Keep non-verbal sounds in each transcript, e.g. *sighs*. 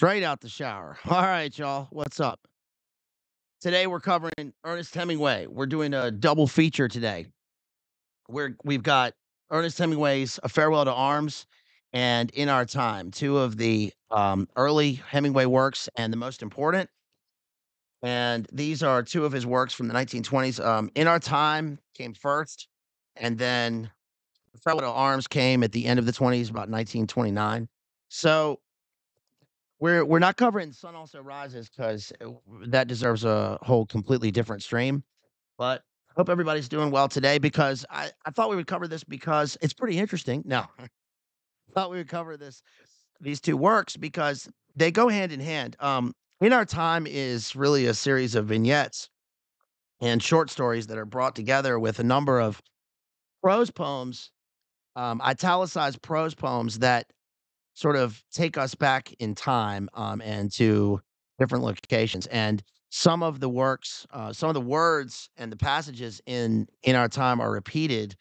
Straight out the shower. *laughs* All right, y'all. What's up? Today we're covering Ernest Hemingway. We're doing a double feature today. We're we've got Ernest Hemingway's A Farewell to Arms and In Our Time, two of the um, early Hemingway works and the most important. And these are two of his works from the 1920s. Um, In Our Time came first, and then Farewell to Arms came at the end of the 20s, about 1929. So we're we're not covering Sun Also Rises because that deserves a whole completely different stream. But hope everybody's doing well today because I, I thought we would cover this because it's pretty interesting. No, *laughs* thought we would cover this these two works because they go hand in hand. Um, in our time is really a series of vignettes and short stories that are brought together with a number of prose poems, um, italicized prose poems that sort of take us back in time um, and to different locations. And some of the works, uh, some of the words and the passages in in our time are repeated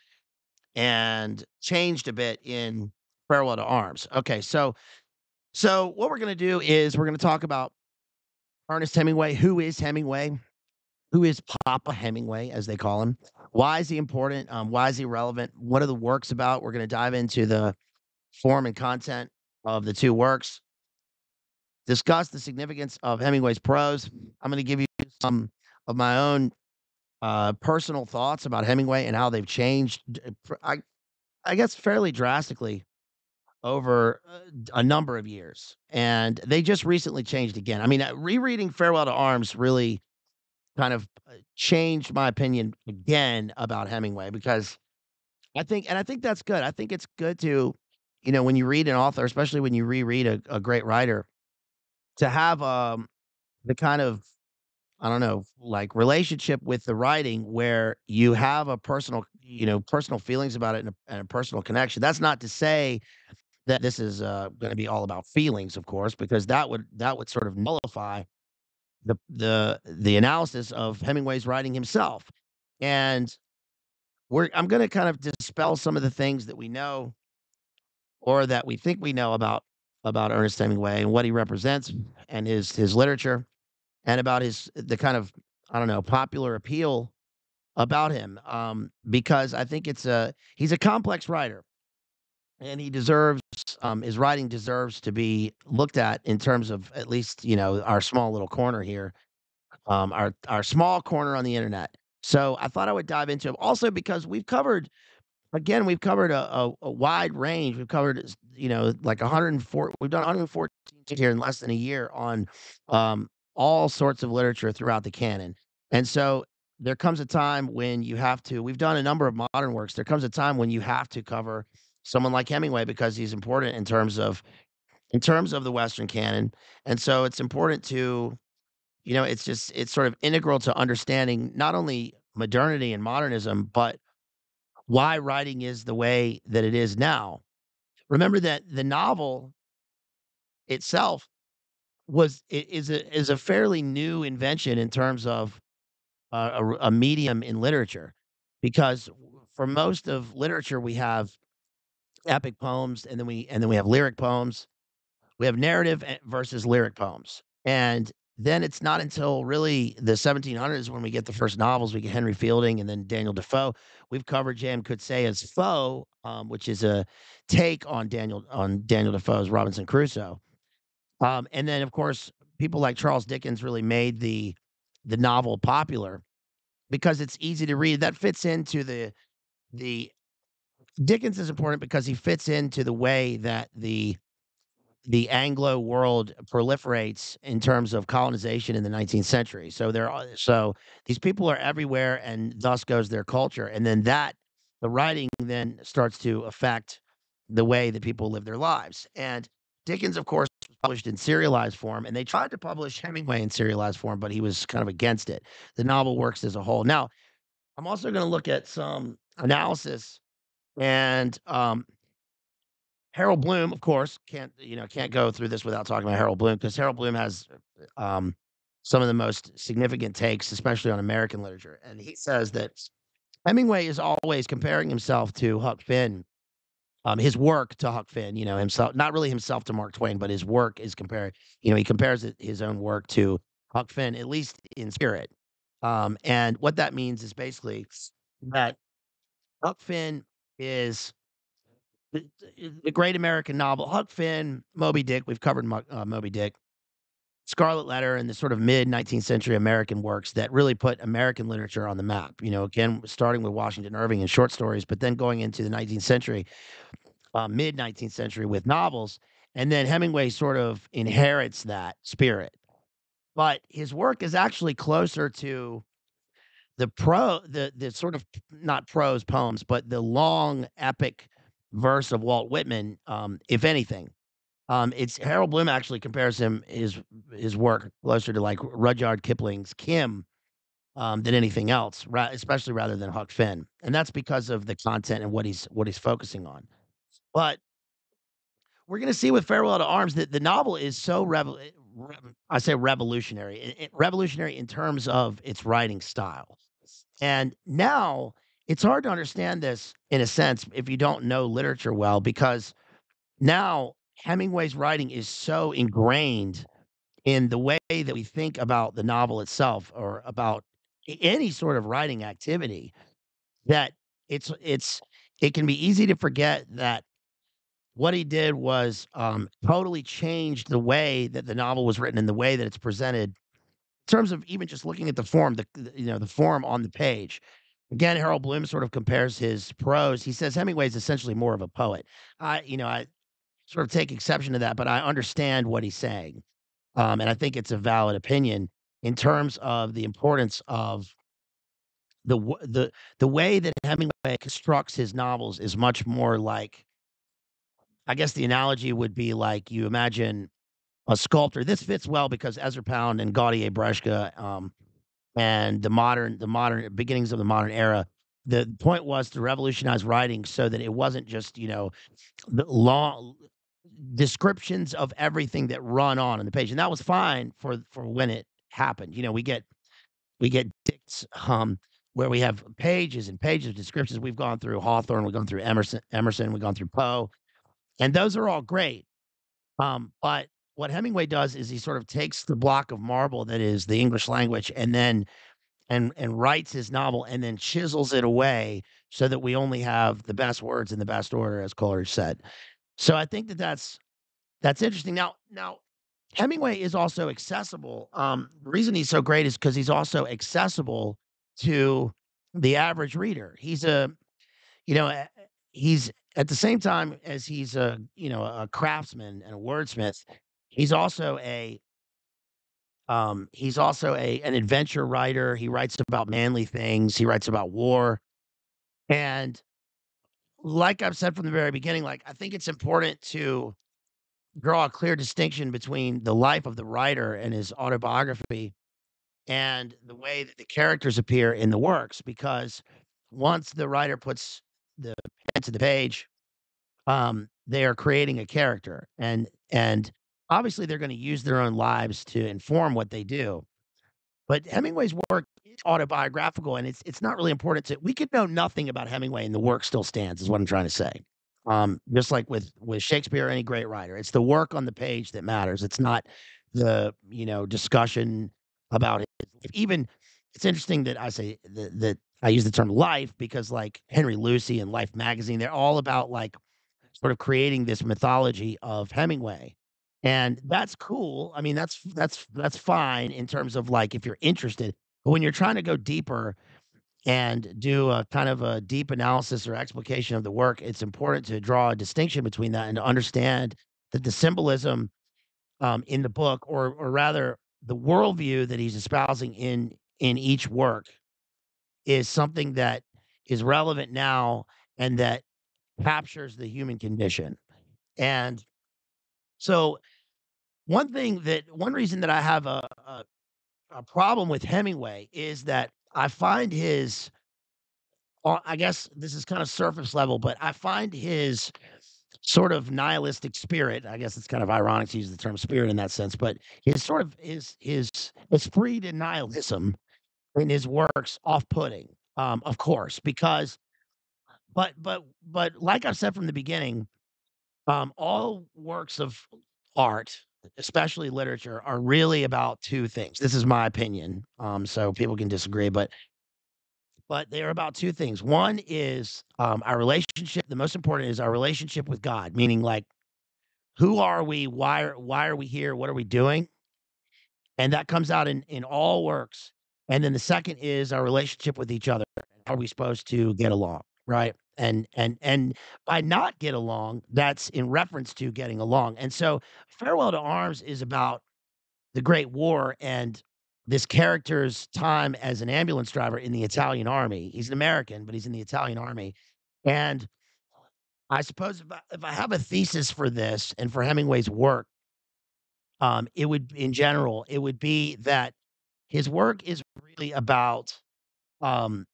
and changed a bit in Farewell to Arms. Okay, so so what we're going to do is we're going to talk about Ernest Hemingway. Who is Hemingway? Who is Papa Hemingway, as they call him? Why is he important? Um, why is he relevant? What are the works about? We're going to dive into the form and content of the two works. Discuss the significance of Hemingway's prose. I'm going to give you some of my own uh, personal thoughts about Hemingway and how they've changed. I, I guess fairly drastically over uh, a number of years, and they just recently changed again. I mean, uh, rereading Farewell to Arms really kind of uh, changed my opinion again about Hemingway because I think, and I think that's good. I think it's good to, you know, when you read an author, especially when you reread a, a great writer, to have um the kind of I don't know, like relationship with the writing where you have a personal, you know, personal feelings about it and a, and a personal connection. That's not to say that this is uh, going to be all about feelings, of course, because that would that would sort of nullify the the the analysis of Hemingway's writing himself. And we're I'm going to kind of dispel some of the things that we know or that we think we know about about Ernest Hemingway and what he represents and his his literature and about his the kind of I don't know popular appeal about him um, because I think it's a he's a complex writer and he deserves um, his writing deserves to be looked at in terms of at least you know our small little corner here um, our our small corner on the internet. So I thought I would dive into it also because we've covered again we've covered a, a, a wide range. We've covered you know like 104 we've done 114 here in less than a year on um, all sorts of literature throughout the canon. And so there comes a time when you have to we've done a number of modern works. There comes a time when you have to cover someone like Hemingway because he's important in terms of in terms of the Western canon. And so it's important to you know, it's just it's sort of integral to understanding not only modernity and modernism, but why writing is the way that it is now. Remember that the novel itself was is a is a fairly new invention in terms of uh, a, a medium in literature, because for most of literature we have epic poems, and then we and then we have lyric poems. We have narrative eh, versus lyric poems, and then it's not until really the 1700s when we get the first novels. We get Henry Fielding and then Daniel Defoe. We've covered J.M. Coetzee's Foe, um, which is a take on Daniel on Daniel Defoe's Robinson Crusoe. Um, and then, of course, people like Charles Dickens really made the the novel popular because it's easy to read. That fits into the the Dickens is important because he fits into the way that the the Anglo world proliferates in terms of colonization in the 19th century. So there are so these people are everywhere and thus goes their culture. And then that the writing then starts to affect the way that people live their lives. And Dickens, of course, published in serialized form, and they tried to publish Hemingway in serialized form, but he was kind of against it. The novel works as a whole. Now, I'm also going to look at some analysis and um, Harold Bloom, of course, can't you know can't go through this without talking about Harold Bloom because Harold Bloom has um, some of the most significant takes, especially on American literature. And he says that Hemingway is always comparing himself to Huck Finn um, his work to Huck Finn, you know, himself not really himself to Mark Twain, but his work is compared you know, he compares his own work to Huck Finn, at least in spirit. Um, and what that means is basically that Huck Finn is the the great American novel. Huck Finn, Moby Dick, we've covered uh, Moby Dick. Scarlet Letter and the sort of mid-19th century American works that really put American literature on the map, you know, again, starting with Washington Irving and short stories, but then going into the 19th century, uh, mid-19th century with novels, and then Hemingway sort of inherits that spirit. But his work is actually closer to the pro the the sort of not prose poems, but the long epic verse of Walt Whitman, um, if anything. Um, it's Harold Bloom actually compares him his his work closer to like Rudyard Kipling's Kim um, than anything else, ra- especially rather than Huck Finn, and that's because of the content and what he's what he's focusing on. But we're going to see with Farewell to Arms that the novel is so eh, I say revolutionary, i- i- revolutionary in terms of its writing style. And now it's hard to understand this in a sense if you don't know literature well, because now Hemingway's writing is so ingrained in the way that we think about the novel itself or about any sort of writing activity that it's it's it can be easy to forget that what he did was um, totally changed the way that the novel was written and the way that it's presented in terms of even just looking at the form, the, you know the form on the page. Again, Harold Bloom sort of compares his prose. He says Hemingway is essentially more of a poet. I, you know, I sort of take exception to that, but I understand what he's saying, um, and I think it's a valid opinion in terms of the importance of the the the way that Hemingway constructs his novels is much more like I guess the analogy would be like you imagine a sculptor. This fits well because Ezra Pound and Gaudier Brzeska, um, and the modern the modern beginnings of the modern era. The point was to revolutionize writing so that it wasn't just you know the long descriptions of everything that run on in the page, and that was fine for for when it happened. You know, we get we get Dickens um, where we have pages and pages of descriptions. We've gone through Hawthorne, we've gone through Emerson, Emerson, we've gone through Poe, and those are all great. Um, but what Hemingway does is he sort of takes the block of marble that is the English language and then and and writes his novel and then chisels it away so that we only have the best words in the best order, as Coleridge said. So I think that that's that's interesting. Now, now Hemingway is also accessible. Um, the reason he's so great is because he's also accessible to the average reader. He's a, you know, he's at the same time as he's a, you know, a craftsman and a wordsmith. He's also a, um, he's also a an adventure writer. He writes about manly things. He writes about war, and like I've said from the very beginning, like I think it's important to draw a clear distinction between the life of the writer and his autobiography and the way that the characters appear in the works because once the writer puts the pen to the page um they are creating a character and and obviously they're going to use their own lives to inform what they do but Hemingway's work is autobiographical, and it's it's not really important to we could know nothing about Hemingway, and the work still stands, is what I'm trying to say. Um, just like with with Shakespeare or any great writer, it's the work on the page that matters. It's not the you know discussion about it. Even it's interesting that I say that, that I use the term life because like Henry Luce and Life magazine, they're all about like sort of creating this mythology of Hemingway. And that's cool. I mean, that's that's that's fine in terms of like if you're interested. But when you're trying to go deeper and do a kind of a deep analysis or explication of the work, it's important to draw a distinction between that and to understand that the symbolism um, in the book, or or rather the worldview that he's espousing in in each work, is something that is relevant now and that captures the human condition. And so one thing that one reason that I have a, a a problem with Hemingway is that I find his uh, I guess this is kind of surface level, but I find his sort of nihilistic spirit, I guess it's kind of ironic to use the term spirit in that sense, but his sort of his his esprit de nihilism in his works off-putting. Um, of course, because but but but like I've said from the beginning, um, all works of art, especially literature, are really about 2 things. This is my opinion, um, so people can disagree, but but they're about 2 things. One is, um, our relationship the most important is our relationship with God, meaning, like, who are we? Why are why are we here? What are we doing? And that comes out in in all works. And then the second is our relationship with each other. Are we supposed to get along, right? And and and by not get along, that's in reference to getting along. And so Farewell to Arms is about the Great War and this character's time as an ambulance driver in the Italian army. He's an American, but he's in the Italian army. And I suppose if I if I have a thesis for this and for Hemingway's work, um, it would in general, it would be that his work is really about, um,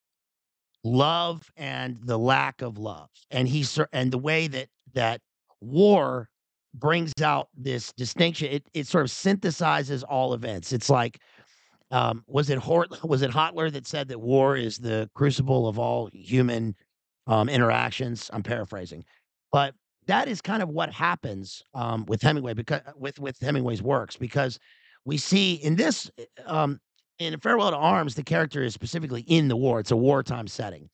love and the lack of love. And he and the way that that war brings out this distinction, it it sort of synthesizes all events. It's like, um, was it Hort *laughs* was it Hotler that said that war is the crucible of all human, um, interactions? I'm paraphrasing. But that is kind of what happens, um, with Hemingway because with with Hemingway's works, because we see in this, eh, um, in Farewell to Arms, the character is specifically in the war. It's a wartime setting.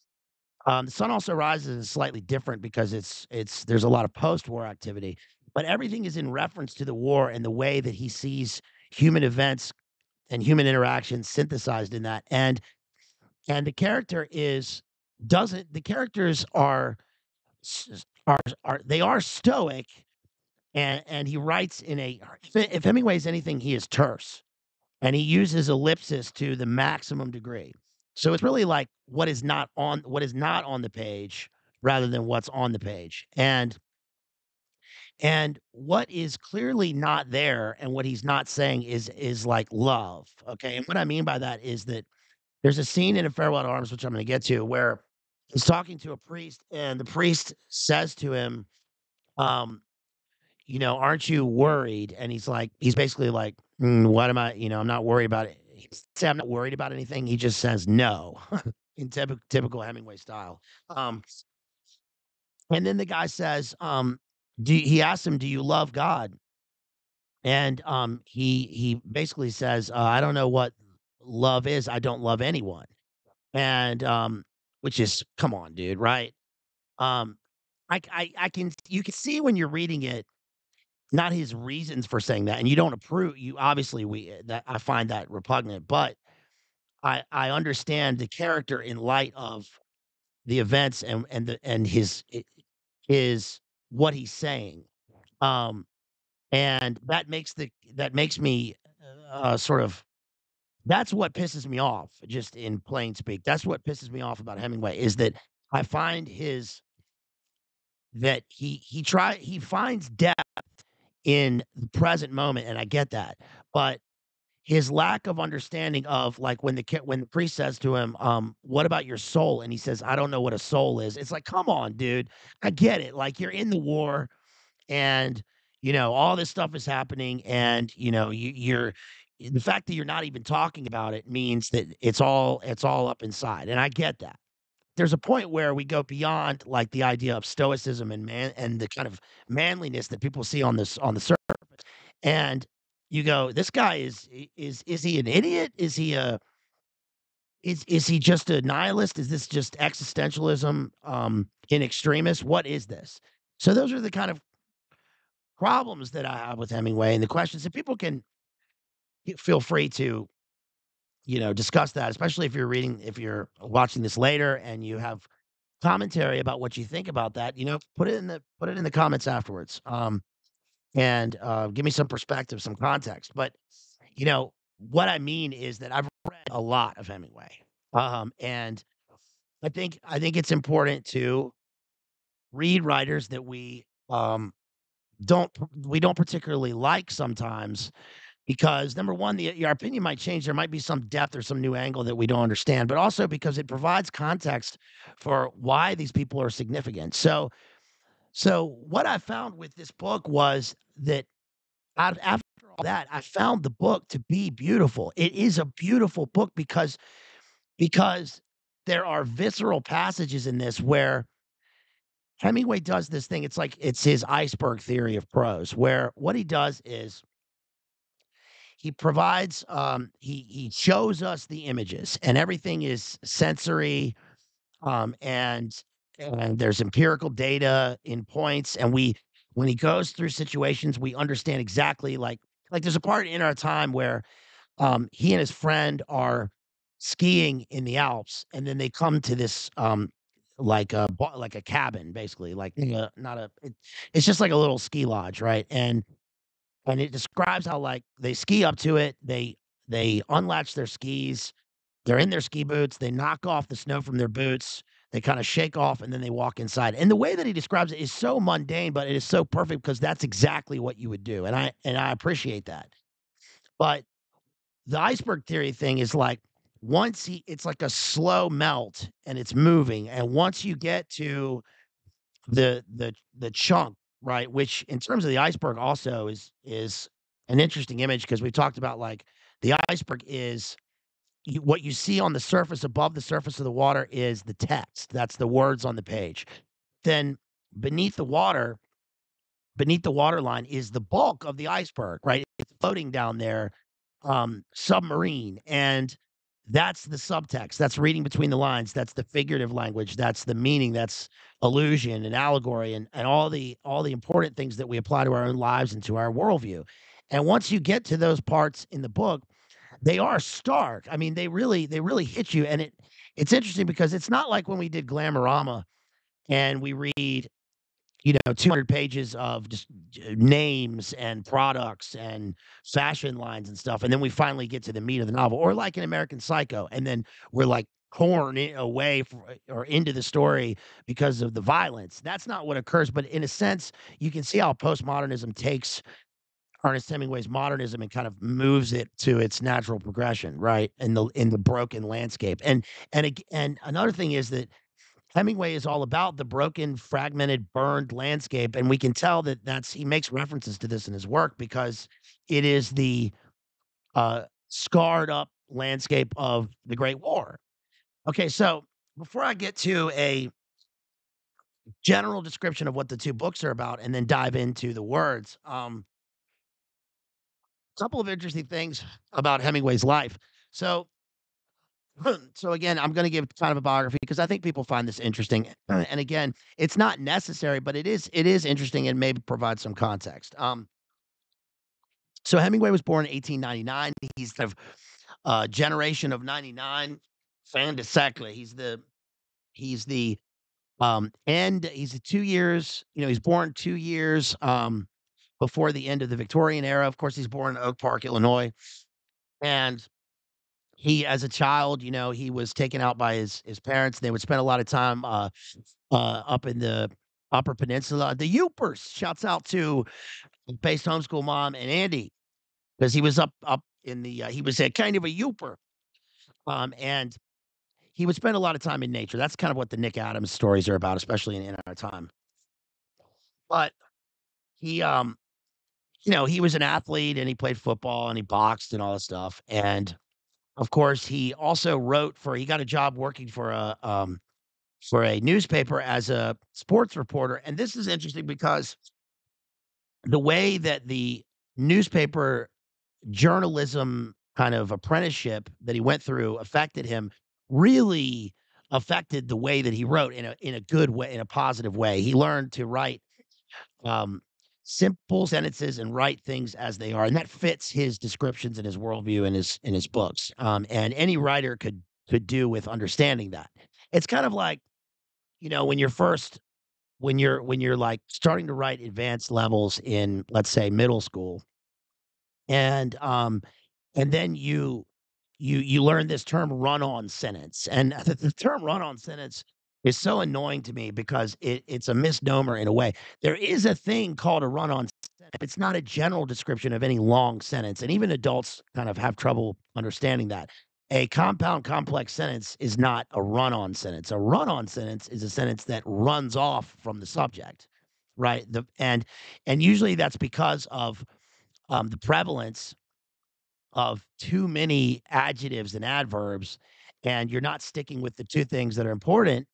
Um, The Sun Also Rises is slightly different because it's it's there's a lot of post-war activity, but everything is in reference to the war and the way that he sees human events and human interactions synthesized in that. And and the character is doesn't the characters are are are they are stoic, and and he writes in a if if Hemingway is anything, he is terse, and he uses ellipsis to the maximum degree. So it's really like what is not on what is not on the page rather than what's on the page. And and what is clearly not there and what he's not saying is is like love, okay? And what I mean by that is that there's a scene in A Farewell to Arms, which I'm gonna get to, where he's talking to a priest, and the priest says to him, um, you know, "Aren't you worried?" And he's like he's basically like, "Mm, what am I" you know, "I'm not worried about it." Say, "I'm not worried about anything." He just says, "No," *laughs* in typi typical Hemingway style. Um and then the guy says, um, do he asks him, "Do you love God?" And, um, he he basically says, uh, "I don't know what love is. I don't love anyone." And, um, which is come on, dude, right? Um, I, I, I can you can see when you're reading it, not his reasons for saying that, and you don't approve you obviously, we eh, that I find that repugnant, but I I understand the character in light of the events and and the and his i his what he's saying. Um, and that makes the that makes me, uh, sort of that's what pisses me off, just in plain speak. That's what pisses me off about Hemingway is that I find his that he he try he finds depth in the present moment, and I get that. But his lack of understanding of, like, when the ca when the priest says to him, um, "What about your soul?" And he says, "I don't know what a soul is." It's like, "Come on, dude. I get it. Like, you're in the war, and, you know, all this stuff is happening, and, you know, you you're the fact that you're not even talking about it means that it's all it's all up inside." And I get that. There's a point where we go beyond, like, the idea of stoicism and man and the kind of manliness that people see on this on the surface, and you go, "This guy is is is he an idiot? Is he a" "is is he just a nihilist? Is this just existentialism, um, in extremis? What is this?" So those are the kind of problems that I have with Hemingway and the questions that people can feel free to, you know, discuss that, especially if you're reading if you're watching this later and you have commentary about what you think about that, you know, put it in the put it in the comments afterwards, um, and, uh, give me some perspective, some context. But, you know, what I mean is that I've read a lot of Hemingway, um, and I think I think it's important to read writers that we, um, don't we don't particularly like sometimes because, number 1, the your opinion might change, there might be some depth or some new angle that we don't understand, but also because it provides context for why these people are significant. So so what I found with this book was that after all that, I found the book to be beautiful. It is a beautiful book because because there are visceral passages in this where Hemingway does this thing, it's like it's his iceberg theory of prose, where what he does is he provides, um he he shows us the images, and everything is sensory, um, and and there's empirical data in points, and we when he goes through situations, we understand exactly like like there's a part in our time where um, he and his friend are skiing in the Alps, and then they come to this um, like a like a cabin, basically, like uh, not a. It, it's just like a little ski lodge, right? And and it describes how like they ski up to it, they they unlatch their skis, they're in their ski boots, they knock off the snow from their boots, they kind of shake off, and then they walk inside. And the way that he describes it is so mundane, but it is so perfect because that's exactly what you would do, and I and I appreciate that. But the iceberg theory thing is like once he it's like a slow melt and it's moving, and once you get to the the the chunk, right, which in terms of the iceberg also is is an interesting image because we've talked about like the iceberg is you, what you see on the surface above the surface of the water is the text. That's the words on the page. Then beneath the water, beneath the waterline is the bulk of the iceberg, right? It's floating down there um, submarine. And that's the subtext. That's reading between the lines. That's the figurative language. That's the meaning. That's illusion and allegory and, and all the all the important things that we apply to our own lives and to our worldview. And once you get to those parts in the book, they are stark. I mean, they really they really hit you. And it it's interesting because it's not like when we did Glamorama and we read you know, 200 pages of just uh, names and products and fashion lines and stuff, and then we finally get to the meat of the novel, or like in American Psycho, and then we're, like, torn away fr uh, or into the story because of the violence. That's not what occurs, but in a sense, you can see how postmodernism takes Ernest Hemingway's modernism and kind of moves it to its natural progression, right, in the in the broken landscape, and and and another thing is that Hemingway is all about the broken, fragmented, burned landscape, and we can tell that that's he makes references to this in his work because it is the, uh, scarred up landscape of the Great War. Okay, so before I get to a general description of what the 2 books are about and then dive into the words, um a couple of interesting things about Hemingway's life. So *clears throat* so again, I'm going to give kind of a biography because I think people find this interesting. *clears throat* And again, it's not necessary, but it is it is interesting and maybe provide some context. Um, so Hemingway was born in 1899. He's the uh, generation of 99. Fin de siècle. He's the he's the um end. He's the two years. You know, he's born two years um before the end of the Victorian era. Of course, he's born in Oak Park, Illinois, and he as a child, you know, he was taken out by his his parents. They would spend a lot of time uh uh up in the Upper Peninsula. The Yoopers shouts out to based homeschool mom and Andy because he was up up in the uh, he was a kind of a Yooper. Um and he would spend a lot of time in nature. That's kind of what the Nick Adams stories are about, especially in, in our time. But he um you know, he was an athlete and he played football and he boxed and all that stuff. And of course, he also wrote for he got a job working for a, um, for a newspaper as a sports reporter, and this is interesting because the way that the newspaper journalism kind of apprenticeship that he went through affected him really affected the way that he wrote in a in a good way, in a positive way. He learned to write um, simple sentences and write things as they are, and that fits his descriptions and his worldview and his in his books. Um, and any writer could could do with understanding that. It's kind of like, you know, when you're first when you're when you're like starting to write advanced levels in, let's say, middle school, and um, and then you you you learn this term run-on sentence, and the, *laughs* the term run-on sentence is so annoying to me because it, it's a misnomer in a way. There is a thing called a run-on sentence. It's not a general description of any long sentence, and even adults kind of have trouble understanding that. A compound complex sentence is not a run-on sentence. A run-on sentence is a sentence that runs off from the subject, right? The and and usually that's because of um, the prevalence of too many adjectives and adverbs, and you're not sticking with the two things that are important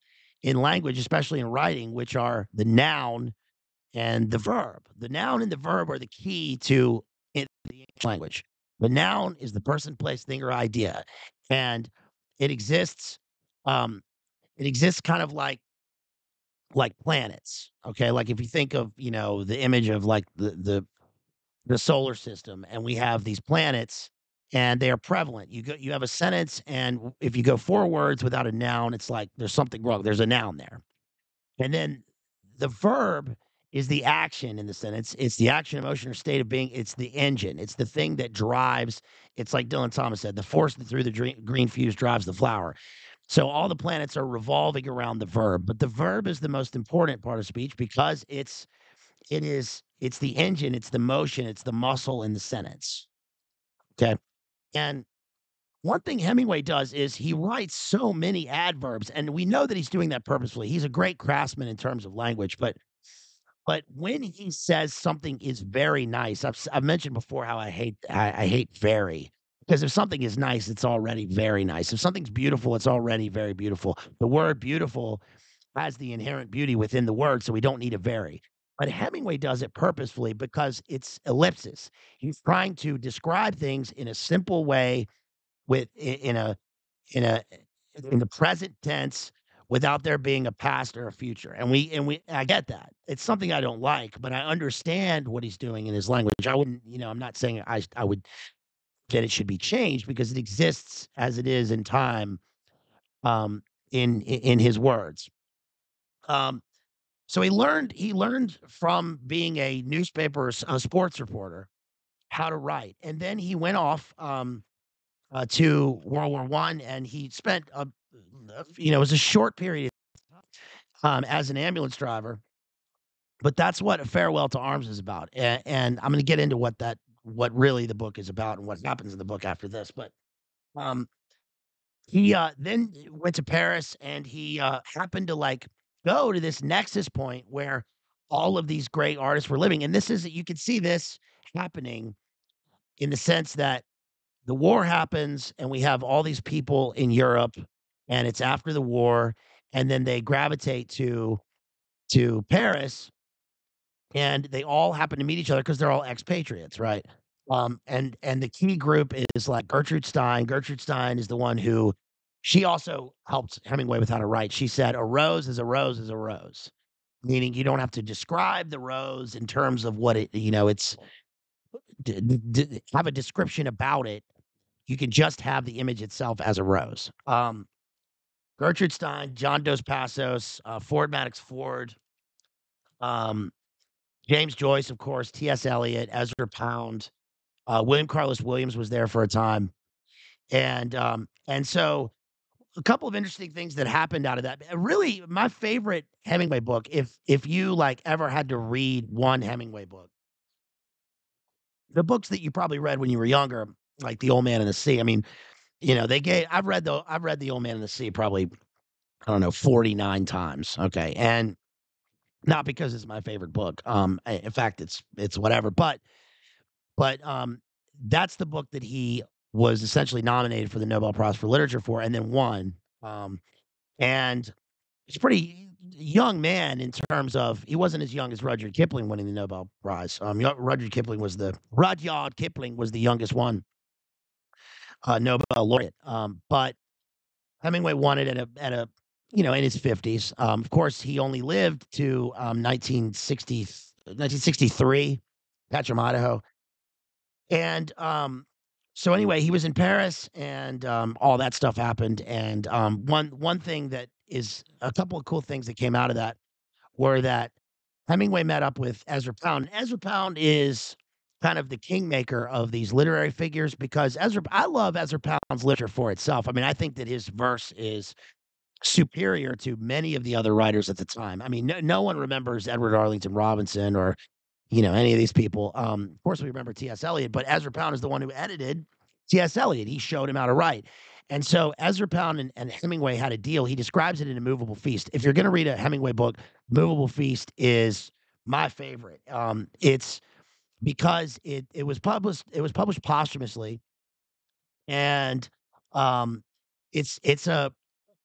in language, especially in writing, which are the noun and the verb. The noun and the verb are the key to the English language. The noun is the person, place, thing, or idea, and it exists. Um, it exists kind of like like planets. Okay, like if you think of you know the image of like the the the solar system, and we have these planets, and they are prevalent. You go, you have a sentence, and if you go four words without a noun, it's like there's something wrong. There's a noun there, and then the verb is the action in the sentence. It's the action, emotion, or state of being. It's the engine. It's the thing that drives. It's like Dylan Thomas said, the force that through the green fuse drives the flower. So all the planets are revolving around the verb, but the verb is the most important part of speech because it's it is it's the engine, it's the motion, it's the muscle in the sentence. Okay. And one thing Hemingway does is he writes so many adverbs, and we know that he's doing that purposefully. He's a great craftsman in terms of language, but but when he says something is very nice, I've, I've mentioned before how I hate I, I hate very because if something is nice, it's already very nice. If something's beautiful, it's already very beautiful. The word beautiful has the inherent beauty within the word, so we don't need a very. But Hemingway does it purposefully because it's ellipsis. He's trying to describe things in a simple way with in a in a in the present tense without there being a past or a future. And we and we I get that. It's something I don't like, but I understand what he's doing in his language. I wouldn't, you know, I'm not saying I I would that it should be changed because it exists as it is in time um in in, his words. Um so he learned he learned from being a newspaper a sports reporter how to write. And then he went off um uh, to World War One, and he spent a, a- you know, it was a short period um, as an ambulance driver. But that's what a Farewell to Arms is about, and, and I'm going to get into what that, what really the book is about, and what happens in the book after this. But um, he uh, then went to Paris, and he uh, happened to like go to this nexus point where all of these great artists were living, and this is you can see this happening in the sense that the war happens and we have all these people in Europe and it's after the war and then they gravitate to to Paris and they all happen to meet each other because they're all expatriates, right? Um, and and the key group is like Gertrude Stein. Gertrude Stein is the one who she also helped Hemingway with how to write. She said, "A rose is a rose is a rose," meaning you don't have to describe the rose in terms of what it, you know, it's d- d- have a description about it you can just have the image itself as a rose. Um, Gertrude Stein, John Dos Passos, uh, Ford Madox Ford, um, James Joyce, of course, T.S. Eliot, Ezra Pound, uh, William Carlos Williams was there for a time, and um, and so a couple of interesting things that happened out of that. Uh, Really, my favorite Hemingway book, if if you like ever had to read one Hemingway book, the books that you probably read when you were younger, like The Old Man and the Sea. I mean, you know, they gave. I've read the I've read The Old Man and the Sea probably I don't know, 49 times. Okay. And not because it's my favorite book. Um, in fact, it's it's whatever. But but um, that's the book that he was essentially nominated for the Nobel Prize for Literature for, and then won. Um, and he's a pretty young man in terms of he wasn't as young as Rudyard Kipling winning the Nobel Prize. Um, Rudyard Kipling was the Rudyard Kipling was the youngest one uh, Nobel laureate. Um, but Hemingway won it at a at a you know in his 50s. Um, of course, he only lived to um, 1960, 1963, Ketchum, Idaho. And um, so anyway, he was in Paris, and um, all that stuff happened. And um, one one thing that is a couple of cool things that came out of that were that Hemingway met up with Ezra Pound. Ezra Pound is kind of the kingmaker of these literary figures because Ezra I love Ezra Pound's literature for itself. I mean, I think that his verse is superior to many of the other writers at the time. I mean, no, no one remembers Edward Arlington Robinson or you know any of these people. Um, of course, we remember T.S. Eliot, but Ezra Pound is the one who edited T.S. Eliot. He showed him how to write. And so Ezra Pound and, and Hemingway had a deal. He describes it in A Moveable Feast. If you're going to read a Hemingway book, Moveable Feast is my favorite. Um, it's because it it was published it was published posthumously, and um, it's it's a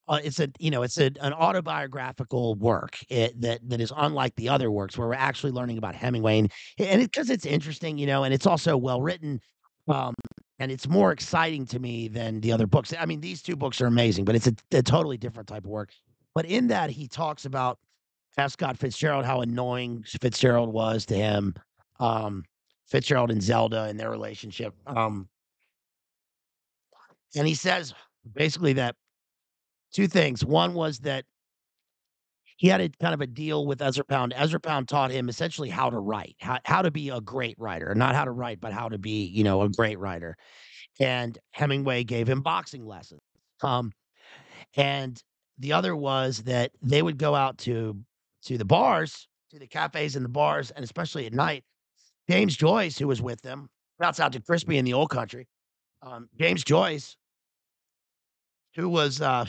uh, it's a you know, it's a an autobiographical work, it that that is unlike the other works where we're actually learning about Hemingway, and and it it's interesting, you know, and it's also well written, um, and it's more exciting to me than the other books. I mean, these 2 books are amazing, but it's a a totally different type of work. But in that, he talks about F. Scott Fitzgerald, how annoying Fitzgerald was to him, um, Fitzgerald and Zelda and their relationship, um and he says basically that 2 things. One was that he had a kind of a deal with Ezra Pound. Ezra Pound taught him essentially how to write, how how to be a great writer, not how to write, but how to be, you know, a great writer. And Hemingway gave him boxing lessons. Um, and the other was that they would go out to to the bars, to the cafes and the bars, and especially at night. James Joyce, who was with them, shouts out to Crispy in the Old Country. Um, James Joyce who was, uh,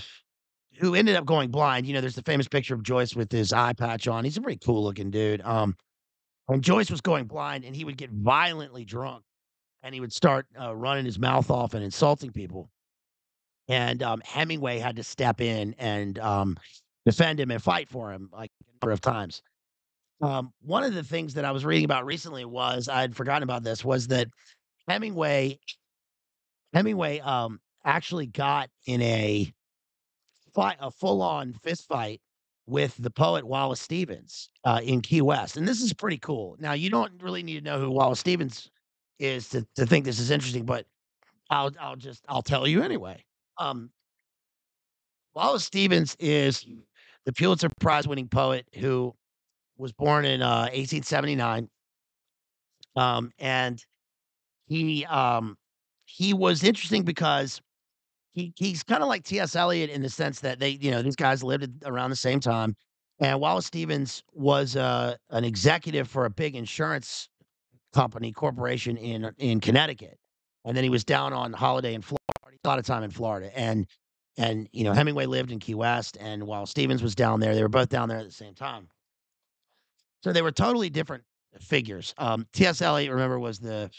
who ended up going blind. You know, there's the famous picture of Joyce with his eye patch on. He's a pretty cool looking dude. Um, when Joyce was going blind and he would get violently drunk and he would start uh, running his mouth off and insulting people. And um, Hemingway had to step in and um, defend him and fight for him like a number of times. Um, one of the things that I was reading about recently was I'd forgotten about this was that Hemingway Hemingway um, actually got in a fight, a full on fist fight with the poet Wallace Stevens uh, in Key West, and this is pretty cool. Now you don't really need to know who Wallace Stevens is to to think this is interesting, but I'll I'll just I'll tell you anyway. Um, Wallace Stevens is the Pulitzer Prize winning poet who was born in uh, 1879. Um, and he um, he was interesting because he he's kinda like T.S. Eliot in the sense that they you know, these guys lived around the same time, and Wallace Stevens was, uh, an executive for a big insurance company, corporation in in Connecticut, and then he was down on holiday in Florida, a lot of time in Florida, and and, you know, Hemingway lived in Key West, and while Stevens was down there, they were both down there at the same time. So they were totally different figures. Um, T.S. Eliot, remember, was the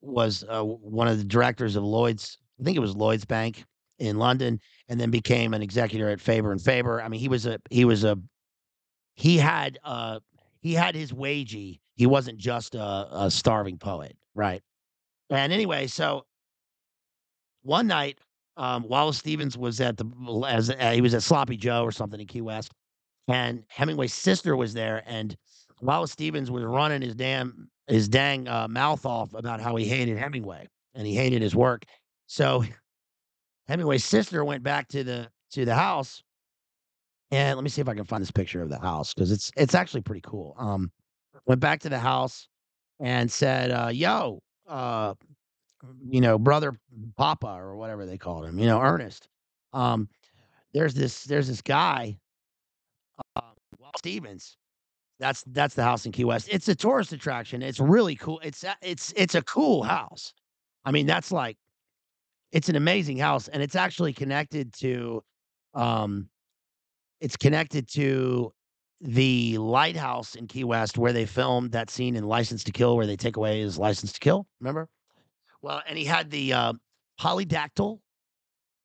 was, uh, one of the directors of Lloyd's I think it was Lloyd's Bank in London, and then became an executor at Faber and Faber. I mean, he was a he was a he had uh he had his wagey. He wasn't just a, a starving poet, right? And anyway, so one night, um, Wallace Stevens was at the as uh, he was at Sloppy Joe or something in Key West, and Hemingway's sister was there, and Wallace Stevens was running his damn his dang uh, mouth off about how he hated Hemingway and he hated his work. So Hemingway's sister went back to the to the house, and let me see if I can find this picture of the house because it's it's actually pretty cool. Um, went back to the house and said, uh, "Yo, uh, you know, brother Papa or whatever they called him, you know, Ernest. Um, there's this there's this guy, uh, Stevens. That's that's the house in Key West. It's a tourist attraction. It's really cool. It's it's it's a cool house. I mean, that's like it's an amazing house, and it's actually connected to, um, it's connected to the lighthouse in Key West where they filmed that scene in License to Kill, where they take away his license to kill. Remember? Well, and he had the uh, polydactyl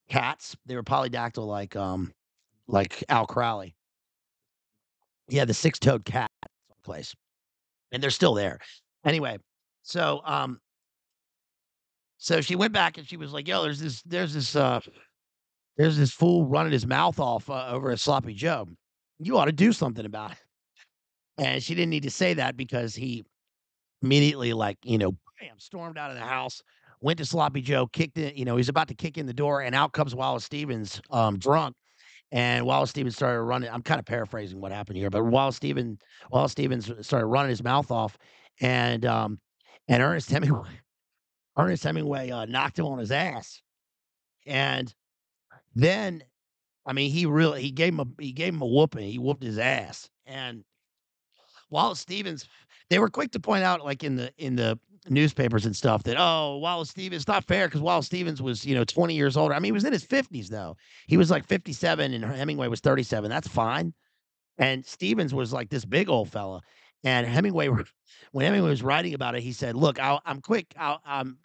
cats. They were polydactyl like um like Al Crowley. Yeah, the six-toed cat place, and they're still there. Anyway, so um so she went back and she was like, "Yo, there's this there's this uh there's this fool running his mouth off uh, over at Sloppy Joe. You ought to do something about it." And she didn't need to say that because he immediately, like, you know, bam, stormed out of the house, went to Sloppy Joe, kicked it, you know, he's about to kick in the door, and out comes Wallace Stevens, um, drunk. And Wallace Stevens started running. I'm kind of paraphrasing what happened here, but Wallace Stevens Wallace Stevens started running his mouth off, and um, and Ernest *laughs* Hemingway Ernest Hemingway uh, knocked him on his ass, and then I mean he really he gave him a he gave him a whooping. He whooped his ass, and Wallace Stevens, they were quick to point out, like in the in the newspapers and stuff, that oh Wallace Stevens, not fair because Wallace Stevens was you know 20 years older. I mean he was in his 50s though. He was like 57 and Hemingway was 37. That's fine. And Stevens was like this big old fella. And Hemingway, *laughs* when Hemingway was writing about it, he said, "Look, I'll, I'm quick. I'll, I'm,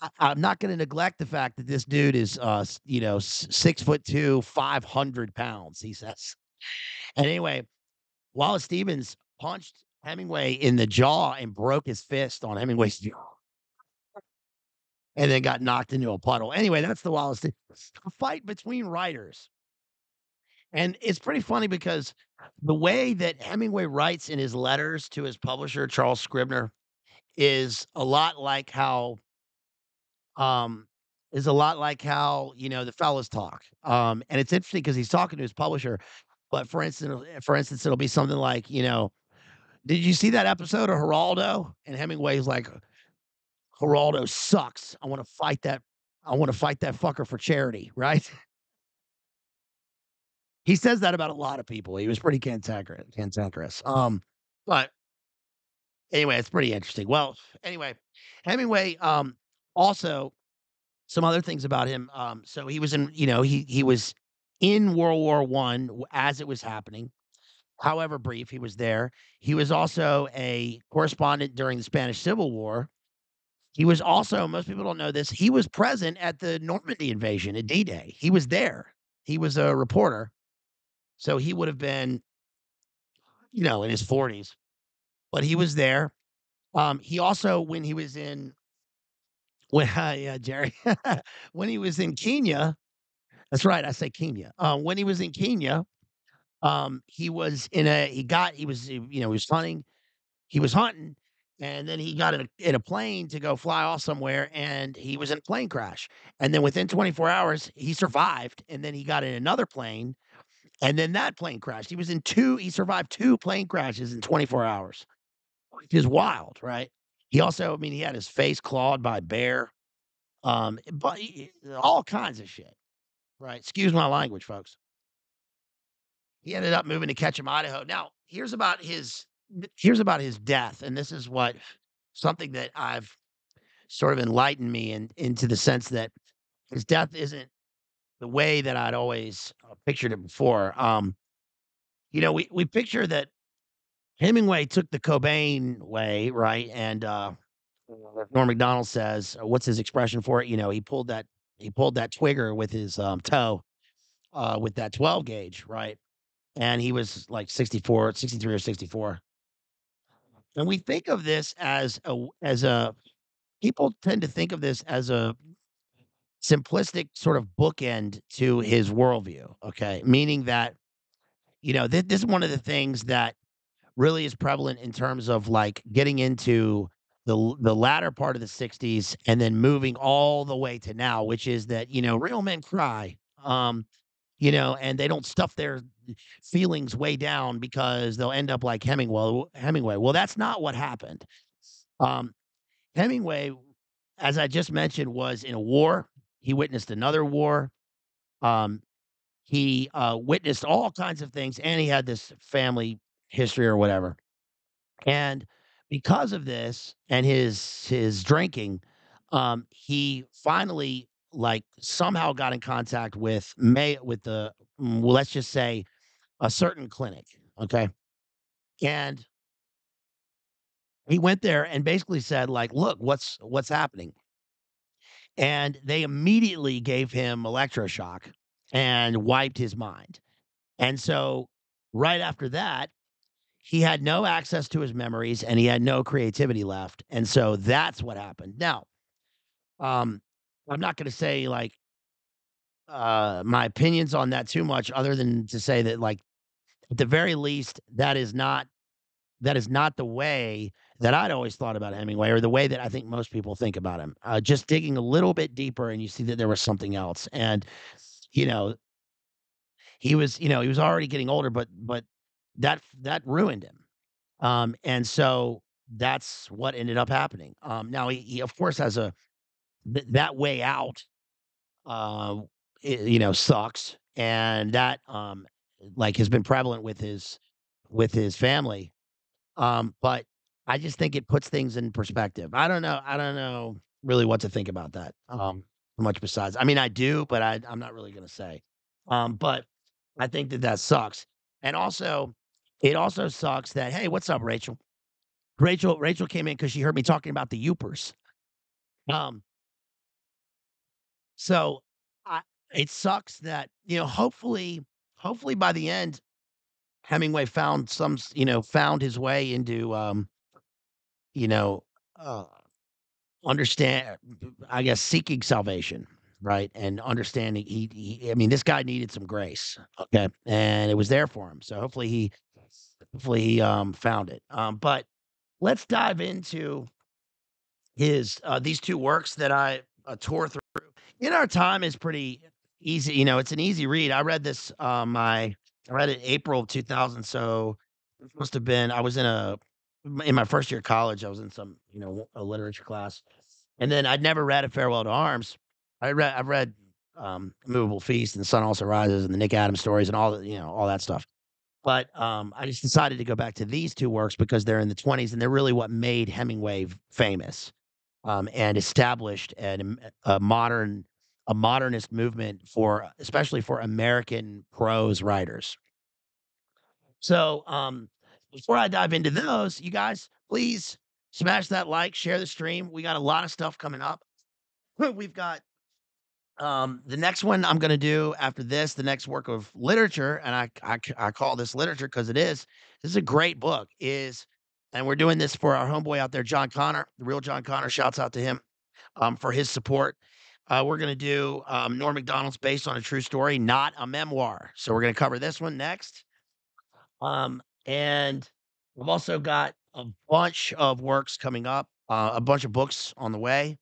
I I'm not gonna neglect the fact that this dude is, uh, you know, 6 foot 2, 500 pounds, he says. And anyway, Wallace Stevens punched Hemingway in the jaw and broke his fist on Hemingway's jaw. And then got knocked into a puddle. Anyway, that's the Wallace Ste a fight between writers. And it's pretty funny because the way that Hemingway writes in his letters to his publisher, Charles Scribner, is a lot like how um, is a lot like how, you know, the fellas talk. Um, and it's interesting because he's talking to his publisher, but for instance for instance, it'll be something like, you know, "Did you see that episode of Geraldo?" And Hemingway's like, "Geraldo sucks. I wanna fight that I wanna fight that fucker for charity," *laughs* right? He says that about a lot of people. He was pretty cantanker cantankerous. Um, but anyway, it's pretty interesting. Well, anyway, Hemingway, um, also some other things about him, um, so he was in you know, he he was in World War One as it was happening, however brief, he was there. He was also a correspondent during the Spanish Civil War. He was also most people don't know this, he was present at the Normandy invasion at D-Day. He was there. He was a reporter. So he would have been you know, in his 40s, but he was there. Um, he also when he was in *laughs* when yeah, Jerry. *laughs* When he was in Kenya that's right, I say Kenya. Um, when he was in Kenya, um, he was in a he got he was, you know, he was hunting he was hunting, and then he got in a in a plane to go fly off somewhere, and he was in a plane crash. And then within 24 hours, he survived, and then he got in another plane, and then that plane crashed. He was in 2 he survived 2 plane crashes in 24 hours, which is wild, right? He also I mean, he had his face clawed by bear, um, but he all kinds of shit, right? Excuse my language, folks. He ended up moving to Ketchum, Idaho. Now, here's about his here's about his death, and this is what something that I've sort of enlightened me in into the sense that his death isn't the way that I'd always, uh, pictured it before. Um, you know, we we picture that Hemingway took the Cobain way, right? And, uh, Norm Macdonald says, uh, what's his expression for it? You know, he pulled that he pulled that trigger with his, um, toe, uh, with that 12 gauge, right? And he was like 64, 63 or 64. And we think of this as a as a people tend to think of this as a simplistic sort of bookend to his worldview, okay? Meaning that, you know, thi this is one of the things that really is prevalent in terms of, like, getting into the the latter part of the '60s and then moving all the way to now, which is that, you know, real men cry, um, you know, and they don't stuff their feelings way down because they'll end up like Hemingwell Hemingway. Well, that's not what happened. Um, Hemingway, as I just mentioned, was in a war. He witnessed another war. Um, he, uh, witnessed all kinds of things, and he had this family history or whatever. And because of this and his his drinking, um, he finally, like, somehow got in contact with May with the mm, well, let's just say, a certain clinic, okay? And he went there and basically said, like, "Look, what's what's happening?" And they immediately gave him electroshock and wiped his mind. And so, right after that, he had no access to his memories, and he had no creativity left, and so that's what happened. Now, um, I'm not gonna say, like, uh, my opinions on that too much other than to say that, like, at the very least, that is not that is not the way that I'd always thought about Hemingway or the way that I think most people think about him. Uh, just digging a little bit deeper and you see that there was something else, and, you know he was you know, he was already getting older, but but that that ruined him. Um, and so that's what ended up happening. Um, now he he, of course, has a th that way out, uh, i you know, sucks, and that, um, like, has been prevalent with his with his family. Um, but I just think it puts things in perspective. I don't know I don't know really what to think about that, um, much besides I mean, I do, but I I'm not really gonna say. Um, but I think that that sucks. And also, it also sucks that hey, what's up, Rachel? Rachel Rachel came in because she heard me talking about the Yoopers. Um So, I it sucks that, you know, hopefully hopefully by the end, Hemingway found some you know, found his way into, um you know, uh, understand I guess, seeking salvation, right? And understanding he he I mean, this guy needed some grace, okay? And it was there for him. So hopefully he hopefully he, um, found it. Um, but let's dive into his, uh these 2 works that I, uh, tore through. In Our Time is pretty easy, you know, it's an easy read. I read this, um, my I read it April of 2000, so it must have been I was in a in my 1st year of college, I was in some, you know, a literature class, and then I'd never read A Farewell to Arms. I read I've read, um, A Moveable Feast and The Sun Also Rises and the Nick Adams stories and all the you know, all that stuff. But, um, I just decided to go back to these 2 works because they're in the '20s and they're really what made Hemingway famous, um, and established an a modern a modernist movement for especially for American prose writers. So, um, before I dive into those, you guys, please smash that like, share the stream. We got a lot of stuff coming up. *laughs* We've got um, the next one I'm gonna do after this, the next work of literature, and I I call this literature because it is. This is a great book, is and we're doing this for our homeboy out there, John Connor, the real John Connor, shouts out to him, um, for his support. Uh, we're gonna do, um, Norm Macdonald's Based on a True Story, not a memoir. So we're gonna cover this one next. Um, and we've also got a bunch of works coming up, uh, a bunch of books on the way.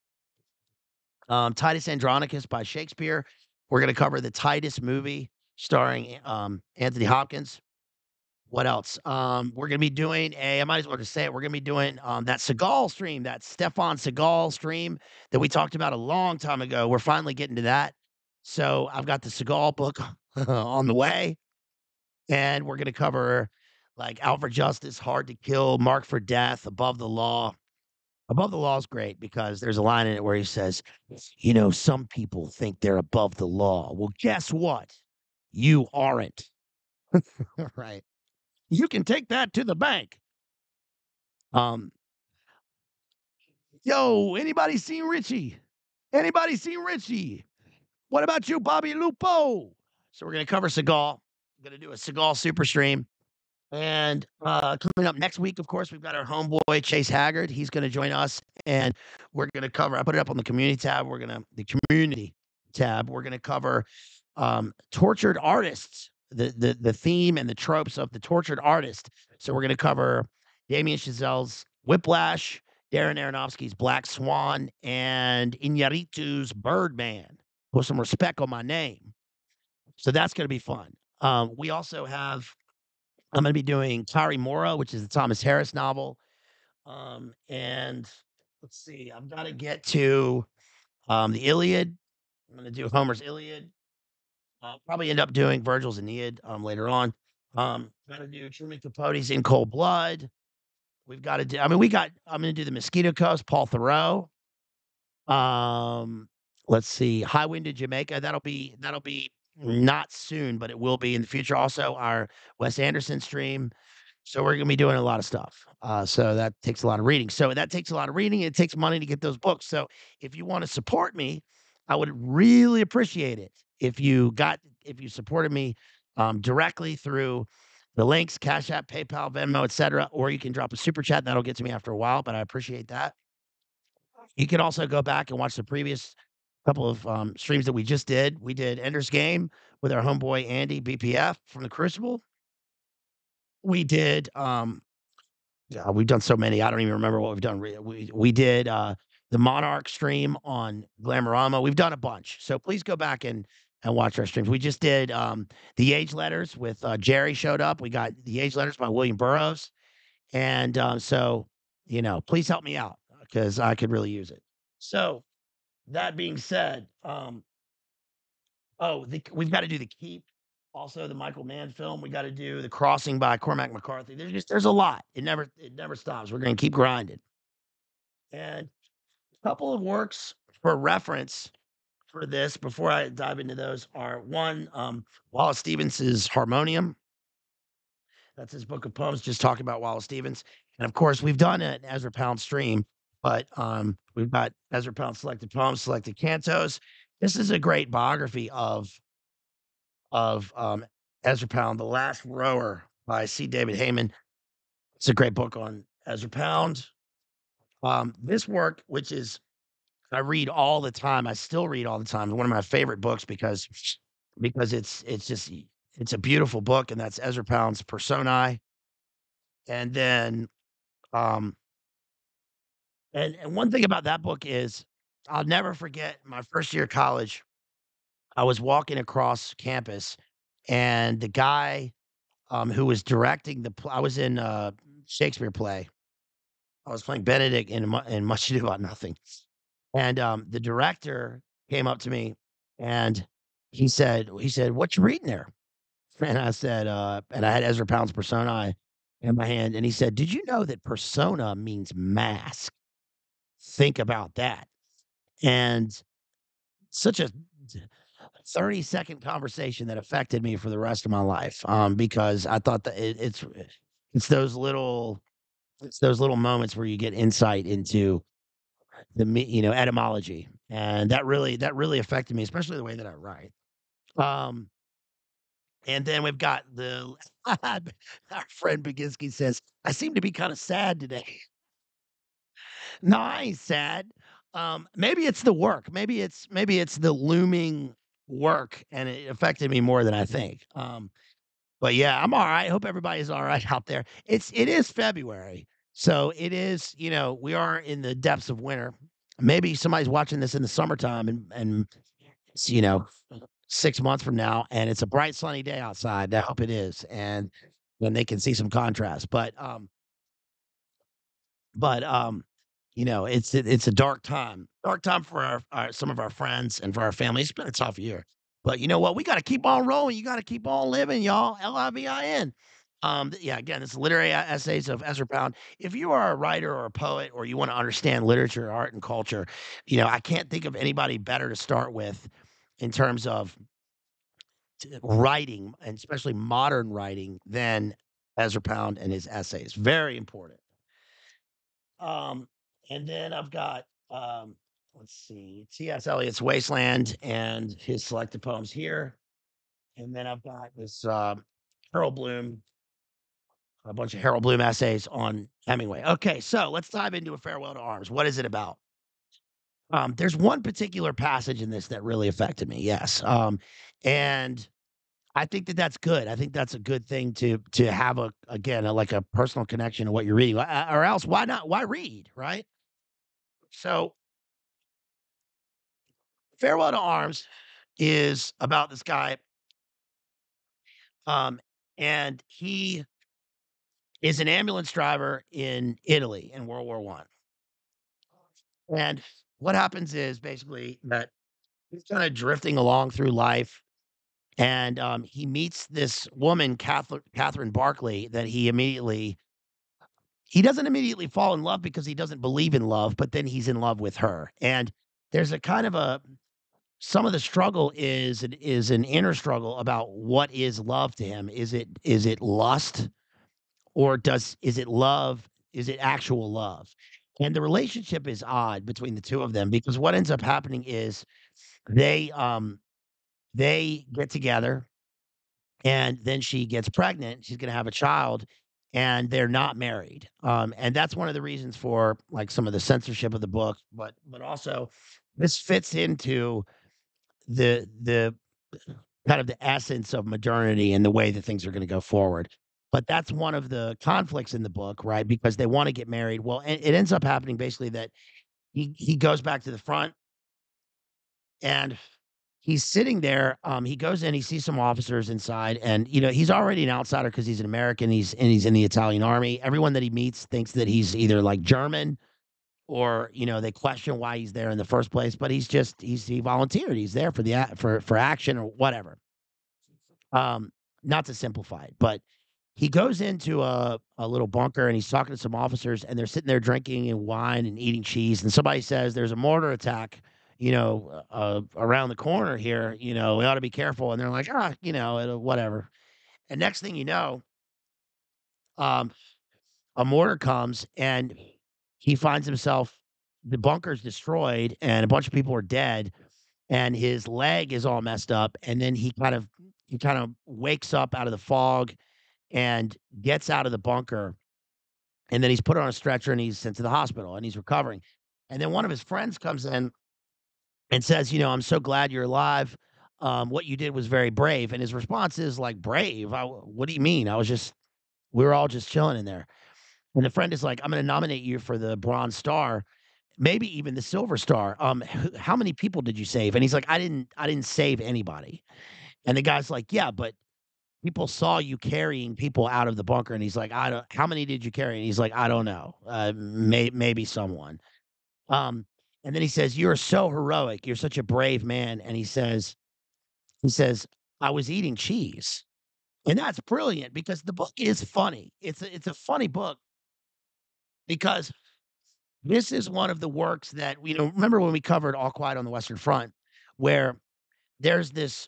Um, Titus Andronicus by Shakespeare. We're gonna cover the Titus movie starring, um, Anthony Hopkins. What else? Um, we're gonna be doing a I might as well just say it, we're gonna be doing, um, that Seagal stream, that Stefan Seagal stream that we talked about a long time ago. We're finally getting to that. So I've got the Seagal book *laughs* on the way, and we're gonna cover, like, Out for Justice, Hard to Kill, Marked for Death, Above the Law. Above the Law is great because there's a line in it where he says, "You know, some people think they're above the law. Well, guess what? You aren't." *laughs* Right. You can take that to the bank. Um Yo, anybody seen Richie? Anybody seen Richie? What about you, Bobby Lupo? So we're gonna cover Seagal. I'm Gonna do a Seagal super stream. And, uh, coming up next week, of course, we've got our homeboy, Chase Haggard. He's gonna join us, and we're gonna cover I put it up on the community tab. We're gonna the community tab, we're gonna cover, um, tortured artists, the the the theme and the tropes of the tortured artist. So we're gonna cover Damien Chazelle's Whiplash, Darren Aronofsky's Black Swan, and Iñárritu's Birdman. Put some respect on my name. So that's gonna be fun. Um, we also have I'm gonna be doing Cari Mora, which is the Thomas Harris novel. Um, and let's see, I've gotta get to, um, the Iliad. I'm gonna do Homer's Iliad. I'll probably end up doing Virgil's Aeneid, um, later on. Um, gotta do Truman Capote's In Cold Blood. We've gotta do I mean, we got I'm gonna do The Mosquito Coast, Paul Theroux. Um, let's see, High Wind to Jamaica. That'll be that'll be not soon, but it will be in the future. Also, our Wes Anderson stream. So we're gonna be doing a lot of stuff. Uh, so that takes a lot of reading. So that takes a lot of reading, it takes money to get those books. So if you wanna support me, I would really appreciate it if you got if you supported me, um, directly through the links, Cash App, PayPal, Venmo, etc. or you can drop a super chat. That'll get to me after a while, but I appreciate that. You can also go back and watch the previous couple of, um, streams that we just did. We did Ender's Game with our homeboy, Andy BPF from The Crucible. We did, um yeah, we've done so many, I don't even remember what we've done. We we did, uh, the Monarch stream on Glamorama. We've done a bunch. So please go back and and watch our streams. We just did, um, The Yage Letters with, uh Jerry showed up. We got The Yage Letters by William Burroughs. And, um, so, you know, please help me out, because I could really use it. So, that being said, um Oh, the we've gotta do The Keep, also the Michael Mann film. We gotta do The Crossing by Cormac McCarthy. There's just there's a lot. It never it never stops. We're gonna keep grinding. And a couple of works for reference for this before I dive into those are 1, um, Wallace Stevens's Harmonium. That's his book of poems just talking about Wallace Stevens. And, of course, we've done an Ezra Pound stream, but, um, we've got Ezra Pound selected poems, selected cantos, this is a great biography of of um, Ezra Pound, The Last Rower by C. David Heyman. It's a great book on Ezra Pound. Um, this work, which is I read all the time, I still read all the time. It's one of my favorite books because because it's it's just it's a beautiful book, and that's Ezra Pound's Personae. And then, um, and and one thing about that book is I'll never forget my first year of college. I was walking across campus, and the guy um, who was directing the pl- I was in a Shakespeare play. I was playing Benedick in in Much Ado About Nothing, and um, the director came up to me and he said he said, "What you reading there?" And I said, uh, and I had Ezra Pound's Persona in my hand, and he said, "Did you know that persona means mask? Think about that." And such a 30 second conversation that affected me for the rest of my life um, because I thought that it, it's it's those little it's those little moments where you get insight into the you know etymology and that really that really affected me especially the way that I write. Um, and then we've got the *laughs* our friend Baginski says, I seem to be kind of sad today. No, I ain't sad. Um, maybe it's the work. Maybe it's maybe it's the looming work and it affected me more than I think. Um, but yeah, I'm all right. Hope everybody's all right *laughs* out there. It's it is February. So it is, you know, we are in the depths of winter. Maybe somebody's watching this in the summertime and and you know, 6 months from now and it's a bright sunny day outside. I hope it is. And then they can see some contrast. But um but um you know, it's it, it's a dark time. Dark time for our, our some of our friends and for our family. It's been a tough year. But you know what? We got to keep on rolling. You got to keep on living, y'all. L I V I N. Um, yeah, again, it's literary essays of Ezra Pound. If you are a writer or a poet or you want to understand literature, art, and culture, you know, I can't think of anybody better to start with in terms of writing, and especially modern writing, than Ezra Pound and his essays. Very important. Um, and then I've got um, let's see, T.S. Eliot's Wasteland and his selected poems here. And then I've got this uh, Harold Bloom, a bunch of Harold Bloom essays on Hemingway. Okay, so let's dive into a farewell to arms. What is it about? Um, there's one particular passage in this that really affected me. Yes, um, and I think that that's good. I think that's a good thing to to have a again a, like a personal connection to what you're reading, Uh, or else why not? Why read, right? So, farewell to arms is about this guy, um, and he is an ambulance driver in Italy in World War One. And what happens is basically that he's kind of drifting along through life, and um, he meets this woman, Catherine, Barkley, that he immediately he doesn't immediately fall in love because he doesn't believe in love, but then he's in love with her. And there's a kind of a some of the struggle is is an inner struggle about what is love to him. Is it is it lust or does is it love? Is it actual love? And the relationship is odd between the two of them because what ends up happening is they um they get together and then she gets pregnant. She's going to have a child and they're not married. Um and that's one of the reasons for like some of the censorship of the book, but but also this fits into the the kind of the essence of modernity and the way that things are going to go forward. But that's one of the conflicts in the book, right? Because they want to get married. Well, it ends up happening basically that he he goes back to the front and he's sitting there. Um, he goes in, he sees some officers inside, and you know he's already an outsider because he's an American. He's and he's in the Italian army. Everyone that he meets thinks that he's either like German or you know they question why he's there in the first place. But he's just he's he volunteered. He's there for the for for action or whatever. Um, not to simplify it, but he goes into a, a little bunker and he's talking to some officers and they're sitting there drinking and wine and eating cheese and somebody says there's a mortar attack you know uh, around the corner here you know we ought to be careful and they're like ah you know whatever and next thing you know um a mortar comes and he finds himself the bunker's destroyed and a bunch of people are dead and his leg is all messed up, and then he kind of he kind of wakes up out of the fog and gets out of the bunker, and then he's put on a stretcher and he's sent to the hospital and he's recovering. And then one of his friends comes in and says, "You know, I'm so glad you're alive. Um, what you did was very brave." And his response is like, "Brave? I, what do you mean? I was just we were all just chilling in there." And the friend is like, "I'm going to nominate you for the Bronze Star, maybe even the Silver Star. Um, how many people did you save?" And he's like, "I didn't. I didn't save anybody." And the guy's like, "Yeah, but people saw you carrying people out of the bunker." And he's like, "I don't. How many did you carry?" And he's like, "I don't know. Uh, may, maybe someone." Um, and then he says, "You're so heroic. You're such a brave man." And he says, he says, "I was eating cheese." And that's brilliant because the book is funny. It's a, it's a funny book because this is one of the works that you know. Remember when we covered All Quiet on the Western Front, where there's this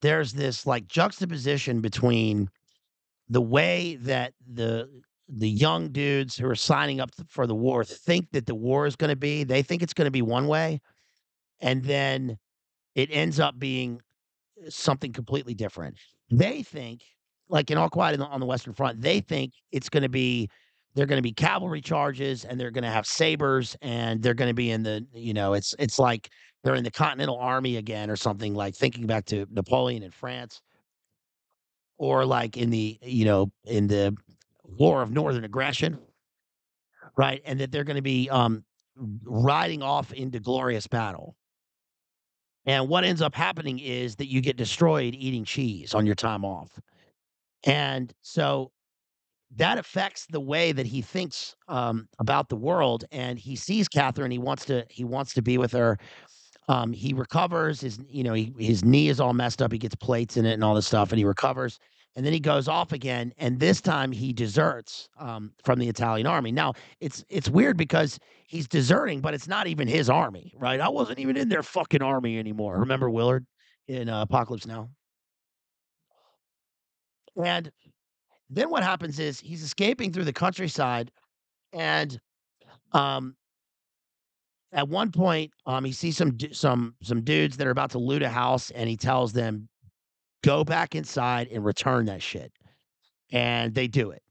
there's this like juxtaposition between the way that the the young dudes who are signing up for the war think that the war is going to be. They think it's going to be one way, and then it ends up being uh, something completely different. They think, like in All Quiet on the, on the Western Front, they think it's going to be they're going to be cavalry charges and they're going to have sabers and they're going to be in the you know it's it's like they're in the Continental Army again or something like thinking back to Napoleon in France or like in the you know in the War of Northern Aggression, right? And that they're going to be um riding off into glorious battle. And what ends up happening is that you get destroyed eating cheese on your time off. And so that affects the way that he thinks um, about the world. And he sees Catherine. He wants to he wants to be with her. Um, he recovers. His you know he, his knee is all messed up. He gets plates in it and all this stuff, and he recovers. And then he goes off again, and this time he deserts um, from the Italian army. Now it's it's weird because he's deserting, but it's not even his army, right? I wasn't even in their fucking army anymore. Remember Willard in uh, Apocalypse Now? And then what happens is he's escaping through the countryside, and um, at one point, um, he sees some some some dudes that are about to loot a house, and he tells them, "Go back inside and return that shit." And they do it.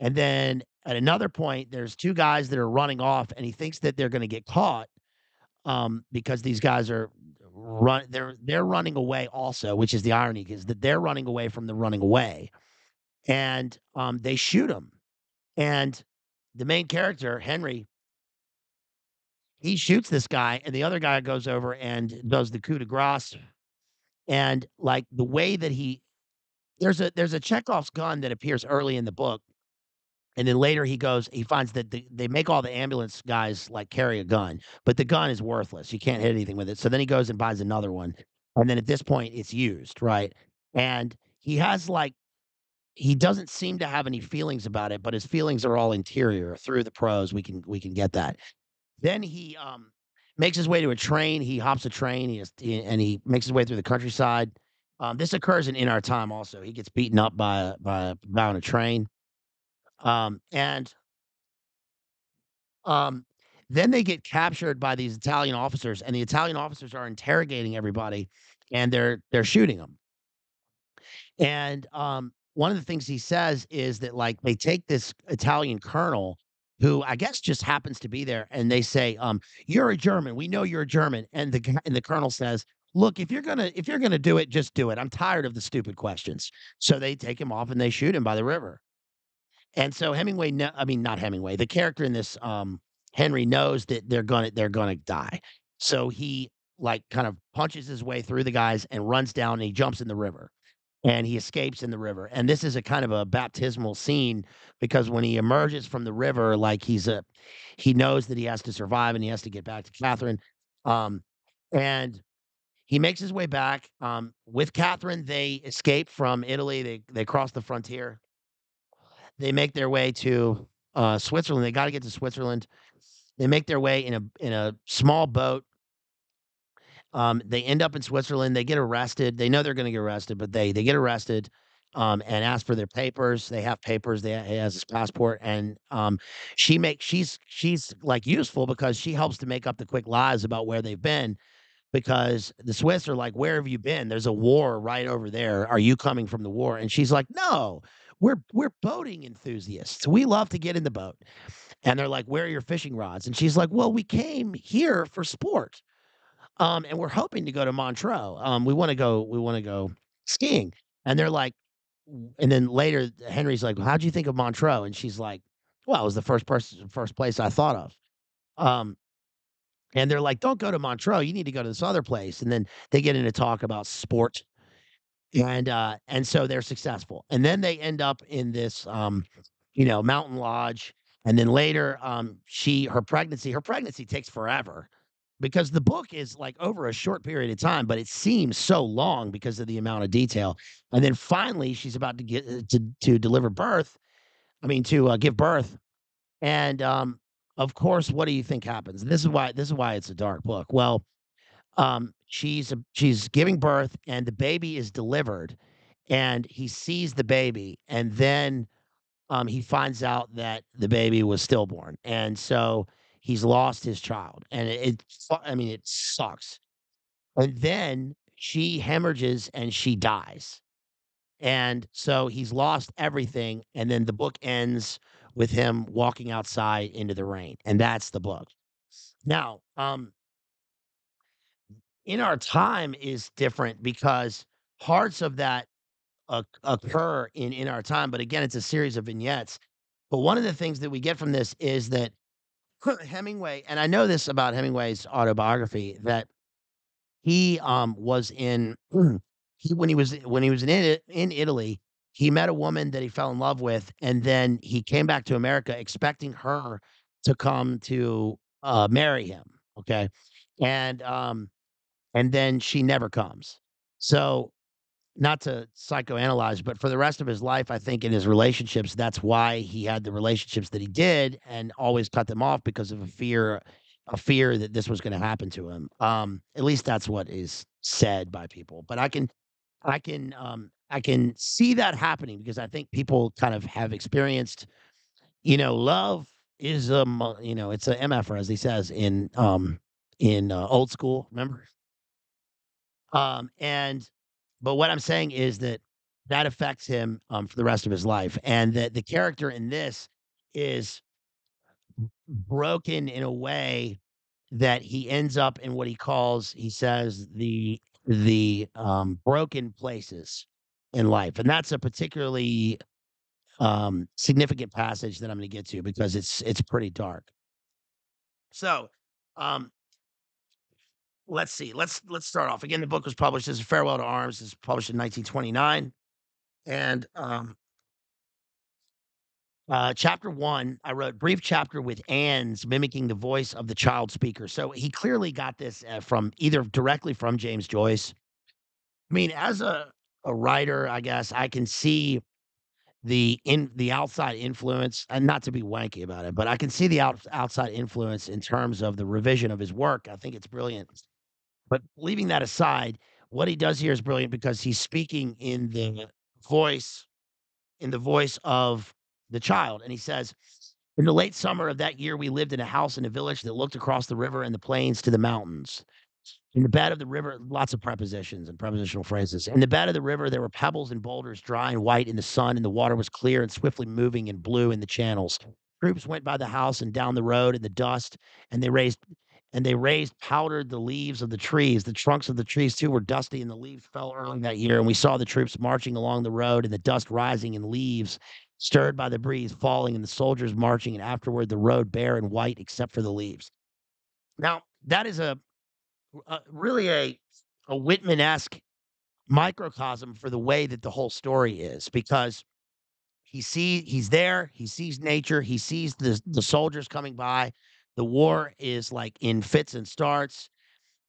And then at another point, there's two guys that are running off, and he thinks that they're going to get caught um, because these guys are run. They're they're running away also, which is the irony, is that they're running away from the running away, and um, they shoot him. And the main character, Henry, he shoots this guy, and the other guy goes over and does the coup de grace. And like the way that he there's a there's a Chekhov's gun that appears early in the book, and then later he goes, he finds that the, they make all the ambulance guys like carry a gun, but the gun is worthless. You can't hit anything with it. So then he goes and buys another one, and then at this point it's used, right? And he has like he doesn't seem to have any feelings about it, but his feelings are all interior through the prose. We can we can get that. Then he um, makes his way to a train. He hops a train. He he- and he makes his way through the countryside. Um, this occurs in In Our Time also. He gets beaten up by by guy on a train. Um, and um, then they get captured by these Italian officers, and the Italian officers are interrogating everybody, and they're they're shooting them. And um, one of the things he says is that like they take this Italian colonel who I guess just happens to be there, and they say, um, "You're a German. We know you're a German." And the and the colonel says, "Look, if you're gonna if you're gonna do it, just do it. I'm tired of the stupid questions." So they take him off and they shoot him by the river. And so Hemingway, kno- I mean not Hemingway, the character in this um, Henry knows that they're gonna they're gonna die. So he like kind of punches his way through the guys and runs down and he jumps in the river and he escapes in the river. And this is a kind of a baptismal scene because when he emerges from the river, like he's a he knows that he has to survive and he has to get back to Catherine. Um, and he makes his way back. Um, with Catherine, they escape from Italy. They they cross the frontier. They make their way to uh, Switzerland. They got to get to Switzerland. They make their way in a in a small boat um, they end up in Switzerland. They get arrested. They know they're going to get arrested, but they they get arrested um, and ask for their papers. They have papers. They he has his passport, and um, she makes she's she's like useful because she helps to make up the quick lies about where they've been. because the Swiss are like, "Where have you been? There's a war right over there. Are you coming from the war?" And she's like, "No, we're we're boating enthusiasts. We love to get in the boat." And they're like, "Where are your fishing rods?" And she's like, "Well, we came here for sport, um, and we're hoping to go to Montreux. Um, we want to go. We want to go skiing." And they're like, and then later Henry's like, well, "How'd you think of Montreux?" And she's like, "Well, it was the first person, first place I thought of." Um, and they're like, "Don't go to Montreux. You need to go to this other place." And then they get into talk about sport, and uh, and so they're successful. And then they end up in this, um, you know, mountain lodge. And then later, um, she her pregnancy her pregnancy takes forever because the book is like over a short period of time, but it seems so long because of the amount of detail. And then finally, she's about to get uh, to to deliver birth. I mean, to uh, give birth, and um, of course, what do you think happens? This is why this is why it's a dark book. Well, um, she's she's giving birth, and the baby is delivered, and he sees the baby, and then um, he finds out that the baby was stillborn, and so he's lost his child, and it, it I mean, it sucks. And then she hemorrhages and she dies. And so he's lost everything. And then the book ends with him walking outside into the rain. And that's the book. Now, um, in our time is different because parts of that oc- occur in in our time. But again, it's a series of vignettes. But one of the things that we get from this is that *clears throat* Hemingway, and I know this about Hemingway's autobiography, that he um was in *clears throat* he when he was when he was in in Italy, he met a woman that he fell in love with, and then he came back to America expecting her to come to uh, marry him. Okay, and um and then she never comes. So not to psychoanalyze, but for the rest of his life, I think in his relationships, that's why he had the relationships that he did and always cut them off because of a fear, a fear that this was going to happen to him. Um, at least that's what is said by people. But I can, I can, um, I can see that happening because I think people kind of have experienced, you know, love is a, you know, it's a MF as he says in, um, in uh, old school. Remember? Um, and but what I'm saying is that that affects him, um, for the rest of his life, and that the character in this is broken in a way that he ends up in what he calls, he says, the the um, broken places in life, and that's a particularly um, significant passage that I'm going to get to because it's it's pretty dark. So, um, let's see. Let's let's start off again. The book was published as a Farewell to Arms. It's published in 1929, and um, Uh, chapter one, I wrote brief chapter with Anne's mimicking the voice of the child speaker. So he clearly got this uh, from either directly from James Joyce. I mean, as a a writer, I guess I can see the in the outside influence, and not to be wanky about it, but I can see the out, outside influence in terms of the revision of his work. I think it's brilliant. But leaving that aside, what he does here is brilliant because he's speaking in the voice in the voice of the child. And he says, In the late summer of that year, we lived in a house in a village that looked across the river and the plains to the mountains. In the bed of the river, lots of prepositions and prepositional phrases. In the bed of the river, there were pebbles and boulders, dry and white in the sun, and the water was clear and swiftly moving and blue in the channels. Troops went by the house and down the road in the dust, and they raised and they raised powdered the leaves of the trees. The trunks of the trees too were dusty, and the leaves fell early that year. And we saw the troops marching along the road, and the dust rising in leaves, stirred by the breeze, falling, and the soldiers marching, and afterward the road bare and white except for the leaves. Now that is a uh, really a a Whitman-esque microcosm for the way that the whole story is because he see he's there, he sees nature, he sees the the soldiers coming by. The war is like in fits and starts,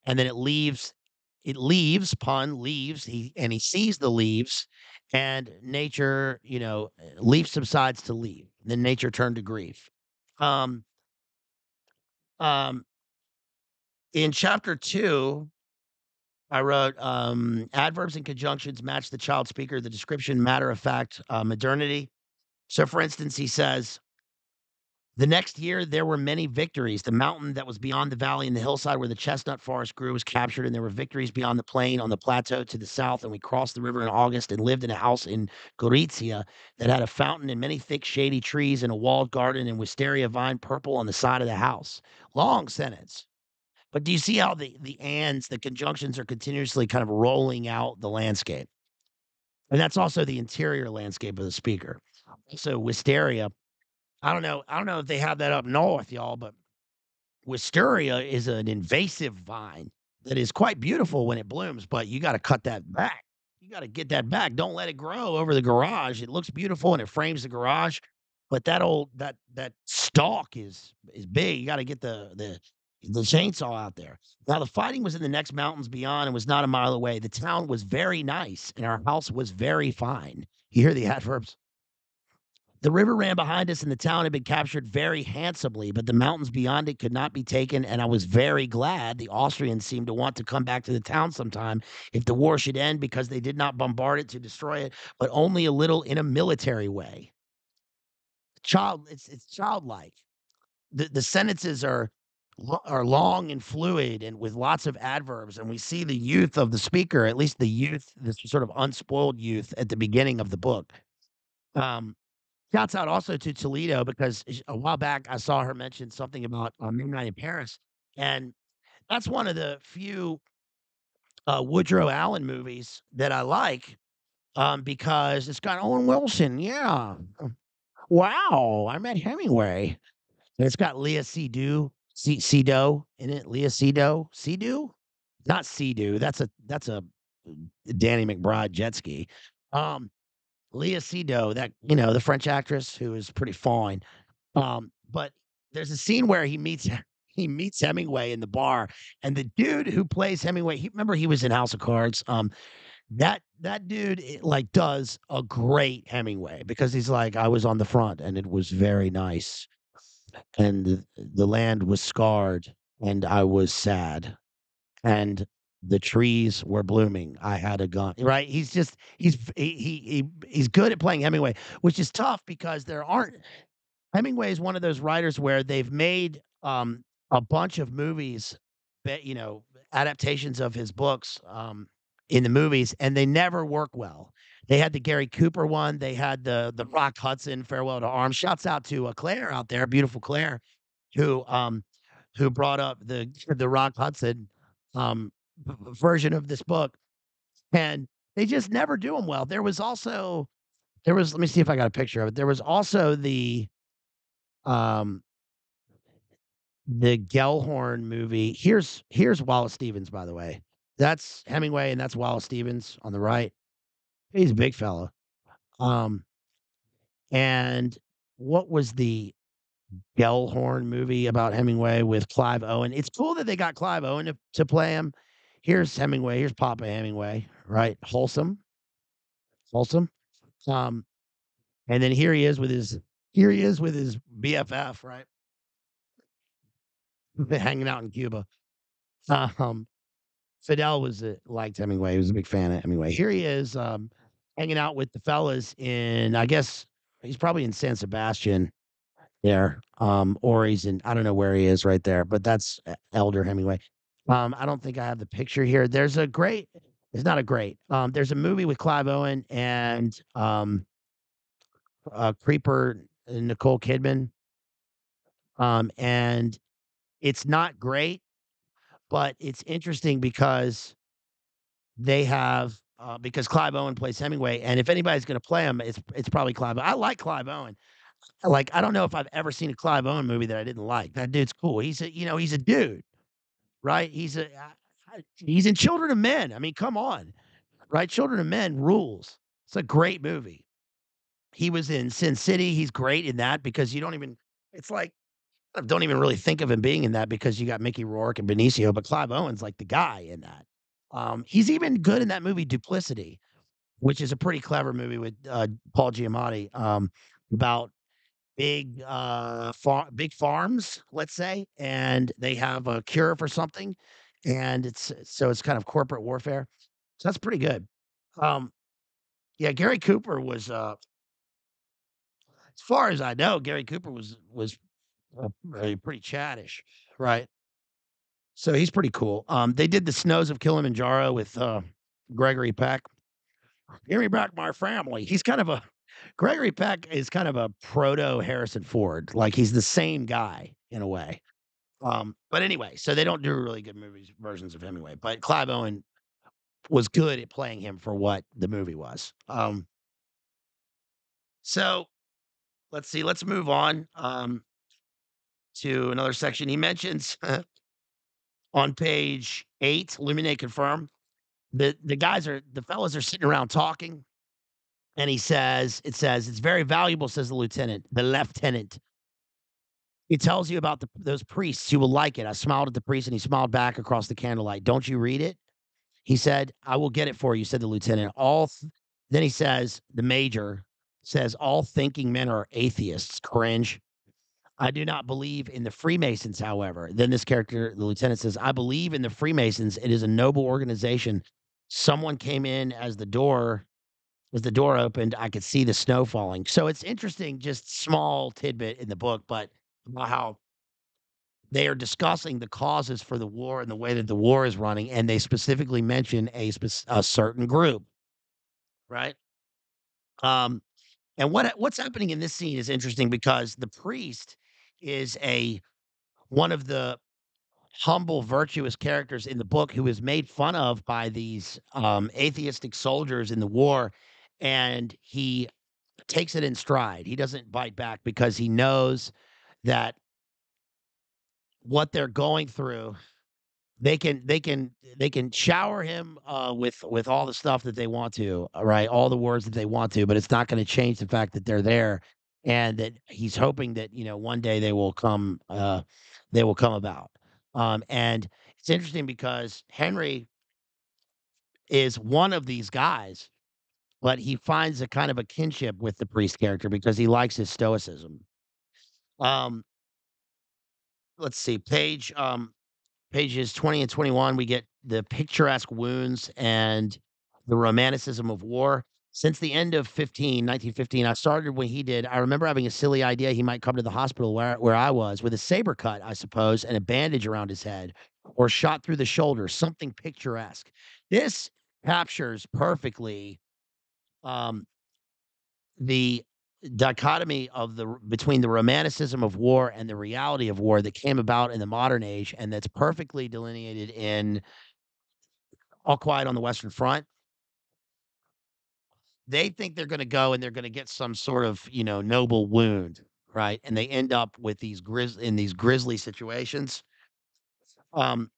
and then it leaves it leaves, pun, leaves, he and he sees the leaves and nature, you know, uh, leaf subsides to leave. Then nature turned to grief. Um um in chapter 2 I wrote um, adverbs and conjunctions match the child speaker, the description, matter of fact, uh, modernity. So, for instance, he says, The next year, there were many victories. The mountain that was beyond the valley and the hillside where the chestnut forest grew was captured, and there were victories beyond the plain on the plateau to the south. And we crossed the river in August and lived in a house in Gorizia that had a fountain and many thick, shady trees and a walled garden and wisteria vine purple on the side of the house. Long sentence. But do you see how the the ands, the conjunctions are continuously kind of rolling out the landscape? And that's also the interior landscape of the speaker. So wisteria I don't know I don't know if they have that up north, y'all, but wisteria is an invasive vine that is quite beautiful when it blooms, but you gotta cut that back. You gotta get that back. Don't let it grow over the garage. It looks beautiful and it frames the garage, but that old that that stalk is is big. You gotta get the the the chainsaw out there. Now the fighting was in the next mountains beyond and was not a mile away. The town was very nice and our house was very fine. You hear the *laughs* adverbs? The river ran behind us, and the town had been captured very handsomely, but the mountains beyond it could not be taken. And I was very glad the Austrians seemed to want to come back to the town sometime if the war should end, because they did not bombard it to destroy it, but only a little in a military way. Child, it's it's childlike. The the sentences are are long and fluid and with lots of adverbs, and we see the youth of the speaker, at least the youth, this sort of unspoiled youth at the beginning of the book. Um, Shouts out also to Toledo because a while back, I saw her mention something about, uh, Midnight in Paris, and that's one of the few, uh, Woodrow Allen movies that I like, um, because it's got Owen Wilson, yeah. Wow, I met Hemingway. And it's got Leah Seydoux Se Seydoux in it, Leah Seydoux Seydoux? Not Sea-Doo, that's a that's a, uh, Danny McBride jet ski. Um, Leah Seydoux, that you know, the French actress who is pretty fine. Um, but there's a scene where he meets *laughs* he meets Hemingway in the bar, and the dude who plays Hemingway, he remember he was in House of Cards. Um, that that dude eh, like does a great Hemingway because he's like, I was on the front and it was very nice, and the, the land was scarred and I was sad, and the trees were blooming. I had a gun. Right? He's just he's he he he he's good at playing Hemingway, which is tough because there aren't Hemingway is one of those writers where they've made um a bunch of movies that you know adaptations of his books um in the movies and they never work well. They had the Gary Cooper one, they had the the Rock Hudson Farewell to Arms. Shouts out to uh, Claire out there, beautiful Claire, who um who brought up the the Rock Hudson um version of this book and they just never do them well. There was also there was let me see if I got a picture of it. There was also the um the Gellhorn movie. Here's here's Wallace Stevens, by the way. That's Hemingway and that's Wallace Stevens on the right. He's a big fella. Um and what was the Gellhorn movie about Hemingway with Clive Owen? It's cool that they got Clive Owen to, to play him. Here's Hemingway. Here's Papa Hemingway, right? Wholesome, wholesome. Um, and then here he is with his here he is with his BFF, right? *laughs* Hanging out in Cuba. Um, Fidel was uh, liked Hemingway. He was a big fan of Hemingway. Here he is, um, hanging out with the fellas in, I guess he's probably in San Sebastian there, um, or he's in, I don't know where he is right there, but that's E- Elder Hemingway. Um, I don't think I have the picture here. There's a great, it's not a great, um, there's a movie with Clive Owen and um, uh, Creeper and Nicole Kidman, um, and it's not great, but it's interesting because they have uh, because Clive Owen plays Hemingway, and if anybody's going to play him, it's it's probably Clive. I like Clive Owen. Like I don't know if I've ever seen a Clive Owen movie that I didn't like. That dude's cool. He's a you know he's a dude, right? He's a I- he's in Children of Men. I mean, come on, right? Children of Men rules. It's a great movie. He was in Sin City. He's great in that because you don't even. It's like I don't even really think of him being in that because you got Mickey Rourke and Benicio, but Clive Owen's like the guy in that. Um, he's even good in that movie Duplicity, which is a pretty clever movie with uh, Paul Giamatti um, about big uh, far- big farms, let's say, and they have a cure for something, and it's so it's kind of corporate warfare. So that's pretty good. Um, yeah, Gary Cooper was, uh, as far as I know, Gary Cooper was was uh, pretty chattish, right? So he's pretty cool. Um, they did the Snows of Kilimanjaro with uh, Gregory Peck. Give me back my family. He's kind of a Gregory Peck is kind of a proto Harrison Ford. Like he's the same guy in a way. Um, but anyway, so they don't do really good movies versions of Hemingway. But Clive Owen was good at playing him for what the movie was. Um, so let's see. Let's move on um, to another section. He mentions *laughs* on page eight, illuminate confirm. The the guys are the fellows are sitting around talking, and he says, it says, it's very valuable, says the lieutenant, the lieutenant. He tells you about the, those priests. You will like it. I smiled at the priest and he smiled back across the candlelight. Don't you read it? He said, I will get it for you, said the lieutenant. All th- then he says, the major says, all thinking men are atheists. Cringe. I do not believe in the Freemasons, however. Then this character, the lieutenant says, I believe in the Freemasons. It is a noble organization. Someone came in as the door, as the door opened, I could see the snow falling. So it's interesting, just small tidbit in the book, but about how they are discussing the causes for the war and the way that the war is running, and they specifically mention a, a certain group, right? Um, and what what's happening in this scene is interesting because the priest is a one of the humble, virtuous characters in the book who is made fun of by these um, atheistic soldiers in the war, and he takes it in stride. He doesn't bite back because he knows that what they're going through they can they can they can shower him uh, with with all the stuff that they want to uh, right all the words that they want to but it's not going to change the fact that they're there and that he's hoping that you know one day they will come uh they will come about um and it's interesting because henry is one of these guys but he finds a kind of a kinship with the priest character because he likes his stoicism. Um let's see page um pages 20 and 21 we get the picturesque wounds and the romanticism of war. Since the end of 15 1915 i started when he did i remember having a silly idea he might come to the hospital where, where i was with a saber cut i suppose and a bandage around his head or shot through the shoulder something picturesque. This captures perfectly um, the dichotomy of the between the romanticism of war and the reality of war that came about in the modern age and that's perfectly delineated in all quiet on the western front. They think they're going to go and they're going to get some sort of you know noble wound right? And they end up with these grizz in these grisly situations. Um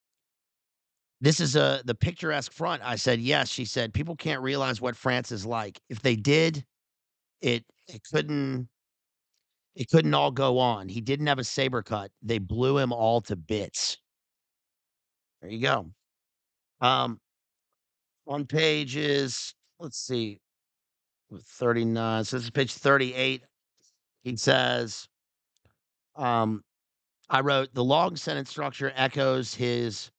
this is a the picturesque front i said yes she said people can't realize what france is like if they did it it couldn't it couldn't all go on. He didn't have a saber cut. They blew him all to bits. There you go. Um, on pages, let's see, 39. So this is page 38. He says, um, I wrote the long sentence structure echoes his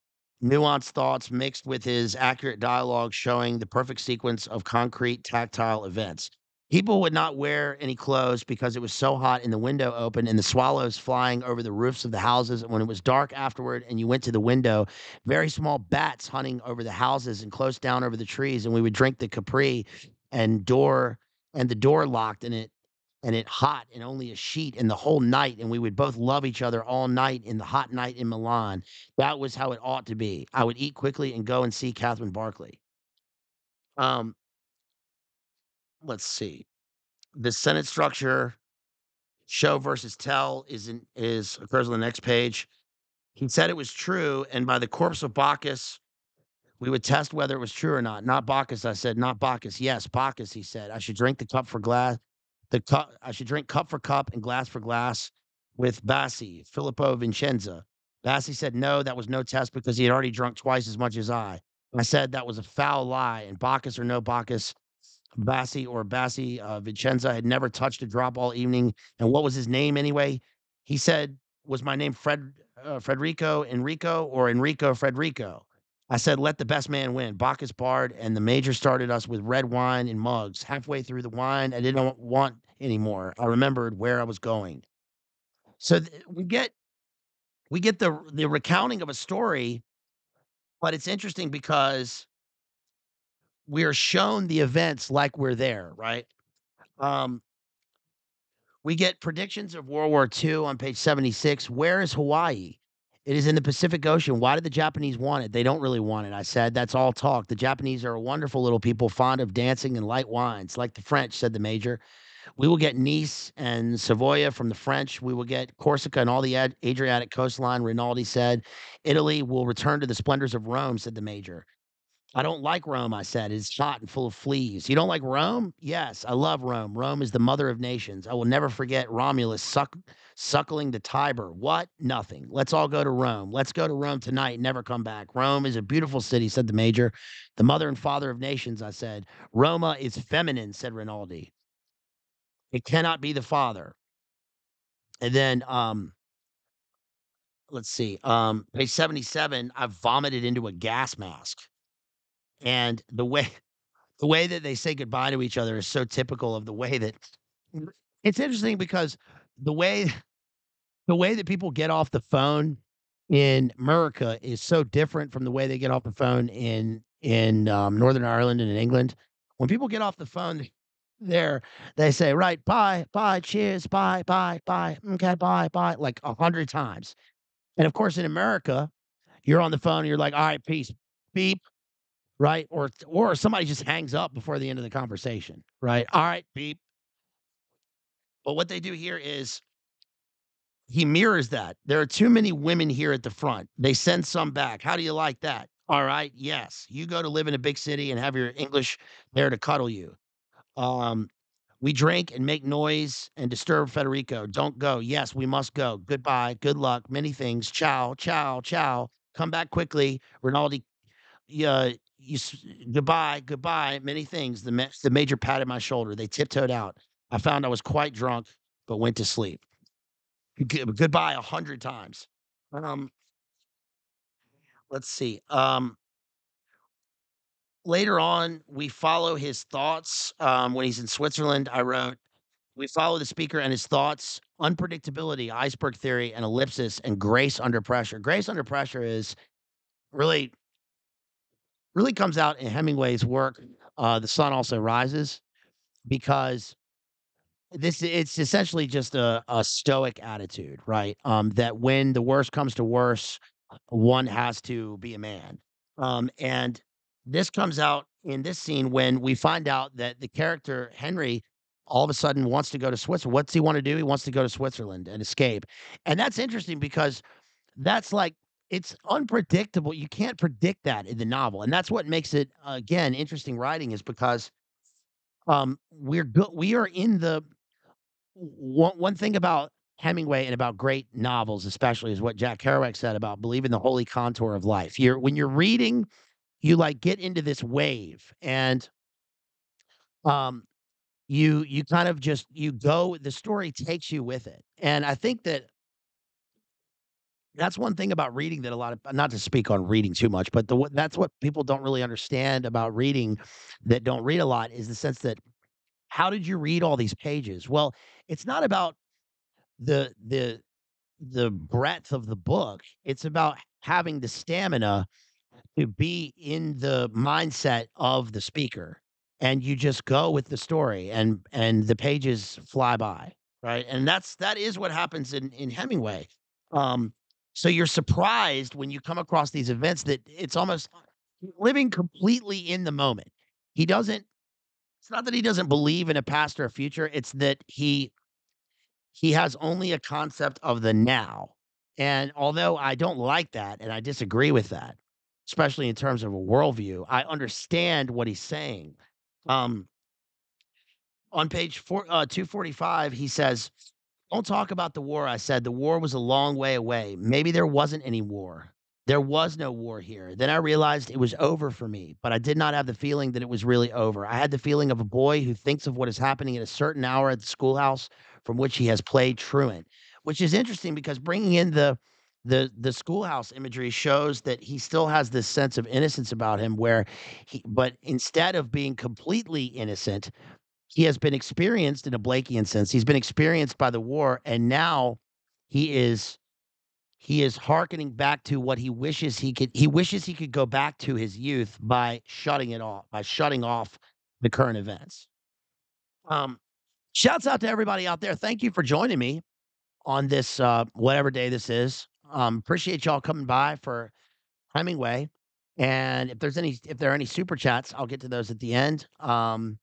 nuanced thoughts mixed with his accurate dialogue showing the perfect sequence of concrete tactile events. People would not wear any clothes because it was so hot and the window open and the swallows flying over the roofs of the houses. And when it was dark afterward and you went to the window, very small bats hunting over the houses and close down over the trees. And we would drink the Capri and door and the door locked and it and it hot and only a sheet and the whole night and we would both love each other all night in the hot night in Milan. That was how it ought to be. I would eat quickly and go and see Catherine Barkley. Um, let's see. The Senate structure, show versus tell, is in, is occurs on the next page. He said it was true, and by the corpse of Bacchus, we would test whether it was true or not. Not Bacchus, I said. Not Bacchus. Yes, Bacchus. He said I should drink the cup for glass. The cup. I should drink cup for cup and glass for glass with Bassi, Filippo Vincenza. Bassi said no, that was no test because he had already drunk twice as much as I. I said that was a foul lie, and Bacchus or no Bacchus, Bassi or Bassi uh, Vincenza had never touched a drop all evening. And what was his name anyway? He said, "Was my name Fred uh, Frederico Enrico or Enrico Frederico?" I said, "Let the best man win." Bacchus barred, and the major started us with red wine in mugs. Halfway through the wine, I didn't want any more. I remembered where I was going. So th- we get we get the the recounting of a story, but it's interesting because we are shown the events like we're there, right? Um, we get predictions of World War II on page 76. Where is Hawaii? It is in the Pacific Ocean. Why did the Japanese want it? They don't really want it. I said, that's all talk. The Japanese are a wonderful little people, fond of dancing and light wines, like the French, said the major. We will get Nice and Savoia from the French. We will get Corsica and all the Ad- Adriatic coastline, Rinaldi said. Italy will return to the splendors of Rome, said the major. I don't like Rome, I said. It's hot and full of fleas. You don't like Rome? Yes, I love Rome. Rome is the mother of nations. I will never forget Romulus suck, suckling the Tiber. What? Nothing. Let's all go to Rome. Let's go to Rome tonight. Never come back. Rome is a beautiful city, said the major. The mother and father of nations, I said. Roma is feminine, said Rinaldi. It cannot be the father. And then um let's see. Um page 77, I vomited into a gas mask. And the way the way that they say goodbye to each other is so typical of the way that it's interesting because the way the way that people get off the phone in America is so different from the way they get off the phone in in um, Northern Ireland and in England. When people get off the phone *laughs* there, they say, right, bye, bye, cheers, bye, bye, bye, okay, bye, bye, like a hundred times. And of course, in America, you're on the phone and you're like, all right, peace, beep, right? Or or somebody just hangs up before the end of the conversation, right? All right, beep. But what they do here is he mirrors that. There are too many women here at the front. They send some back. How do you like that? All right, yes. You go to live in a big city and have your English there to cuddle you. Um, we drink and make noise and disturb Federico. Don't go. Yes, we must go. Goodbye. Good luck. Many things. Ciao, ciao, ciao. Come back quickly. Rinaldi, yeah, you, goodbye, goodbye. Many things. The, the major patted my shoulder. They tiptoed out. I found I was quite drunk, but went to sleep. Goodbye a hundred times. Um, let's see. Um, later on, we follow his thoughts. Um, when he's in Switzerland, I wrote, we follow the speaker and his thoughts, unpredictability, iceberg theory, and ellipsis, and grace under pressure. Grace under pressure is really, really comes out in Hemingway's work. Uh, the sun also rises because this it's essentially just a, a stoic attitude, right? Um, that when the worst comes to worse, one has to be a man. Um, and this comes out in this scene when we find out that the character Henry all of a sudden wants to go to Switzerland. What's he want to do? He wants to go to Switzerland and escape. And that's interesting because that's like it's unpredictable. You can't predict that in the novel. And that's what makes it again interesting writing is because um we're go- we are in the one one thing about Hemingway and about great novels, especially, is what Jack Kerouac said about believing the holy contour of life. You're when you're reading, you like get into this wave, and um, you you kind of just you go. The story takes you with it, and I think that that's one thing about reading that a lot of not to speak on reading too much, but the that's what people don't really understand about reading that don't read a lot is the sense that how did you read all these pages? Well, it's not about the the the breadth of the book. It's about having the stamina to be in the mindset of the speaker and you just go with the story and and the pages fly by, right? And that's that is what happens in in Hemingway. Um so you're surprised when you come across these events that it's almost living completely in the moment. He doesn't it's not that he doesn't believe in a past or a future, it's that he he has only a concept of the now. And although I don't like that and I disagree with that, especially in terms of a worldview, I understand what he's saying. Um, on page four, uh, 245, he says, Don't talk about the war. I said, The war was a long way away. Maybe there wasn't any war. There was no war here. Then I realized it was over for me, but I did not have the feeling that it was really over. I had the feeling of a boy who thinks of what is happening at a certain hour at the schoolhouse from which he has played truant, which is interesting because bringing in the the the schoolhouse imagery shows that he still has this sense of innocence about him where he but instead of being completely innocent he has been experienced in a Blakean sense. He's been experienced by the war, and now he is he is hearkening back to what he wishes he could he wishes he could go back to his youth by shutting it off, by shutting off the current events. Um, shouts out to everybody out there. Thank you for joining me on this uh whatever day this is. Um, appreciate y'all coming by for Hemingway. And if there's any if there are any super chats, I'll get to those at the end. Um,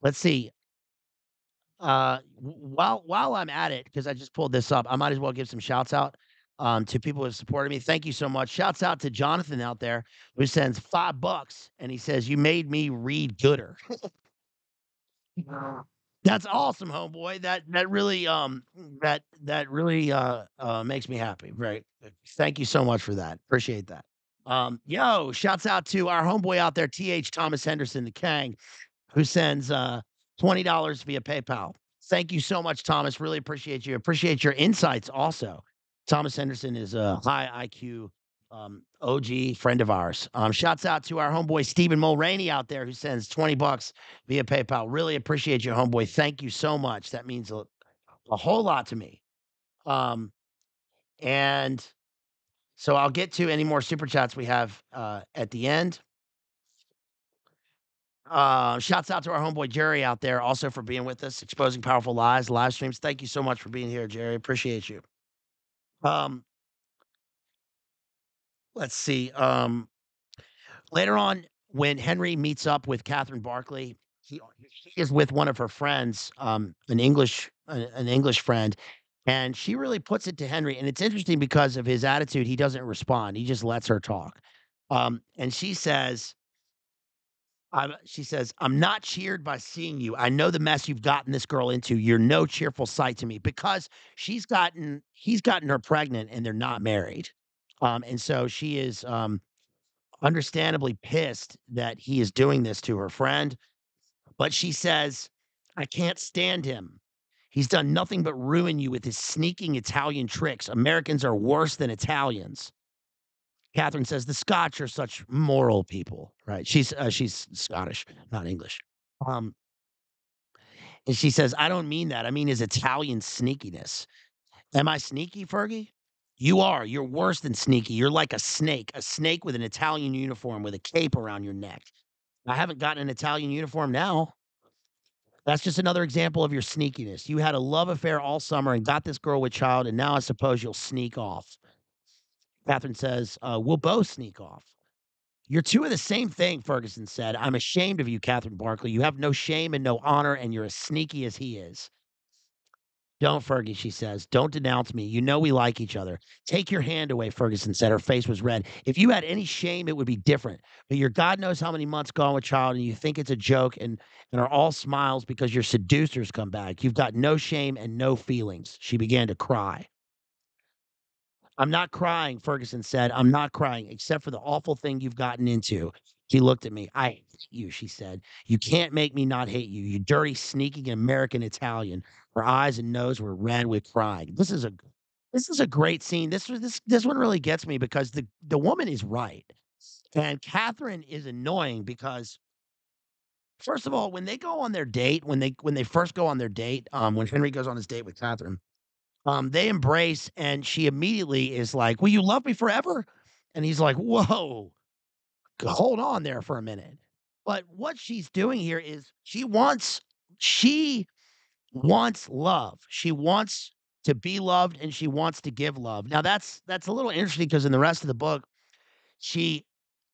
let's see. Uh, while while I'm at it, because I just pulled this up, I might as well give some shouts out um, to people who have supported me. Thank you so much. Shouts out to Jonathan out there who sends five bucks and he says, "You made me read gooder." That's awesome, homeboy. That that really um that that really uh uh makes me happy. Right. Thank you so much for that. Appreciate that. Um, yo, shouts out to our homeboy out there, TH Thomas Henderson, the Kang, who sends uh $20 via PayPal. Thank you so much, Thomas. Really appreciate you. Appreciate your insights also. Thomas Henderson is a high IQ um, OG friend of ours. Um, shouts out to our homeboy Stephen Mulroney out there who sends 20 bucks via PayPal. Really appreciate you, homeboy. Thank you so much. That means a, a whole lot to me. Um, and so I'll get to any more super chats we have uh, at the end. Uh, shouts out to our homeboy Jerry out there also for being with us, exposing powerful lies, live streams. Thank you so much for being here, Jerry. Appreciate you. Um, let's see. Um, later on, when Henry meets up with Catherine Barkley, he, he is with one of her friends, um, an English an, an English friend, and she really puts it to Henry. And it's interesting because of his attitude; he doesn't respond. He just lets her talk. Um, and she says, I'm, she says, I'm not cheered by seeing you. I know the mess you've gotten this girl into. You're no cheerful sight to me because she's gotten, he's gotten her pregnant and they're not married. Um, and so she is um, understandably pissed that he is doing this to her friend. But she says, I can't stand him. He's done nothing but ruin you with his sneaking Italian tricks. Americans are worse than Italians. Catherine says the Scotch are such moral people, right? She's uh, she's Scottish, not English. Um, and she says, I don't mean that. I mean his Italian sneakiness. Am I sneaky, Fergie? You are. You're worse than sneaky. You're like a snake, a snake with an Italian uniform with a cape around your neck. I haven't gotten an Italian uniform now. That's just another example of your sneakiness. You had a love affair all summer and got this girl with child, and now I suppose you'll sneak off. Catherine says, uh, We'll both sneak off. You're two of the same thing, Ferguson said. I'm ashamed of you, Catherine Barkley. You have no shame and no honor, and you're as sneaky as he is. Don't, Fergie, she says. Don't denounce me. You know we like each other. Take your hand away, Ferguson said. Her face was red. If you had any shame, it would be different. But your God knows how many months gone with child, and you think it's a joke and, and are all smiles because your seducers come back. You've got no shame and no feelings. She began to cry. I'm not crying, Ferguson said. I'm not crying, except for the awful thing you've gotten into. He looked at me. I hate you, she said. You can't make me not hate you, you dirty, sneaking American Italian. Her eyes and nose were red with crying. This is a this is a great scene. This was this this one really gets me because the the woman is right. And Catherine is annoying because first of all, when they go on their date, when they when they first go on their date, um, when Henry goes on his date with Catherine, um, they embrace, and she immediately is like, "Will you love me forever?" And he's like, "Whoa, hold on there for a minute." But what she's doing here is she wants she wants love. She wants to be loved, and she wants to give love. Now that's that's a little interesting because in the rest of the book, she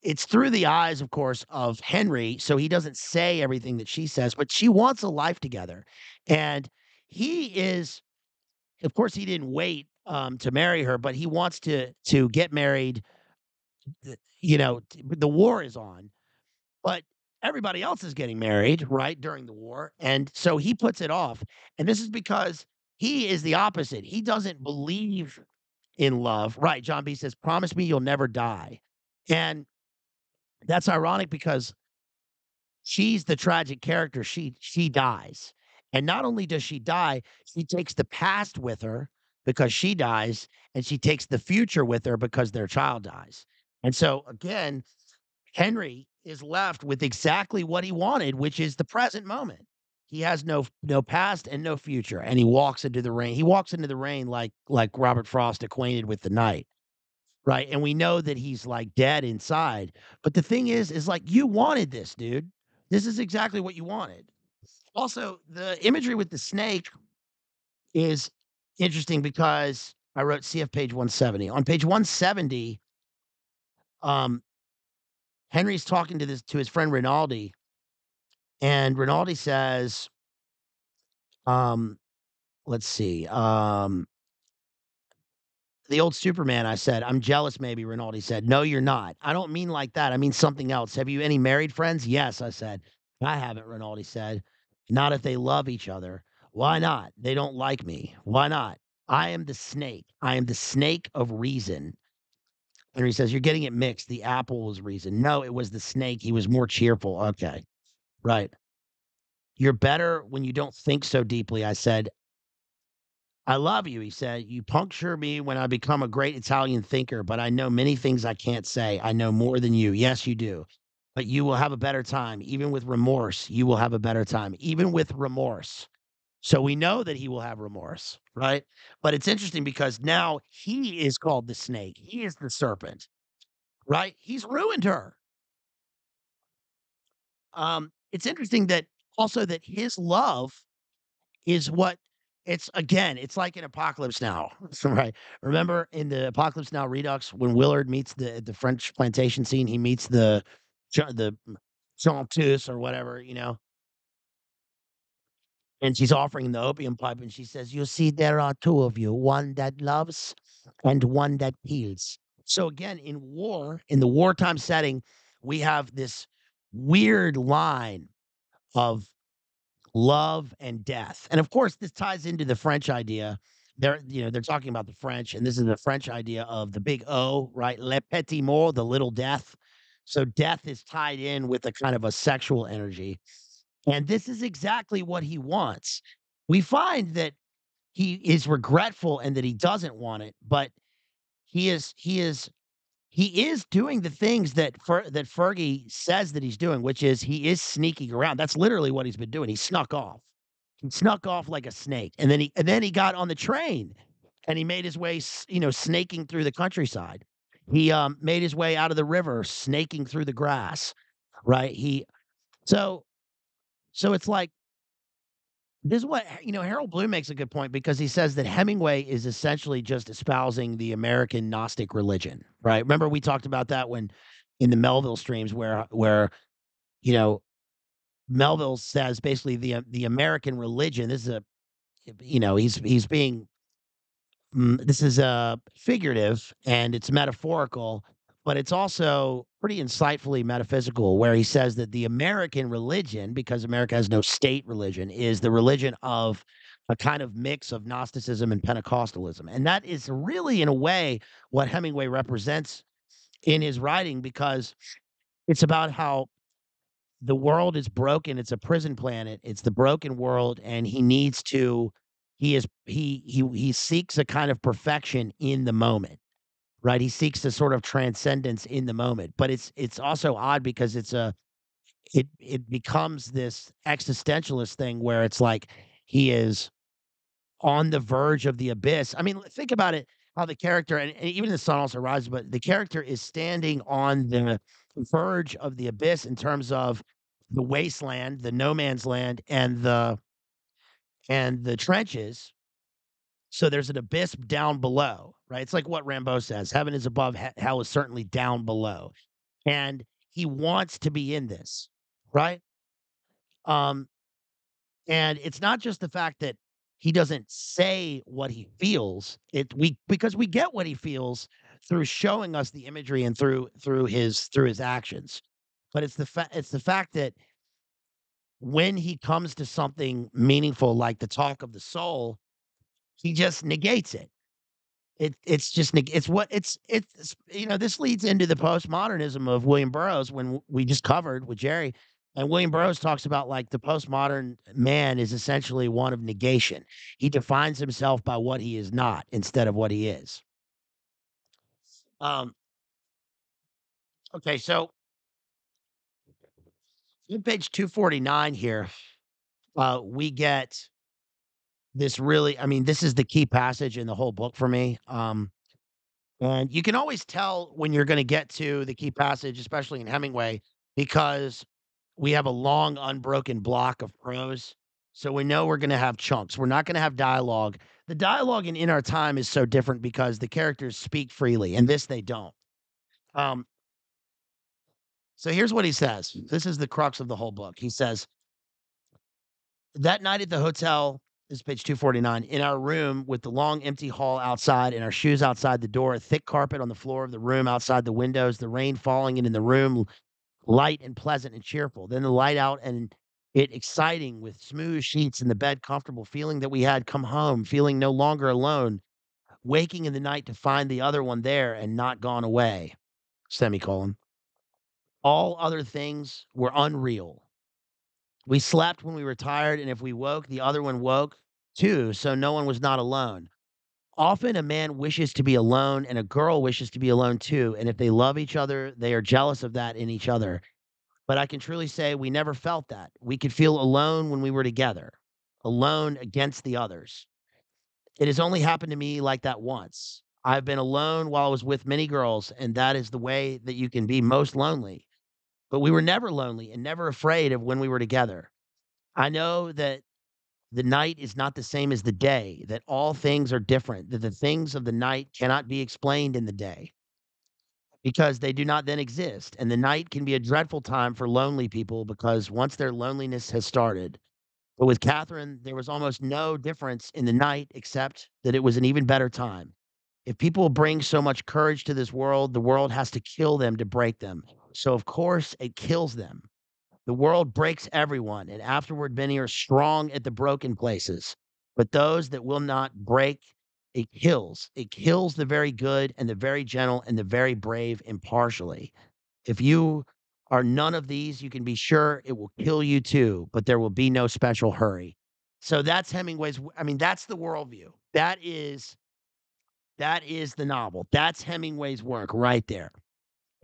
it's through the eyes, of course, of Henry, so he doesn't say everything that she says, but she wants a life together, and he is of course, he didn't wait um, to marry her, but he wants to to get married. You know, the war is on, but everybody else is getting married right during the war, and so he puts it off. And this is because he is the opposite. He doesn't believe in love. Right? John B says, "Promise me you'll never die," and that's ironic because she's the tragic character. She she dies. And not only does she die, she takes the past with her because she dies, and she takes the future with her because their child dies. And so again, Henry is left with exactly what he wanted, which is the present moment. he has no no past and no future, and he walks into the rain. He walks into the rain like like Robert Frost acquainted with the night. Right, and we know that he's, like, dead inside, but the thing is is, like, you wanted this, dude. This is exactly what you wanted. Also, the imagery with the snake is interesting because I wrote CF page 170. On page 170, um, Henry's talking to this to his friend Rinaldi, and Rinaldi says, um, let's see, um the old Superman, I said, "I'm jealous, maybe," Rinaldi said. "No, you're not. I don't mean like that. I mean something else. Have you any married friends?" "Yes," I said. "I haven't," Rinaldi said. "Not if they love each other." "Why not? They don't like me." "Why not?" "I am the snake. I am the snake of reason." And he says, "You're getting it mixed. The apple was reason." "No, it was the snake. He was more cheerful." "Okay. Right." "You're better when you don't think so deeply," I said. "I love you," he said. "You puncture me when I become a great Italian thinker, but I know many things I can't say. I know more than you. Yes, you do. But you will have a better time. Even with remorse, you will have a better time. Even with remorse." So we know that he will have remorse, right? But it's interesting because now he is called the snake. He is the serpent, right? He's ruined her. Um, it's interesting that also that his love is what it's again, it's like in Apocalypse Now, *laughs* right? Remember in the Apocalypse Now Redux when Willard meets the the French plantation scene, he meets the the chanteuse or whatever, you know, and she's offering the opium pipe, and she says, "You see, there are two of you, one that loves and one that kills." So again, in war, in the wartime setting, we have this weird line of love and death. And of course, this ties into the French idea. They're, you know, they're talking about the French, and this is the French idea of the big O, right? Le petit mort, the little death. So death is tied in with a kind of a sexual energy. And this is exactly what he wants. We find that he is regretful and that he doesn't want it, but he is he is he is doing the things that Fer that Fergie says that he's doing, which is he is sneaking around. That's literally what he's been doing. He snuck off. He snuck off like a snake, and then he and then he got on the train, and he made his way, you know, snaking through the countryside. He, um, made his way out of the river, snaking through the grass, right? He so so it's like this is what you know, Harold Bloom makes a good point because he says that Hemingway is essentially just espousing the American Gnostic religion, right? Remember we talked about that when in the Melville streams where where, you know, Melville says basically the the American religion, this is a you know, he's he's being this is uh figurative and it's metaphorical, but it's also pretty insightfully metaphysical where he says that the American religion, because America has no state religion, is the religion of a kind of mix of Gnosticism and Pentecostalism. And that is really, in a way, what Hemingway represents in his writing because it's about how the world is broken. It's a prison planet. It's the broken world, and he needs to. He is he he he seeks a kind of perfection in the moment, right? He seeks a sort of transcendence in the moment. But it's it's also odd because it's a it it becomes this existentialist thing where it's like he is on the verge of the abyss. I mean, think about it, how the character and, and even the sun also rises, but the character is standing on the verge of the abyss in terms of the wasteland, the no man's land, and the and the trenches. So there's an abyss down below, right? It's like what Rambo says: "Heaven is above, hell is certainly down below," and he wants to be in this, right? Um, And it's not just the fact that he doesn't say what he feels. It we because we get what he feels through showing us the imagery and through through his through his actions. But it's the fa- it's the fact that when he comes to something meaningful like the talk of the soul, he just negates it. It it's just it's what it's it's you know this leads into the postmodernism of William Burroughs when we just covered with Jerry and William Burroughs talks about like the postmodern man is essentially one of negation. He defines himself by what he is not instead of what he is. Um okay, so on page 249 here uh, we get this really I mean, this is the key passage in the whole book for me. Um, and you can always tell when you're gonna get to the key passage, especially in Hemingway, because we have a long unbroken block of prose. So we know we're gonna have chunks. We're not gonna have dialogue. The dialogue in In Our Time is so different because the characters speak freely, and this they don't. Um, so here's what he says. This is the crux of the whole book. He says, That night at the hotel, this is page 249, in our room with the long empty hall outside and our shoes outside the door, a thick carpet on the floor of the room outside the windows, the rain falling in, in the room, light and pleasant and cheerful. Then the light out and it exciting with smooth sheets in the bed, comfortable, feeling that we had come home, feeling no longer alone, waking in the night to find the other one there and not gone away. Semicolon. All other things were unreal. We slept when we were tired, and if we woke, the other one woke too, so no one was not alone. Often a man wishes to be alone, and a girl wishes to be alone too. And if they love each other, they are jealous of that in each other. But I can truly say we never felt that. We could feel alone when we were together, alone against the others. It has only happened to me like that once. I've been alone while I was with many girls, and that is the way that you can be most lonely. But we were never lonely and never afraid of when we were together. I know that the night is not the same as the day, that all things are different, that the things of the night cannot be explained in the day because they do not then exist. And the night can be a dreadful time for lonely people because once their loneliness has started. But with Catherine, there was almost no difference in the night except that it was an even better time. If people bring so much courage to this world, the world has to kill them to break them. So, of course, it kills them. The world breaks everyone, and afterward, many are strong at the broken places. But those that will not break, it kills. It kills the very good and the very gentle and the very brave impartially. If you are none of these, you can be sure it will kill you too, but there will be no special hurry. So that's Hemingway's. I mean, that's the worldview. That is, that is the novel. That's Hemingway's work right there.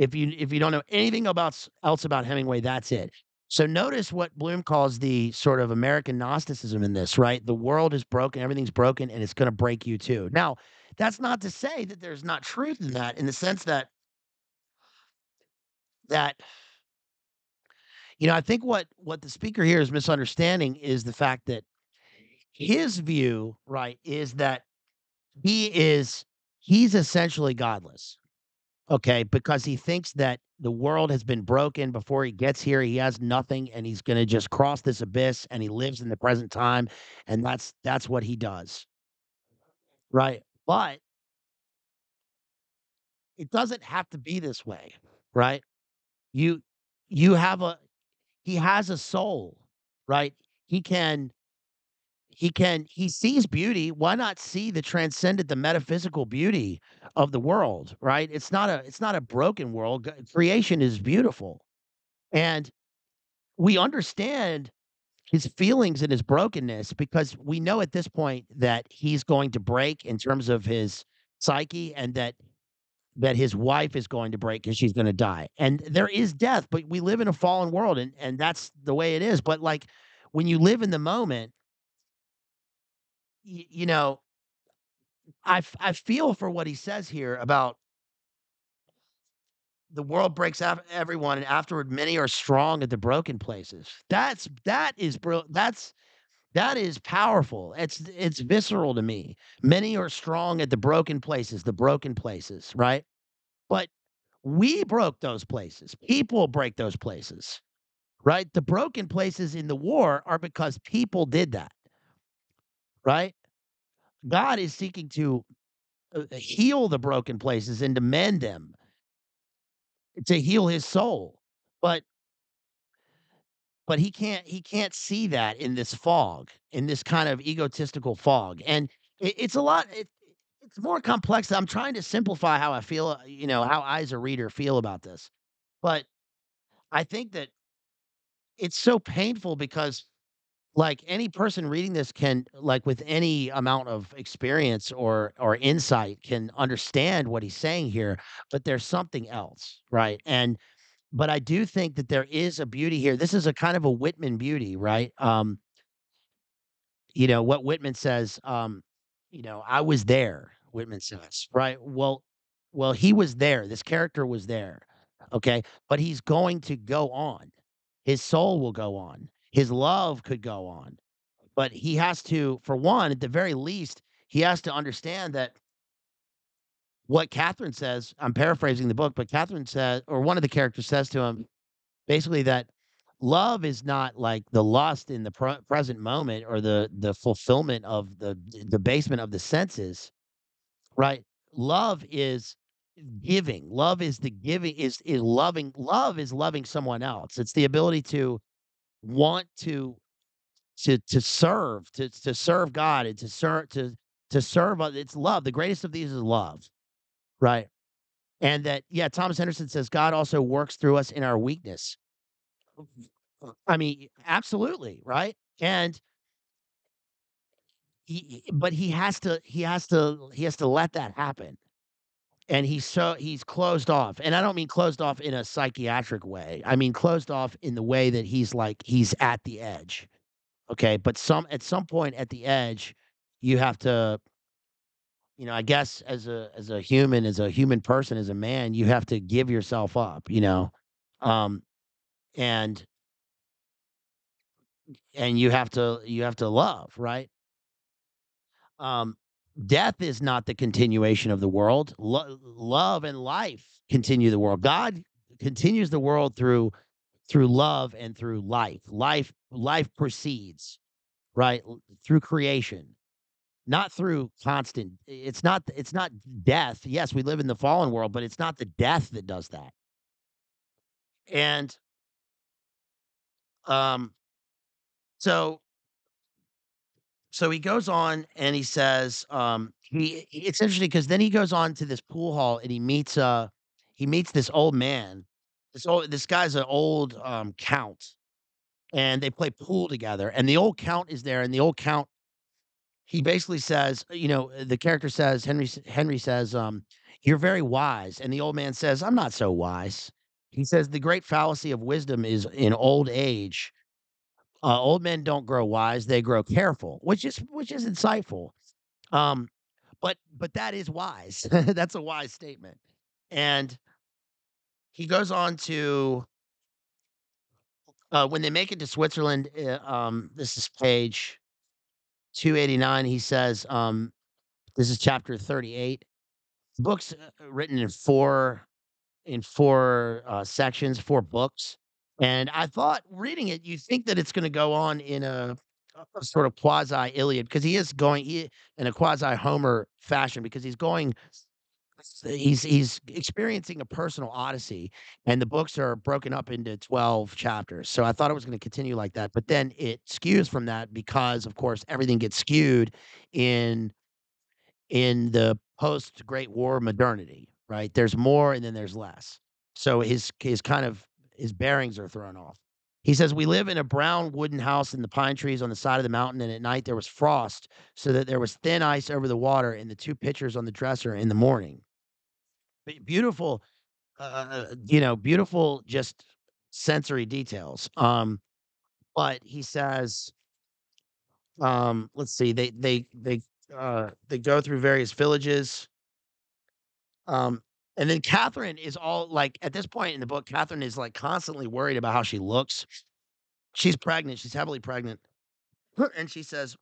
If you if you don't know anything about else about Hemingway, that's it. So notice what Bloom calls the sort of American Gnosticism in this, right? The world is broken, everything's broken, and it's going to break you too. Now, that's not to say that there's not truth in that, in the sense that that you know, I think what what the speaker here is misunderstanding is the fact that his view, right, is that he is he's essentially godless. Okay, because he thinks that the world has been broken before he gets here. He has nothing and he's going to just cross this abyss and he lives in the present time and that's that's what he does. Right? But it doesn't have to be this way, right? You you have a he has a soul, right? He can he can he sees beauty. Why not see the transcendent, the metaphysical beauty of the world, right? It's not a it's not a broken world. Creation is beautiful. And we understand his feelings and his brokenness because we know at this point that he's going to break in terms of his psyche and that that his wife is going to break because she's going to die and there is death but we live in a fallen world and and that's the way it is but like when you live in the moment y- you know I, f- I feel for what he says here about the world breaks af- everyone and afterward many are strong at the broken places that's that is bro that's That is powerful. It's it's visceral to me. Many are strong at the broken places, the broken places, right? But we broke those places. People break those places, right? The broken places in the war are because people did that, right? God is seeking to uh, heal the broken places and to mend them, to heal his soul. But but he can't he can't see that in this fog, in this kind of egotistical fog. And it, it's a lot it, it's more complex. I'm trying to simplify how I feel, uh, you know, how I as a reader feel about this. But I think that it's so painful because like any person reading this can like with any amount of experience or or insight can understand what he's saying here, but there's something else, right? And but I do think that there is a beauty here. This is a kind of a Whitman beauty, right? Um you know, what Whitman says, um, you know, "I was there," Whitman says, right? Well well, he was there, this character was there, okay? But he's going to go on. His soul will go on. His love could go on. But he has to for one, at the very least, he has to understand that what Catherine says I'm paraphrasing the book, but Catherine says or one of the characters says to him, basically that love is not like the lust in the pre present moment or the the fulfillment of the the basement of the senses, right? Love is giving. Love is the giving is is loving love is loving someone else. It's the ability to want to to to serve, to to serve God and to serve to to serve it's love. The greatest of these is love, right? And that yeah, Thomas Henderson says God also works through us in our weakness. I mean, absolutely, right? And he but he has to he has to he has to let that happen. And he's so he's closed off, and I don't mean closed off in a psychiatric way. I mean closed off in the way that he's like he's at the edge, okay? But some at some point at the edge, you have to you know, I guess as a as a human, as a human person, as a man, you have to give yourself up, you know? Um, and and you have to you have to love, right? Um, death is not the continuation of the world. Lo love and life continue the world. God continues the world through through love and through life. Life life proceeds, right? Through creation, not through constant it's not it's not death. Yes, we live in the fallen world, but it's not the death that does that. And um, so so he goes on and he says, um, he it's interesting 'cause then he goes on to this pool hall and he meets, uh, he meets this old man. This old this guy's an old, um, count, and they play pool together, and the old count is there, and the old count he basically says, you know, the character says, Henry Henry says, um, "You're very wise," and the old man says, "I'm not so wise." He says, "The great fallacy of wisdom is in old age, uh, old men don't grow wise, they grow careful," which is which is insightful. Um, but but that is wise. *laughs* That's a wise statement. And he goes on to uh, when they make it to Switzerland, eh, um, this is page 289, he says, um, this is chapter 38. Book's, uh, written in 4 in 4, uh, sections, 4 books, and I thought reading it, you think that it's gonna go on in a a sort of quasi Iliad because he is going he in a quasi Homer fashion because he's going he's he's experiencing a personal odyssey, and the books are broken up into 12 chapters, so I thought it was gonna continue like that, but then it skews from that because, of course, everything gets skewed in in the post-Great War modernity, right? There's more and then there's less. So his his kind of his bearings are thrown off. He says, "We live in a brown wooden house in the pine trees on the side of the mountain, and at night there was frost, so that there was thin ice over the water and the 2 pitchers on the dresser in the morning." Be beautiful, uh uh uh, you know, beautiful just sensory details, um, but he says um, let's see, they they they, uh, they go through various villages um, and then Catherine is all like at this point in the book, Catherine is, like, constantly worried about how she looks. She's pregnant, she's heavily pregnant, *clears throat* and she says,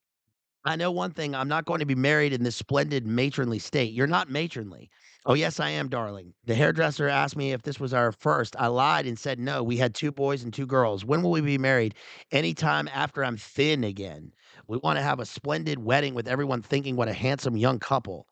"I know one thing, I'm not going to be married in this splendid matronly state." "You're not matronly." "Oh, yes, I am, darling. The hairdresser asked me if this was our 1st. I lied and said no. we had 2 boys and 2 girls.' When will we be married? Anytime after I'm thin again. We wanna have a splendid wedding with everyone thinking what a handsome young couple."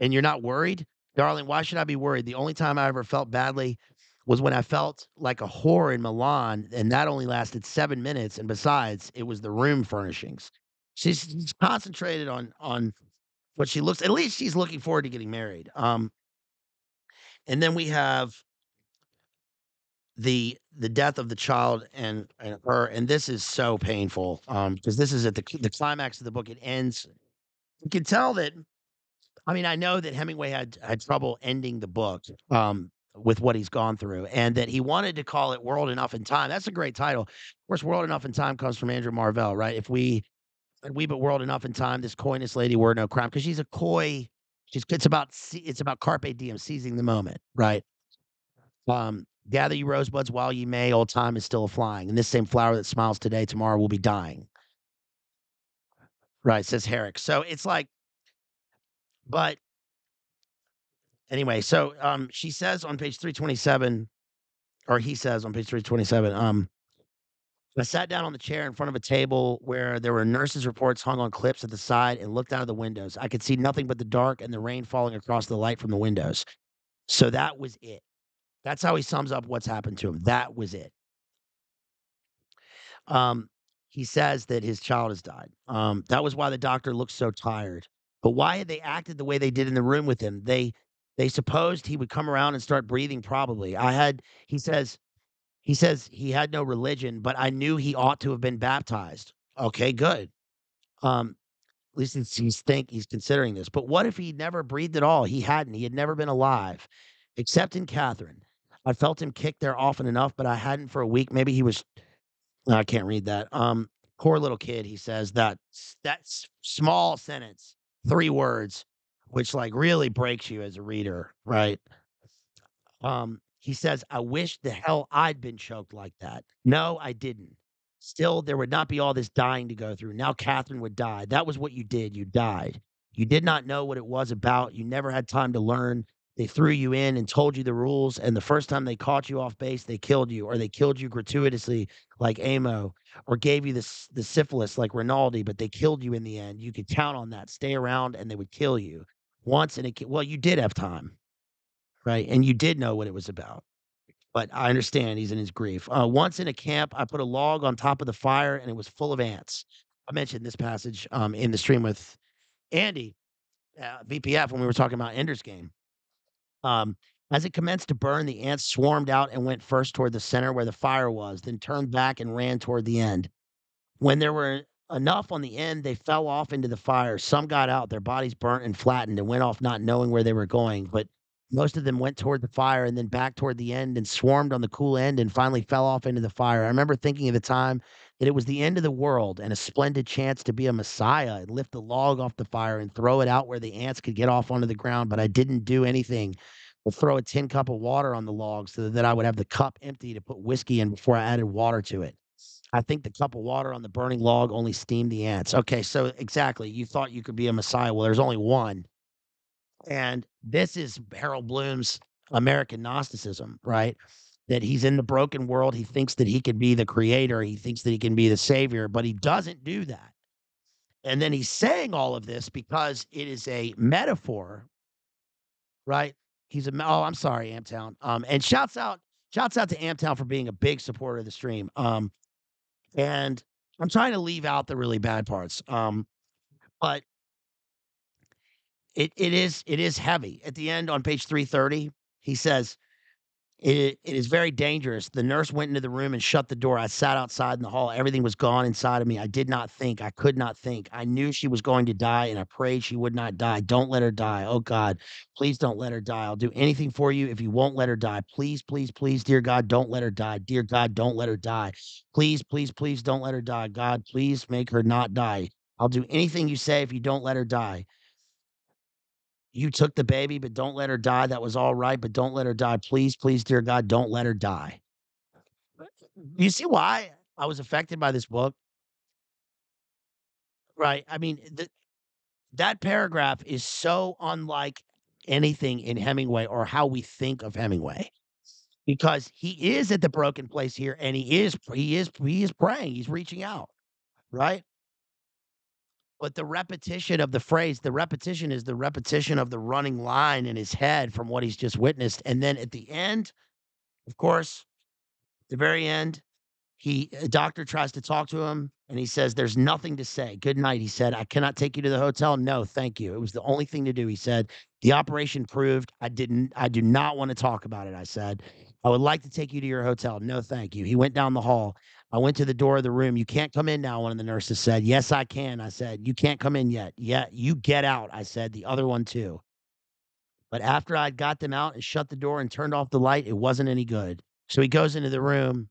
"And you're not worried?" "Darling, why should I be worried? The only time I ever felt badly was when I felt like a whore in Milan, and that only lasted 7 minutes, and besides, it was the room furnishings." She's concentrated on on what she looks at least she's looking forward to getting married, um and then we have the the death of the child and and her and this is so painful, um, 'cause this is at the the climax of the book, it ends you can tell that I mean, I know that Hemingway had had trouble ending the book, um, with what he's gone through, and that he wanted to call it World Enough and Time. That's a great title. Of course, World Enough and Time comes from Andrew Marvell, right? If we and we but world enough in time, this coyness lady were no crime because she's a coy. She's it's about it's about carpe diem, seizing the moment, right? Um, gather you rosebuds while ye may, old time is still a flying, and this same flower that smiles today, tomorrow will be dying. Right, says Herrick. So it's like, but anyway, so um, she says on page three twenty seven, or he says on page three twenty seven, um, I sat down on the chair in front of a table where there were nurses' reports hung on clips at the side and looked out of the windows. I could see nothing but the dark and the rain falling across the light from the windows. So that was it. That's how he sums up what's happened to him. That was it. Um, he says that his child has died. Um, that was why the doctor looked so tired. But why had they acted the way they did in the room with him? They they supposed he would come around and start breathing probably. I had he says he says he had no religion, but I knew he ought to have been baptized. Okay, good. Um, at least he's, think he's considering this. But what if he never breathed at all? He hadn't. He had never been alive, except in Catherine. I felt him kick there often enough, but I hadn't for a week. Maybe he was. I can't read that. Um, poor little kid. He says that that small sentence, three words, which like really breaks you as a reader, right? Um, he says, I wish the hell I'd been choked like that. No, I didn't. Still, there would not be all this dying to go through. Now Catherine would die. That was what you did. You died. You did not know what it was about. You never had time to learn. They threw you in and told you the rules. And the first time they caught you off base, they killed you, or they killed you gratuitously like Aymo, or gave you the, the syphilis like Rinaldi, but they killed you in the end. You could count on that. Stay around and they would kill you once. And it, well, you did have time right? And you did know what it was about. But I understand he's in his grief. Uh, once in a camp, I put a log on top of the fire and it was full of ants. I mentioned this passage um, in the stream with Andy, uh, VPF, when we were talking about Ender's Game. Um, as it commenced to burn, the ants swarmed out and went first toward the center where the fire was, then turned back and ran toward the end. When there were enough on the end, they fell off into the fire. Some got out, their bodies burnt and flattened and went off not knowing where they were going. But most of them went toward the fire and then back toward the end and swarmed on the cool end and finally fell off into the fire. I remember thinking at the time that it was the end of the world and a splendid chance to be a messiah and lift the log off the fire and throw it out where the ants could get off onto the ground. But I didn't do anything We'll throw a tin cup of water on the log so that I would have the cup empty to put whiskey in before I added water to it. I think the cup of water on the burning log only steamed the ants. Okay, so exactly. You thought you could be a messiah. Well, there's only one. And this is Harold Bloom's American Gnosticism, right? That he's in the broken world. He thinks that he can be the creator. He thinks that he can be the savior, but he doesn't do that. And then he's saying all of this because it is a metaphor, right? He's a oh, I'm sorry, Amtown. Um, and shouts out, shouts out to Amtown for being a big supporter of the stream. Um, and I'm trying to leave out the really bad parts. Um, but it it is it is heavy. At the end on page 330, he says, it, it is very dangerous. The nurse went into the room and shut the door. I sat outside in the hall. Everything was gone inside of me. I did not think. I could not think. I knew she was going to die and I prayed she would not die. Don't let her die. Oh God, please don't let her die. I'll do anything for you if you won't let her die. Please, please, please, dear God, don't let her die. Dear God, don't let her die. Please, please, please don't let her die. God, please make her not die. I'll do anything you say if you don't let her die. You took the baby, but don't let her die. That was all right, but don't let her die. Please, please, dear God, don't let her die. You see why I was affected by this book? Right. I mean, th- that paragraph is so unlike anything in Hemingway or how we think of Hemingway because he is at the broken place here and he is he is he is praying he's reaching out right but the repetition of the phrase the repetition is the repetition of the running line in his head from what he's just witnessed and then at the end of course the very end he a doctor tries to talk to him and he says there's nothing to say. Good night he said. I cannot take you to the hotel. No thank you. It was the only thing to do he said. The operation proved i didn't i do not want to talk about it i said. I would like to take you to your hotel. No thank you. He went down the hall i went to the door of the room. You can't come in now one of the nurses said. Yes i can i said. You can't come in yet. Yeah you get out i said the other one too. But after i'd got them out and shut the door and turned off the light it wasn't any good. So he goes into the room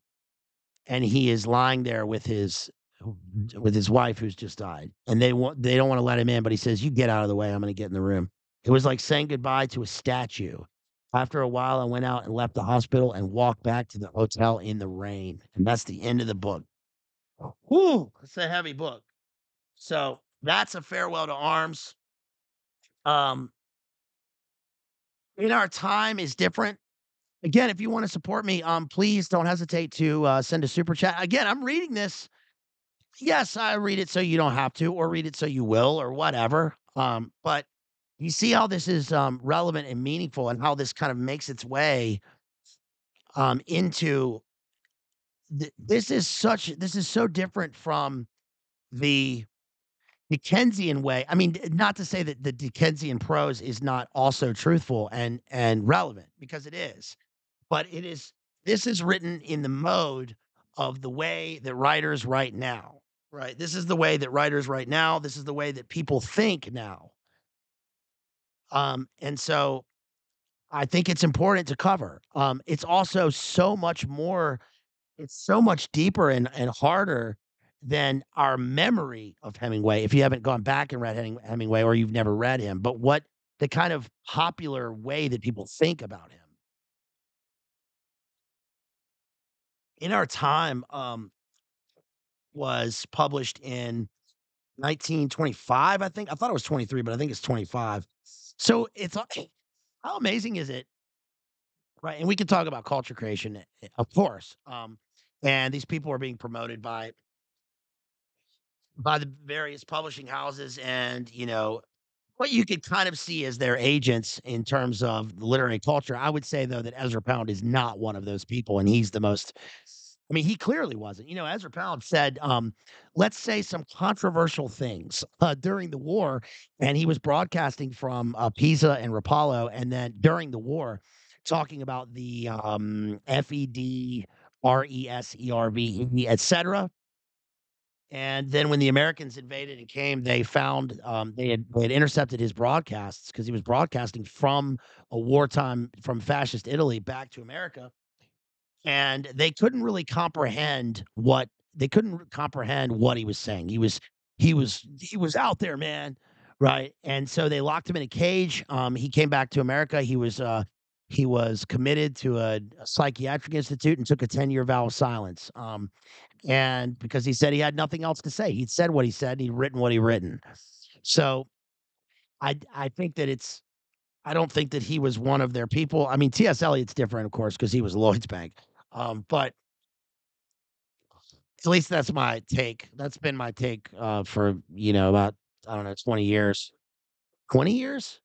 and he is lying there with his with his wife who's just died, and they want they don't want to let him in, but he says, "You get out of the way. I'm going to get in the room." It was like saying goodbye to a statue. After a while, I went out and left the hospital and walked back to the hotel in the rain, and that's the end of the book. Whew, it's a heavy book. So that's a farewell to arms. Um, in our time is different. Again, if you want to support me, um, please don't hesitate to uh, send a super chat. Again, I'm reading this. Yes, I read it so you don't have to, or read it so you will, or whatever. Um, but you see how this is um, relevant and meaningful, and how this kind of makes its way um, into. Th- this is such. This is so different from the Dickensian way. I mean, not to say that the Dickensian prose is not also truthful and and relevant because it is but it is this is written in the mode of the way that writers write now right this is the way that writers write now this is the way that people think now um and so i think it's important to cover um it's also so much more it's so much deeper and and harder than our memory of hemingway if you haven't gone back and read hemingway or you've never read him but what the kind of popular way that people think about him in our time um, was published in 1925, I think. I thought it was 23, but I think it's 25. So it's *clears throat* how amazing is it? Right. And we can talk about culture creation, eh, of course. Um, and these people are being promoted by by the various publishing houses and you know what you could kind of see as their agents in terms of the literary culture. I would say though that Ezra Pound is not one of those people, and he's the most I mean, he clearly wasn't. You know, Ezra Pound said, um, let's say some controversial things uh, during the war. And he was broadcasting from uh, Pisa and Rapallo. And then during the war, talking about the um, FED, RESERV, et cetera. And then when the Americans invaded and came, they found um, they had they had intercepted his broadcasts because he was broadcasting from a wartime from fascist Italy back to America and they couldn't really comprehend what they couldn't comprehend what he was saying. He was he was he was out there, man, right? And so they locked him in a cage. Um, he came back to America. He was uh, he was committed to a, a psychiatric institute and took a ten year vow of silence. Um, and because he said he had nothing else to say, he'd said what he said. He'd written what he'd written. So, I I think that it's I don't think that he was one of their people. I mean, T.S. Eliot's different, of course, because he was Lloyd's Bank. Um, but at least that's my take. That's been my take uh, for you know about I don't know twenty years. Twenty years?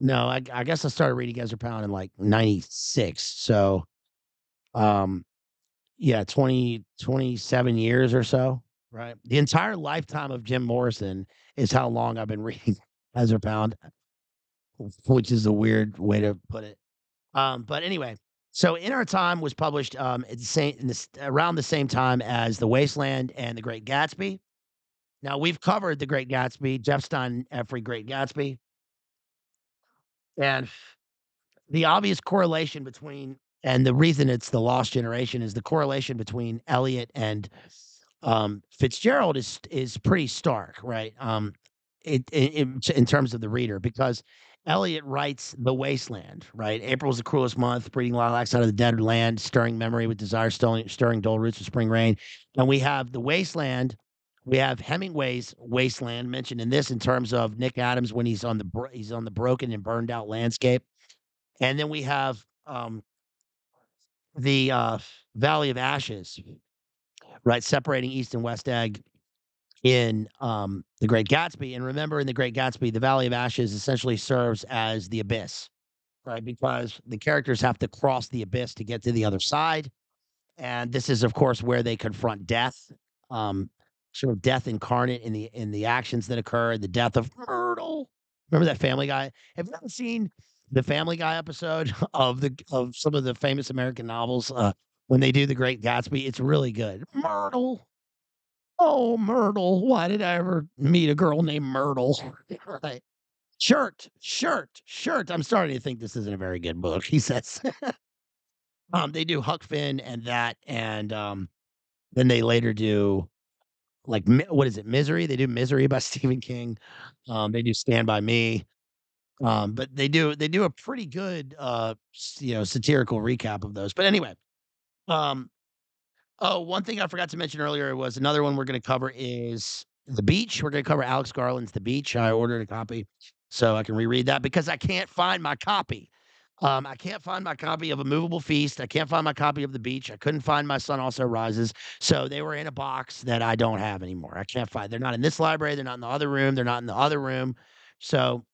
No, I, I guess I started reading Ezra Pound in like '96. So, um, yeah, 20, 27 years or so. Right. The entire lifetime of Jim Morrison is how long I've been *laughs* reading Ezra Pound, which is a weird way to put it. Um, but anyway, so, In Our Time was published um, at the same in this, around the same time as The Wasteland and The Great Gatsby. Now, we've covered The Great Gatsby, Jeff Stine-Effrey, Great Gatsby. And the obvious correlation between, and the reason it's the lost generation is the correlation between Eliot and um, Fitzgerald is is pretty stark, right? Um, it, it, in terms of the reader, because Eliot writes The Wasteland, right? April's the cruelest month, breeding lilacs out of the dead land, stirring memory with desire, stirring, stirring dull roots of spring rain. And we have The Wasteland. We have Hemingway's Wasteland mentioned in this in terms of Nick Adams when he's on the he's on the broken and burned out landscape. And then we have um, the uh, Valley of Ashes, right, separating East and West Egg in um, The Great Gatsby. And remember, in The Great Gatsby, the Valley of Ashes essentially serves as the abyss, right? Because the characters have to cross the abyss to get to the other side. And this is, of course, where they confront death, um, sort of death incarnate in the in the actions that occur, the death of Myrtle. Remember that Family Guy? Have you ever seen the Family Guy episode *laughs* of the of some of the famous American novels? Uh, when they do the Great Gatsby, it's really good. Myrtle, Oh, Myrtle. Why did I ever meet a girl named Myrtle? right. Shirt, shirt, shirt. I'm starting to think this isn't a very good book, he says. *laughs* um, they do Huck Finn and that, and um, Then they later do like what is it, Misery? They do Misery by *laughs* Stephen King. Um, they do Stand by Me. Um, but they do they do a pretty good, uh, you know, satirical recap of those. But anyway, um oh, one thing I forgot to mention earlier was another one we're gonna cover is The Beach. We're gonna cover Alex Garland's The Beach. I ordered a copy so I can reread that because I can't find my copy. Um, I can't find my copy of A Moveable Feast. I can't find my copy of The Beach. I couldn't find My Sun Also Rises. So they were in a box that I don't have anymore. I can't find they're not in this library, they're not in the other room, they're not in the other room. So,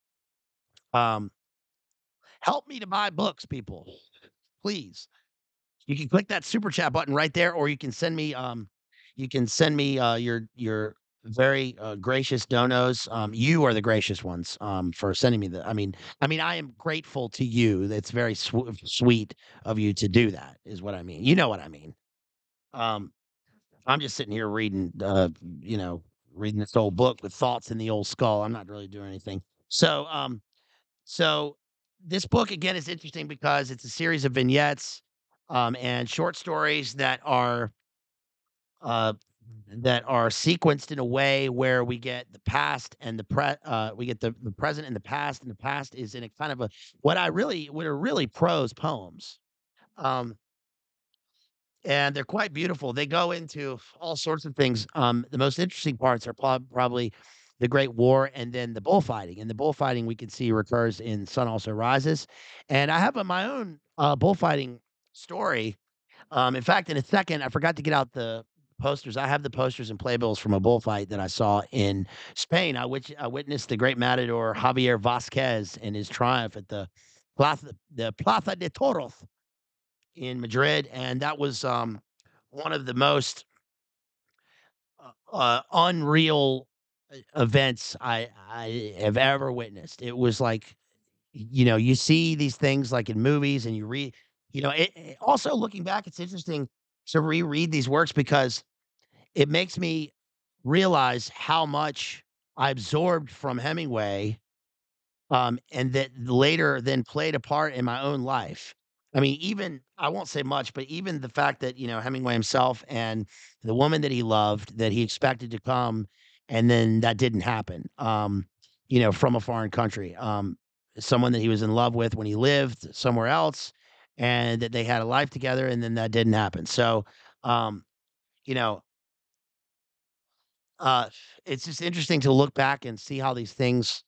um help me to buy books, people, please. You can click that super chat button right there, or you can send me, um you can send me, uh, your your very, uh, gracious donos. Um, you are the gracious ones, um, for sending me the I mean I mean, I am grateful to you. It's very sw sweet of you to do that, is what I mean. You know what I mean. Um, I'm just sitting here reading, uh, you know, reading this old book with thoughts in the old skull. I'm not really doing anything. So, um so this book again is interesting because it's a series of vignettes, um, and short stories that are uh, that are sequenced in a way where we get the past and the pre uh, we get the the present and the past, and the past is in a kind of a what I really what are really prose poems. Um and they're quite beautiful. They go into all sorts of things. Um, the most interesting parts are prob probably the Great War and then the bullfighting. And the bullfighting we can see recurs in Sun Also Rises. And I have a my own, uh, bullfighting story. Um, in fact, in a second, I forgot to get out the posters. I have the posters and playbills from a bullfight that I saw in Spain. I witch I witnessed the great matador Javier Vasquez in his triumph at the Plaza the Plaza de Toros in Madrid, and that was, um, one of the most uh uh, unreal e events I I have ever witnessed. It was like, you know, you see these things like in movies and you read you know, it it also looking back, it's interesting to reread these works because it makes me realize how much I absorbed from Hemingway, um, and that later then played a part in my own life. I mean, even I won't say much, but even the fact that, you know, Hemingway himself and the woman that he loved, that he expected to come, and then that didn't happen, um, you know, from a foreign country, um, someone that he was in love with when he lived somewhere else, and that they had a life together, and then that didn't happen. So, um, you know uh, it's just interesting to look back and see how these things,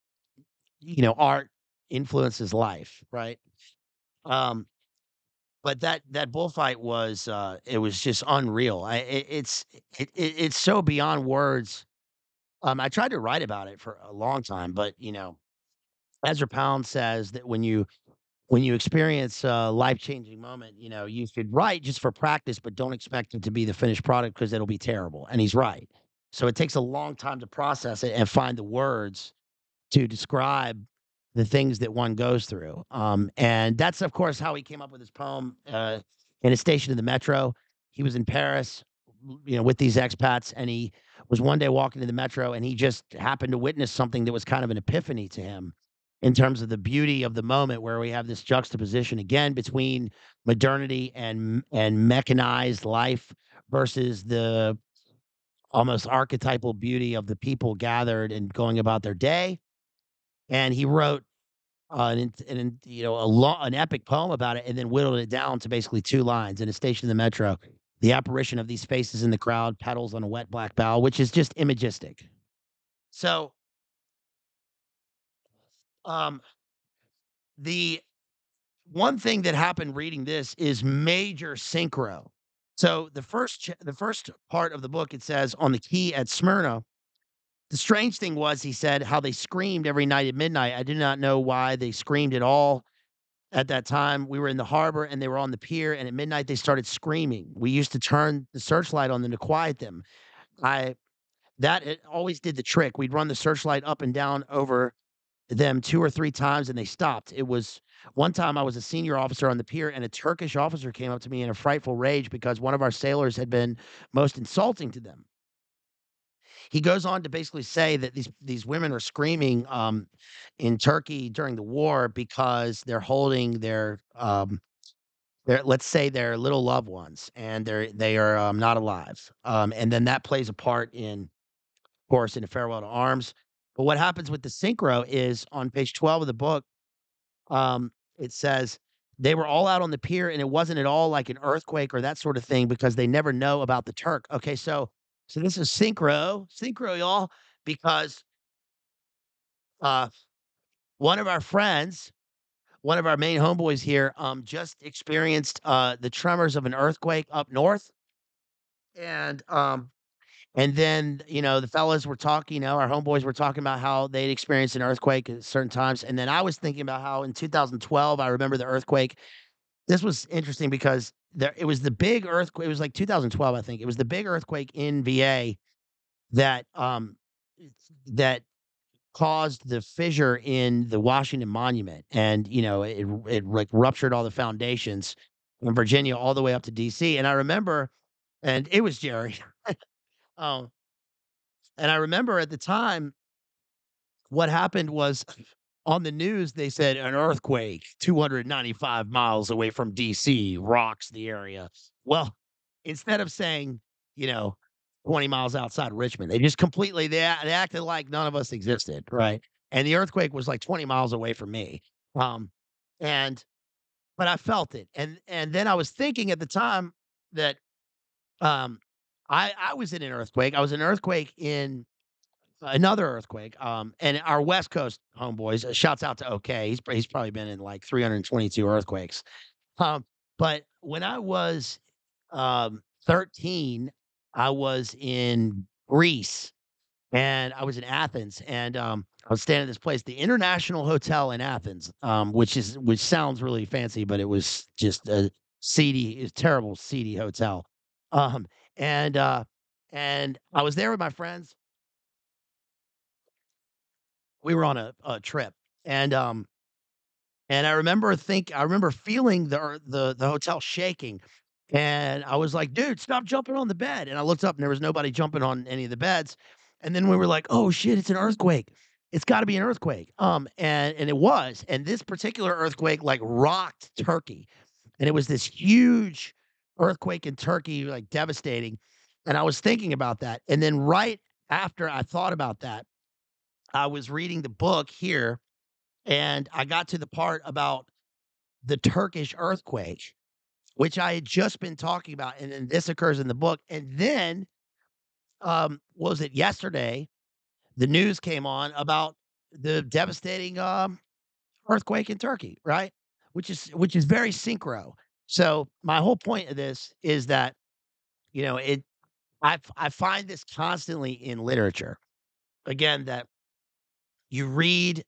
you know, art influences life, right? Um, but that that bullfight was, uh, it was just unreal. I it it's it it it's so beyond words. Um, I tried to write about it for a long time, but, you know, Ezra Pound says that when you when you experience a life-changing moment, you know, you should write just for practice, but don't expect it to be the finished product because it'll be terrible, and he's right. So it takes a long time to process it and find the words to describe the things that one goes through. Um, and that's, of course, how he came up with his poem, uh, in a station in the metro. He was in Paris, you know, with these expats, and he was one day walking in the metro, and he just happened to witness something that was kind of an epiphany to him in terms of the beauty of the moment where we have this juxtaposition again between modernity and and mechanized life versus the almost archetypal beauty of the people gathered and going about their day. And he wrote, uh, an an you know, a lo an epic poem about it and then whittled it down to basically 2 lines, "In a station in the metro, the apparition of these faces in the crowd, petals on a wet black bough," which is just imagistic. So um the one thing that happened reading this is major synchro. So the first cha the first part of the book, it says, "On the Quai at Smyrna" the strange thing was, he said, how they screamed every night at midnight. I did not know why they screamed at all at that time. We were in the harbor, and they were on the pier, and at midnight, they started screaming. We used to turn the searchlight on them to quiet them. I that it always did the trick. We'd run the searchlight up and down over them 2 or 3 times, and they stopped. It was one time I was a senior officer on the pier, and a Turkish officer came up to me in a frightful rage because one of our sailors had been most insulting to them. He goes on to basically say that these these women are screaming, um, in Turkey during the war because they're holding their, um they're let's say they're little loved ones and they're they are, um, not alive. Um, and then that plays a part in, of course, in A Farewell to Arms. But what happens with the synchro is on page 12 of the book, um, it says they were all out on the pier and it wasn't at all like an earthquake or that sort of thing because they never know about the Turk. Okay, so so this is synchro, synchro, y'all, because uh one of our friends, one of our main homeboys here, um, just experienced uh the tremors of an earthquake up north. And um and then, you know, the fellas were talking, you know, our homeboys were talking about how they'd experienced an earthquake at certain times. And then I was thinking about how in 2012, I remember the earthquake. This was interesting because there it was the big earthquake. It was like 2012, I think. It was the big earthquake in VA that um that caused the fissure in the Washington Monument. And, you know, it it like ruptured all the foundations in Virginia all the way up to DC. And I remember and it was Jerry. *laughs* Um, and I remember at the time, what happened was *laughs* on the news, they said an earthquake 295 miles away from DC rocks the area. Well, instead of saying, you know, 20 miles outside Richmond, they just completely they, they acted like none of us existed, right? And the earthquake was like 20 miles away from me. Um, and but I felt it. And and then I was thinking at the time that um I I was in an earthquake. I was in an earthquake in another earthquake. Um, and our West Coast homeboys, uh, shouts out to OK. He's he's probably been in like 322 earthquakes. Um, but when I was um 13, I was in Greece and I was in Athens and um I was staying at this place, the International Hotel in Athens, um, which is which sounds really fancy, but it was just a seedy, terrible seedy hotel. Um, and uh and I was there with my friends. We were on a, a trip and um and I remember think I remember feeling the the the hotel shaking and I was like, dude, stop jumping on the bed. And I looked up and there was nobody jumping on any of the beds. And then we were like, oh shit, it's an earthquake. It's got to be an earthquake. Um, and and it was. And this particular earthquake like rocked Turkey. And it was this huge earthquake in Turkey, like devastating. And I was thinking about that. And then right after I thought about that, I was reading the book here and I got to the part about the Turkish earthquake, which I had just been talking about. And then this occurs in the book. And then, um, was it yesterday? The news came on about the devastating um, earthquake in Turkey, right? Which is which is very synchro. So my whole point of this is that you know it. I I find this constantly in literature. Again, that you read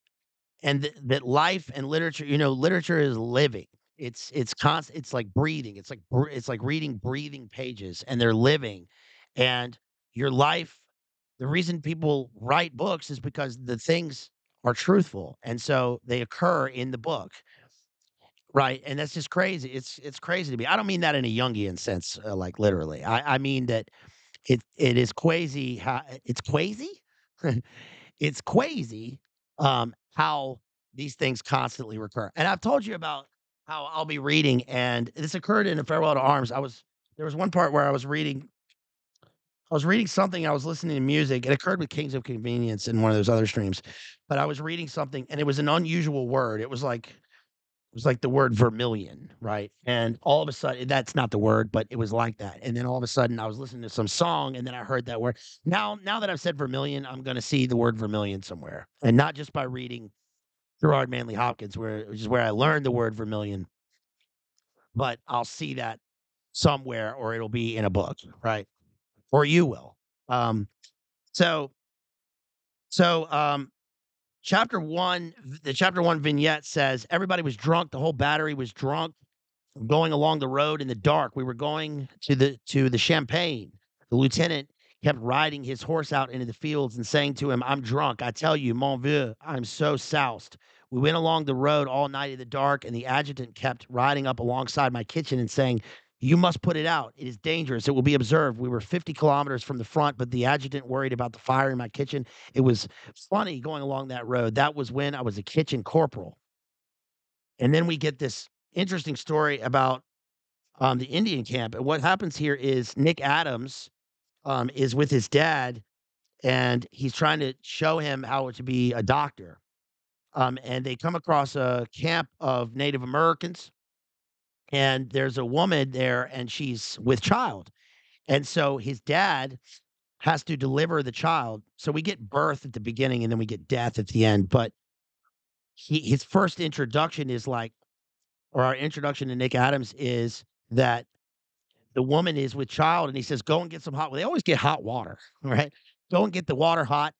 and th- that life and literature you know literature is living it's it's constant it's like breathing it's like it's like reading breathing pages and they're living and your life the reason people write books is because the things are truthful and so they occur in the book right and that's just crazy it's it's crazy to me i don't mean that in a jungian sense uh, like literally i i mean that it it is crazy how it's crazy *laughs* it's crazy, um, how these things constantly recur. And I've told you about how I'll be reading, and this occurred in A Farewell to Arms. I was there was one part where I was reading I was reading something, I was listening to music. It occurred with Kings of Convenience in one of those other streams, but I was reading something and it was an unusual word. It was like was like the word vermilion, right? And all of a sudden, that's not the word, but it was like that. And then all of a sudden, I was listening to some song, and then I heard that word. Now, now that I've said vermilion, I'm going to see the word vermilion somewhere, and not just by reading Gerard Manley Hopkins, where which is where I learned the word vermilion, but I'll see that somewhere, or it'll be in a book, right? Or you will. Um, so, so um, chapter one, the chapter one vignette says everybody was drunk. The whole battery was drunk. Going along the road in the dark, we were going to the to the Champagne. The lieutenant kept riding his horse out into the fields and saying to him, "I'm drunk. I tell you, mon vieux, I'm so soused." We went along the road all night in the dark, and the adjutant kept riding up alongside my kitchen and saying, "You must put it out. It is dangerous. It will be observed." We were 50 kilometers from the front, but the adjutant worried about the fire in my kitchen. It was funny going along that road. That was when I was a kitchen corporal. And then we get this interesting story about um, the Indian camp. And what happens here is Nick Adams um, is with his dad, and he's trying to show him how to be a doctor. Um, and they come across a camp of Native Americans, and there's a woman there, and she's with child. And so his dad has to deliver the child. So we get birth at the beginning, and then we get death at the end. But he his first introduction is like, or our introduction to Nick Adams is that the woman is with child, and he says, "Go and get some hot." Well, they always get hot water, *laughs* right? Go and get the water hot,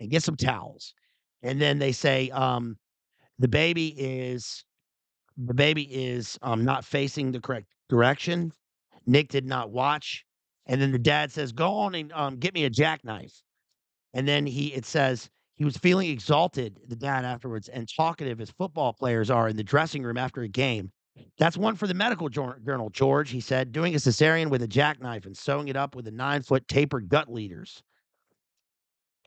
and get some towels. And then they say, um, the baby is the baby is um, not facing the correct direction. Nick did not watch, and then the dad says, "Go on and um, get me a jackknife." And then he it says he was feeling exalted, the dad afterwards, and talkative as football players are in the dressing room after a game. That's one for the medical journal, George, he said, doing a cesarean with a jackknife and sewing it up with a nine foot tapered gut leaders.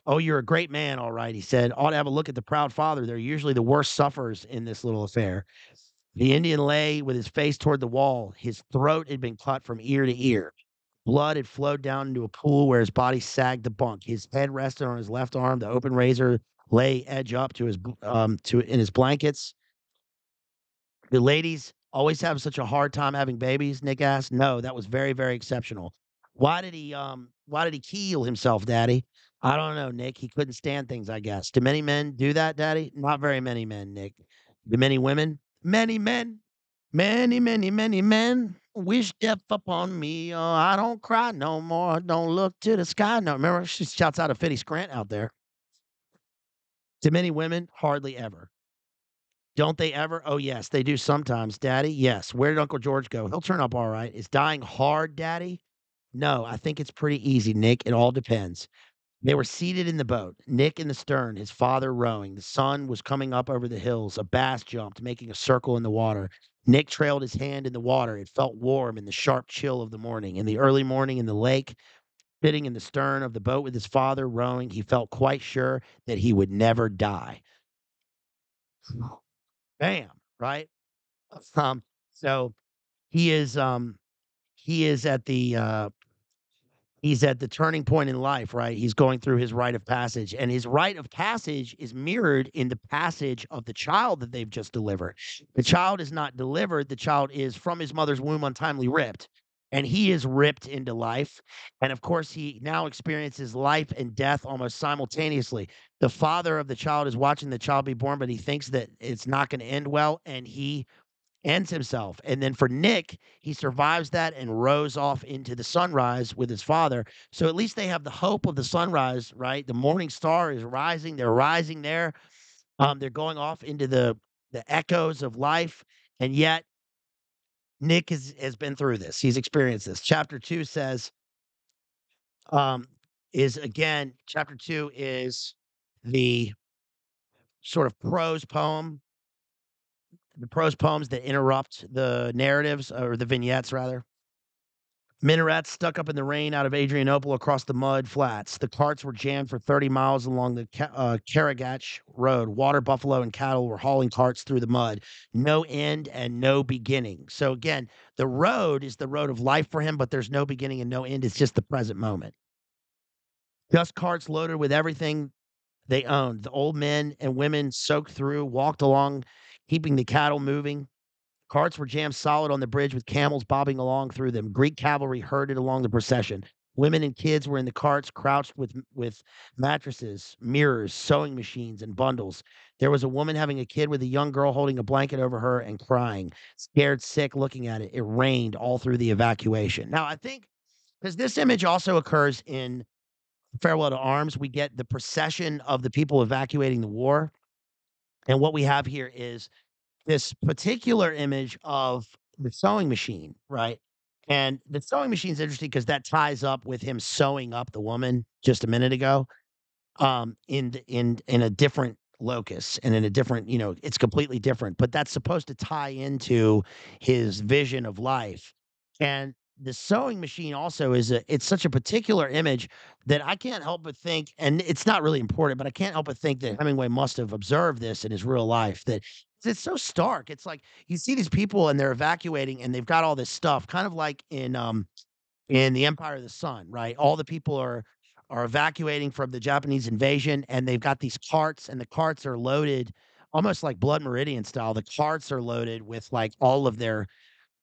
Oh, you're a great man, all right, he said. Ought to have a look at the proud father. They're usually the worst sufferers in this little affair. The Indian lay with his face toward the wall. His throat had been cut from ear to ear. Blood had flowed down into a pool where his body sagged the bunk. His head rested on his left arm. The open razor lay edge up to his um to in his blankets. The ladies always have such a hard time having babies, Nick asked. No, that was very, very exceptional. Why did he um why did he kill himself, Daddy? I don't know, Nick. He couldn't stand things, I guess. Do many men do that, Daddy? Not very many men, Nick. Do many women? Many men. Many, many, many men wish death upon me. Oh, I don't cry no more. Don't look to the sky. No, remember she shouts out a Finney Grant out there. To many women, hardly ever. Don't they ever? Oh, yes, they do sometimes, Daddy. Yes. Where did Uncle George go? He'll turn up all right. Is dying hard, Daddy? No, I think it's pretty easy, Nick. It all depends. They were seated in the boat, Nick in the stern, his father rowing. The sun was coming up over the hills. A bass jumped, making a circle in the water. Nick trailed his hand in the water. It felt warm in the sharp chill of the morning. In the early morning in the lake, sitting in the stern of the boat with his father rowing, he felt quite sure that he would never die. *sighs* Bam, right? Um, so he is um he is at the uh he's at the turning point in life, right? He's going through his rite of passage, and his rite of passage is mirrored in the passage of the child that they've just delivered. The child is not delivered, the child is from his mother's womb untimely ripped, and he is ripped into life. And of course, he now experiences life and death almost simultaneously. The father of the child is watching the child be born, but he thinks that it's not going to end well, and he ends himself. And then for Nick, he survives that and rows off into the sunrise with his father. So at least they have the hope of the sunrise, right? The morning star is rising. They're rising there. Um, they're going off into the the echoes of life, and yet Nick has has been through this. He's experienced this. Chapter two says, um, is again, chapter two is the sort of prose poem the prose poems that interrupt the narratives or the vignettes rather. Minarets stuck up in the rain out of Adrianople across the mud flats. The carts were jammed for 30 miles along the uh, Karagatch Road. Water buffalo and cattle were hauling carts through the mud. No end and no beginning. So, again, the road is the road of life for him, but there's no beginning and no end. It's just the present moment. Dust carts loaded with everything they owned. The old men and women soaked through, walked along, keeping the cattle moving. Carts were jammed solid on the bridge with camels bobbing along through them. Greek cavalry herded along the procession. Women and kids were in the carts, crouched with with mattresses, mirrors, sewing machines, and bundles. There was a woman having a kid with a young girl holding a blanket over her and crying, scared sick looking at it. It rained all through the evacuation. Now, I think because this image also occurs in Farewell to Arms, we get the procession of the people evacuating the war. And what we have here is this particular image of the sewing machine, right? And the sewing machine is interesting because that ties up with him sewing up the woman just a minute ago, um, in in in a different locus and in a different, you know, it's completely different. But that's supposed to tie into his vision of life. And the sewing machine also is a it's such a particular image that I can't help but think, and it's not really important, but I can't help but think that Hemingway must have observed this in his real life. That it's so stark. It's like you see these people and they're evacuating and they've got all this stuff, kind of like in um in the Empire of the Sun, right? All the people are are evacuating from the Japanese invasion and they've got these carts and the carts are loaded almost like Blood Meridian style. The carts are loaded with like all of their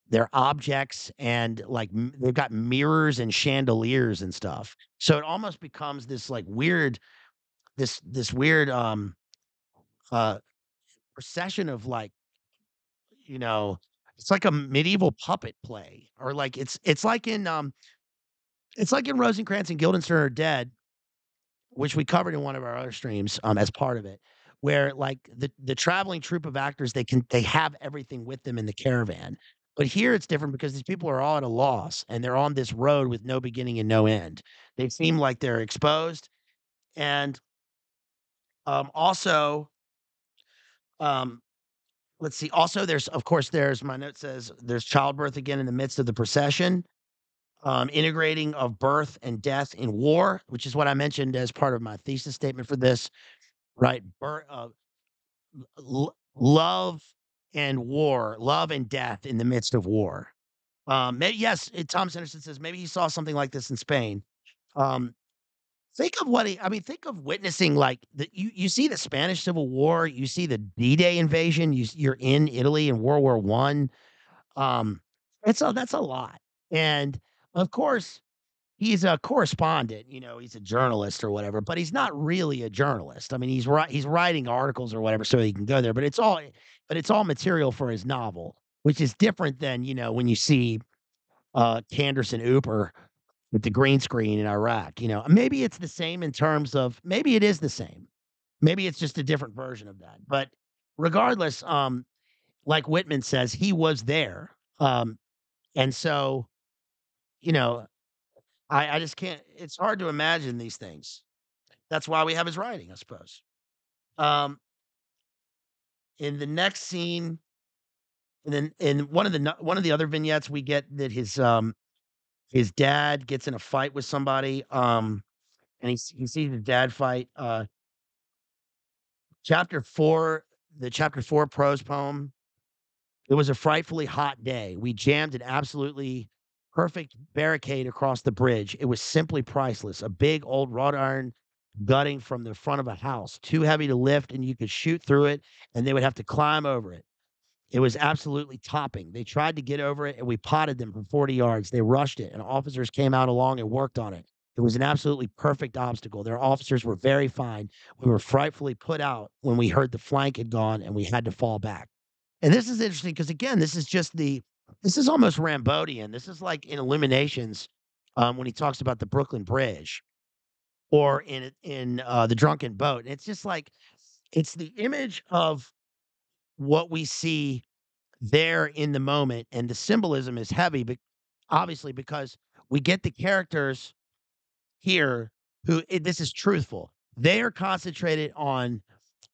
their objects and like they've got mirrors and chandeliers and stuff. So it almost becomes this like weird this this weird um uh procession of like you know it's like a medieval puppet play or like it's it's like in um it's like in Rosencrantz and Guildenstern are dead which we covered in one of our other streams um as part of it where like the the traveling troupe of actors they can they have everything with them in the caravan but here it's different because these people are all at a loss and they're on this road with no beginning and no end they seem like they're exposed and um also um let's see also there's of course there's my note says there's childbirth again in the midst of the procession um, integrating of birth and death in war, which is what I mentioned as part of my thesis statement for this, right? Bir- uh, l- love and war, love and death in the midst of war. Um, yes, it, Thomas Anderson says maybe he saw something like this in Spain. Um, think of what he, I mean, think of witnessing like the, you, you see the Spanish Civil War, you see the D-Day invasion, you you're in Italy in World War One. Um, it's a, that's a lot. And of course, he's a correspondent, you know, he's a journalist or whatever, but he's not really a journalist. I mean, he's he's writing articles or whatever so he can go there, but it's all but it's all material for his novel, which is different than, you know, when you see uh Canderson Ooper with the green screen in Iraq, you know. Maybe it's the same in terms of maybe it is the same. Maybe it's just a different version of that. But regardless, um like Whitman says, he was there. Um and so, you know, I I just can't it's hard to imagine these things. That's why we have his writing, I suppose. Um, in the next scene, and then in one of the one of the other vignettes, we get that his um his dad gets in a fight with somebody. Um, and he he sees his dad fight. Uh, chapter four, the chapter four prose poem. It was a frightfully hot day. We jammed an absolutely perfect barricade across the bridge. It was simply priceless. A big old wrought iron gutting from the front of a house, too heavy to lift, and you could shoot through it, and they would have to climb over it. It was absolutely topping. They tried to get over it, and we potted them from 40 yards. They rushed it, and officers came out along and worked on it. It was an absolutely perfect obstacle. Their officers were very fine. We were frightfully put out when we heard the flank had gone and we had to fall back. And this is interesting because again, this is just the this is almost Rimbaudian. This is like in Illuminations um, when he talks about the Brooklyn Bridge or in in uh, the Drunken Boat. And It's just like it's the image of what we see there in the moment, and the symbolism is heavy, but obviously because we get the characters here who it, this is truthful. They are concentrated on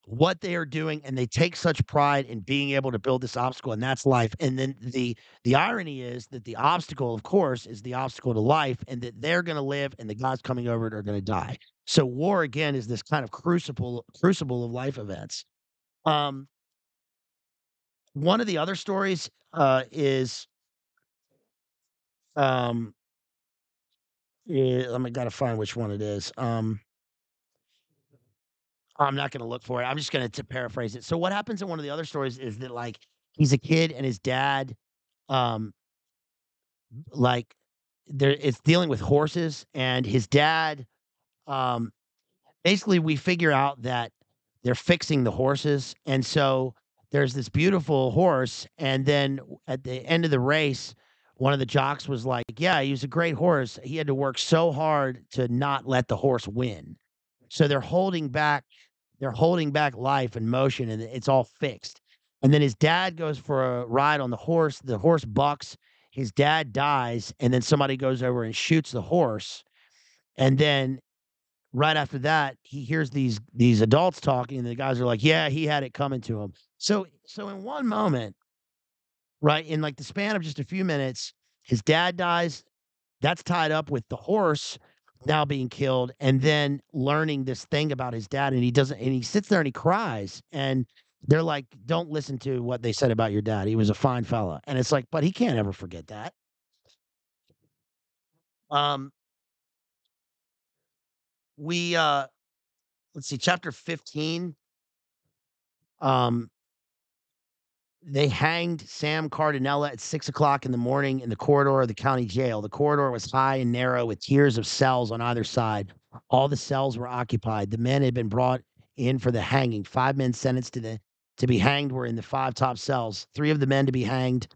what they are doing and they take such pride in being able to build this obstacle and that's life and then the the irony is that the obstacle of course is the obstacle to life and that they're going to live and the gods coming over it are going to die. So war again is this kind of crucible crucible of life events. Um one of the other stories uh is um let me gotta find which one it is um I'm not gonna look for it. I'm just gonna paraphrase it. So what happens in one of the other stories is that like he's a kid and his dad, um, like there it's dealing with horses and his dad, um, basically we figure out that they're fixing the horses and so there's this beautiful horse and then at the end of the race one of the jocks was like yeah he was a great horse he had to work so hard to not let the horse win so they're holding back they're holding back life and motion and it's all fixed and then his dad goes for a ride on the horse the horse bucks his dad dies and then somebody goes over and shoots the horse and then right after that, he hears these these adults talking, and the guys are like, "Yeah, he had it coming to him." So, so in one moment, right in like the span of just a few minutes, his dad dies. That's tied up with the horse now being killed and then learning this thing about his dad and he doesn't and he sits there and he cries and they're like don't listen to what they said about your dad. He was a fine fella. And it's like but he can't ever forget that. Um we uh let's see chapter 15 um they hanged Sam Cardinella at six o'clock in the morning in the corridor of the county jail. The corridor was high and narrow with tiers of cells on either side. All the cells were occupied. The men had been brought in for the hanging. Five men sentenced to the to be hanged were in the five top cells. Three of the men to be hanged.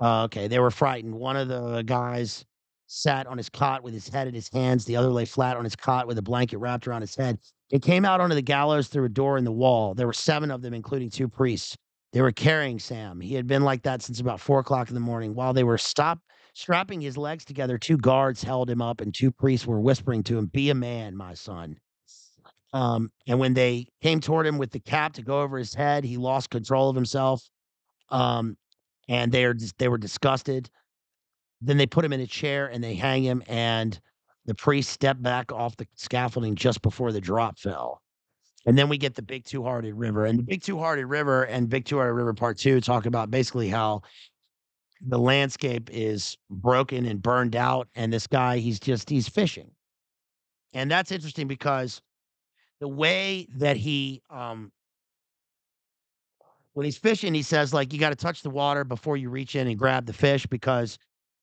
Uh, okay, they were frightened. One of the guys sat on his cot with his head in his hands. The other lay flat on his cot with a blanket wrapped around his head. They came out onto the gallows through a door in the wall. There were seven of them, including two priests. They were carrying Sam. He had been like that since about four o'clock in the morning. While they were stop strapping his legs together, two guards held him up, and two priests were whispering to him, "Be a man, my son." Um, and when they came toward him with the cap to go over his head, he lost control of himself. Um, and they are they were disgusted. Then they put him in a chair and they hang him, and the priest stepped back off the scaffolding just before the drop fell. And then we get the Big Two Hearted River. And the Big Two Hearted River and Big Two Hearted River Part Two talk about basically how the landscape is broken and burned out. And this guy, he's just, he's fishing. And that's interesting because the way that he, um, when he's fishing, he says, like, you got to touch the water before you reach in and grab the fish because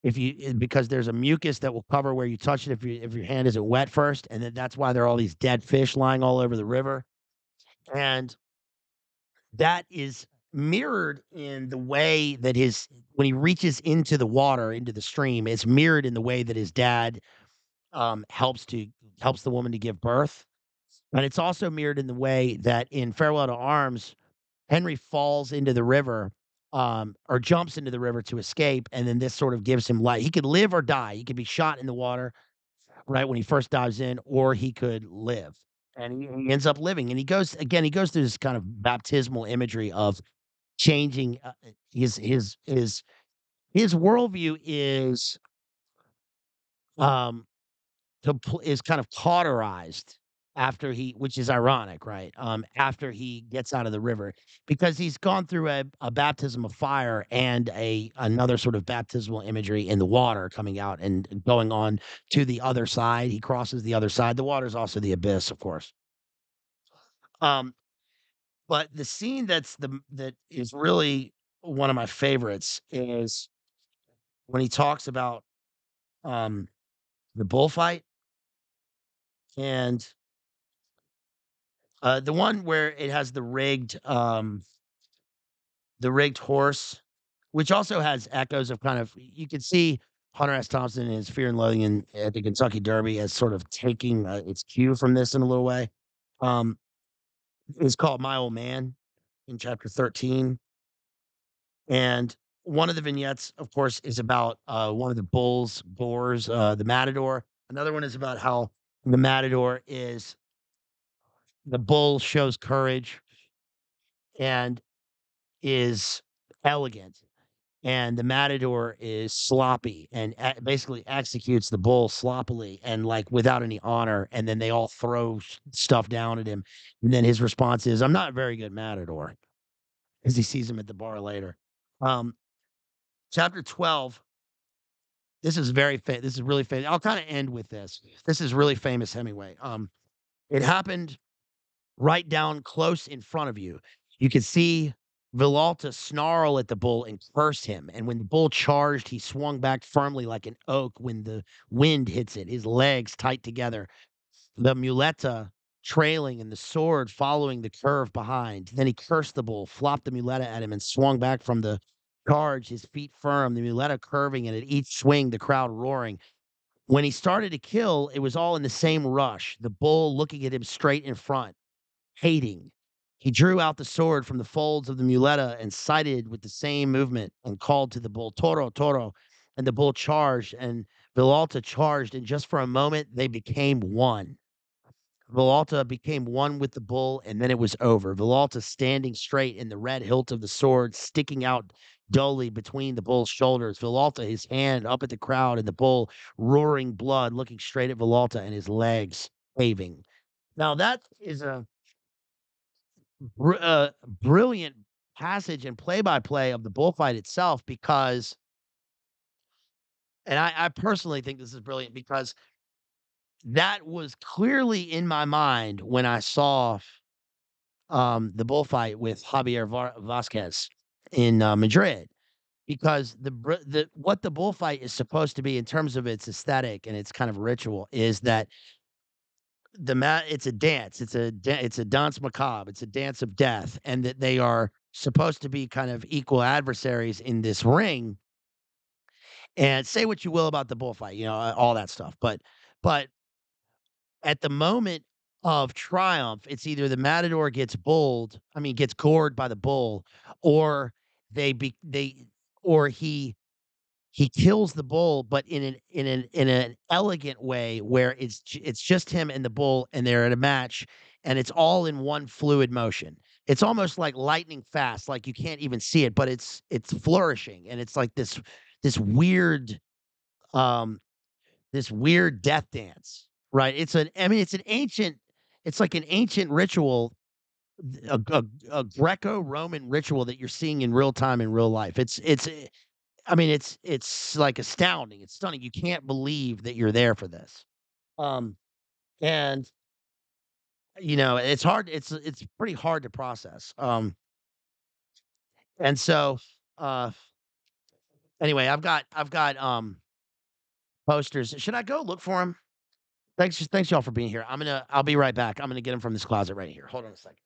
if you eh, because there's a mucus that will cover where you touch it if you if your hand isn't wet first, and then that's why there are all these dead fish lying all over the river, and that is mirrored in the way that his when he reaches into the water into the stream it's mirrored in the way that his dad um helps to helps the woman to give birth. And it's also mirrored in the way that in farewell to arms henry falls into the river um, or jumps into the river to escape, and then this sort of gives him life. He could live or die. He could be shot in the water, right when he first dives in, or he could live, and he, he ends up living. And he goes again. He goes through this kind of baptismal imagery of changing uh, his his his his worldview is um to is kind of cauterized after he which is ironic, right? Um, after he gets out of the river because he's gone through a, a baptism of fire and a another sort of baptismal imagery in the water coming out and going on to the other side. He crosses the other side. The water is also the abyss, of course. Um, but the scene that's the that is really one of my favorites is when he talks about um the bullfight and uh, the one where it has the rigged, um, the rigged horse, which also has echoes of kind of you can see Hunter S. Thompson and his Fear and Loathing in, at the Kentucky Derby as sort of taking uh, its cue from this in a little way. Um, it's called My Old Man in chapter 13. And one of the vignettes, of course, is about uh, one of the bulls, boars, uh, the matador. Another one is about how the matador is the bull shows courage and is elegant and the matador is sloppy and basically executes the bull sloppily and like without any honor and then they all throw stuff down at him and then his response is i'm not a very good matador as he sees him at the bar later. Um chapter 12 this is very fa- this is really famous i'll kind of end with this. This is really famous hemingway. Um it happened right down close in front of you. You could see Villalta snarl at the bull and curse him. And when the bull charged, he swung back firmly like an oak when the wind hits it, his legs tight together, the muleta trailing and the sword following the curve behind. Then he cursed the bull, flopped the muleta at him, and swung back from the charge, his feet firm, the muleta curving, and at each swing, the crowd roaring. When he started to kill, it was all in the same rush, the bull looking at him straight in front hating. He drew out the sword from the folds of the muleta and sighted with the same movement and called to the bull, Toro, Toro. And the bull charged, and Villalta charged, and just for a moment they became one. Villalta became one with the bull, and then it was over. Villalta standing straight in the red hilt of the sword, sticking out dully between the bull's shoulders. Villalta, his hand up at the crowd, and the bull roaring blood, looking straight at Villalta and his legs waving. Now that is a br- uh, brilliant passage and play-by-play of the bullfight itself because and I, I personally think this is brilliant because that was clearly in my mind when I saw um, the bullfight with Javier Va- Vasquez in uh, Madrid, because the the what the bullfight is supposed to be in terms of its aesthetic and its kind of ritual is that the mat it's a dance, it's a it's a dance macabre, it's a dance of death, and that they are supposed to be kind of equal adversaries in this ring. And say what you will about the bullfight, you know, all that stuff, but but at the moment of triumph, it's either the matador gets bulled, I mean, gets gored by the bull, or they be they or he he kills the bull, but in an in an in an elegant way where it's it's just him and the bull, and they're at a match, and it's all in one fluid motion. It's almost like lightning fast, like you can't even see it, but it's it's flourishing, and it's like this this weird um this weird death dance, right? It's an I mean, it's an ancient it's like an ancient ritual, a, a, a Greco-Roman ritual that you're seeing in real time in real life. It's it's eh, I mean, it's it's like astounding. It's stunning. You can't believe that you're there for this. Um, and you know, it's hard. It's it's pretty hard to process. Um, and so, uh, anyway, I've got I've got um posters. Should I go look for them? Thanks, thanks y'all for being here. I'm gonna I'll be right back. I'm gonna get them from this closet right here. Hold on a second.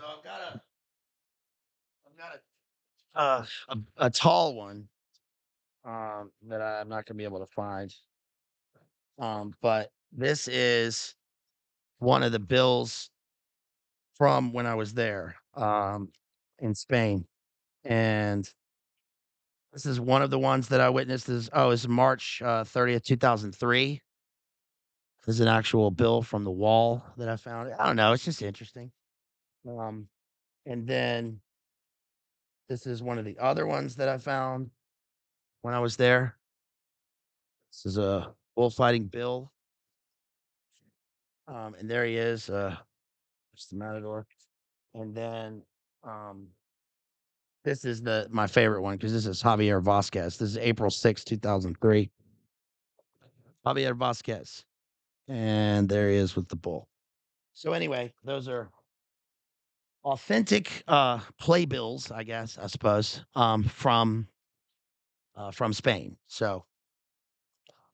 So I've got a I've got a uh a, a tall one um that I'm not gonna be able to find. Um, but this is one of the bills from when I was there um in Spain. And this is one of the ones that I witnessed is oh, it's March uh 30th, 2003. This is an actual bill from the wall that I found. I don't know, it's just interesting. Um, and then this is one of the other ones that I found when I was there. This is a bullfighting bill. Um, and there he is, uh, there's the matador. And then um, this is the my favorite one because this is Javier Vasquez. This is April sixth, 2003. Javier Vasquez. And there he is with the bull. So anyway, those are authentic uh playbills, I guess, I suppose, um, from uh from Spain. So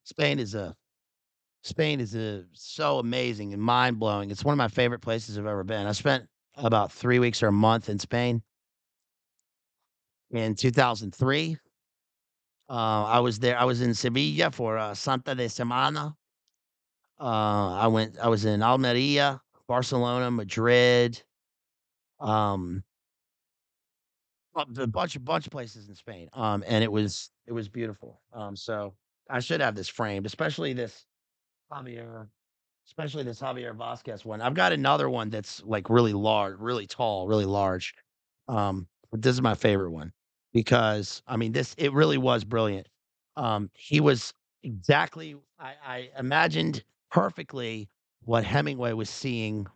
Spain is a Spain is a so amazing and mind blowing. It's one of my favorite places I've ever been. I spent about three weeks or a month in Spain in 2003. Uh, I was there. I was in Sevilla for uh, Santa de Semana. Uh, I went. I was in Almeria, Barcelona, Madrid. Um, a bunch, a bunch of places in Spain. Um, and it was it was beautiful. Um, so I should have this framed, especially this Javier, especially this Javier Vasquez one. I've got another one that's like really large, really tall, really large. Um, this is my favorite one because I mean this it really was brilliant. Um, he was exactly I, I imagined perfectly what Hemingway was seeing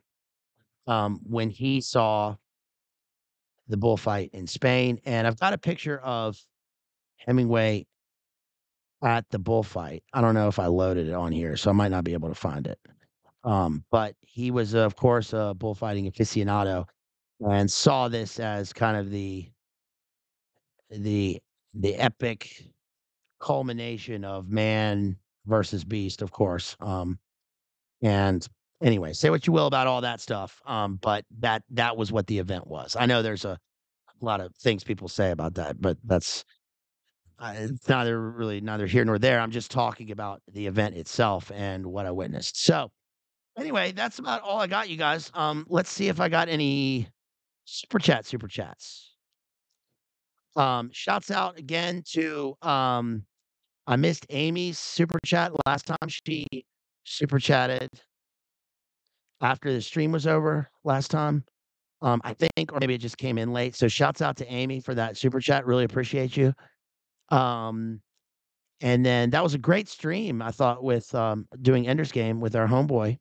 um when he saw the bullfight in Spain. And I've got a picture of Hemingway at the bullfight. I don't know if I loaded it on here, so I might not be able to find it. Um, but he was, of course, a bullfighting aficionado and saw this as kind of the the the epic culmination of man versus beast, of course. Um, and anyway, say what you will about all that stuff. Um, but that that was what the event was. I know there's a lot of things people say about that, but that's uh, it's neither really neither here nor there. I'm just talking about the event itself and what I witnessed. So anyway, that's about all I got, you guys. Um, let's see if I got any super chat, super chats. Um, shouts out again to um I missed Amy's super chat last time she super chatted after the stream was over last time. Um, I think, or maybe it just came in late. So shouts out to Amy for that super chat. Really appreciate you. Um, and then that was a great stream, I thought, with um doing Ender's Game with our homeboy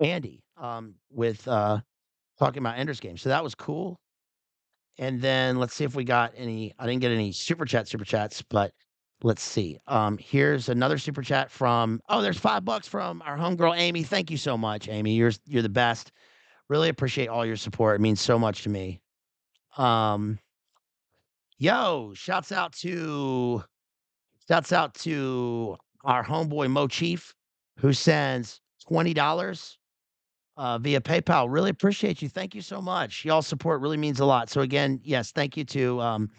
Andy, um, with uh talking about Ender's Game. So that was cool. And then let's see if we got any. I didn't get any super chat, super chats, but let's see. Um, here's another super chat from. Oh, there's five bucks from our homegirl Amy. Thank you so much, Amy. You're you're the best. Really appreciate all your support. It means so much to me. Um, yo, shouts out to shouts out to our homeboy Mo Chief, who sends twenty dollars uh, via PayPal. Really appreciate you. Thank you so much. Y'all support really means a lot. So again, yes, thank you to um,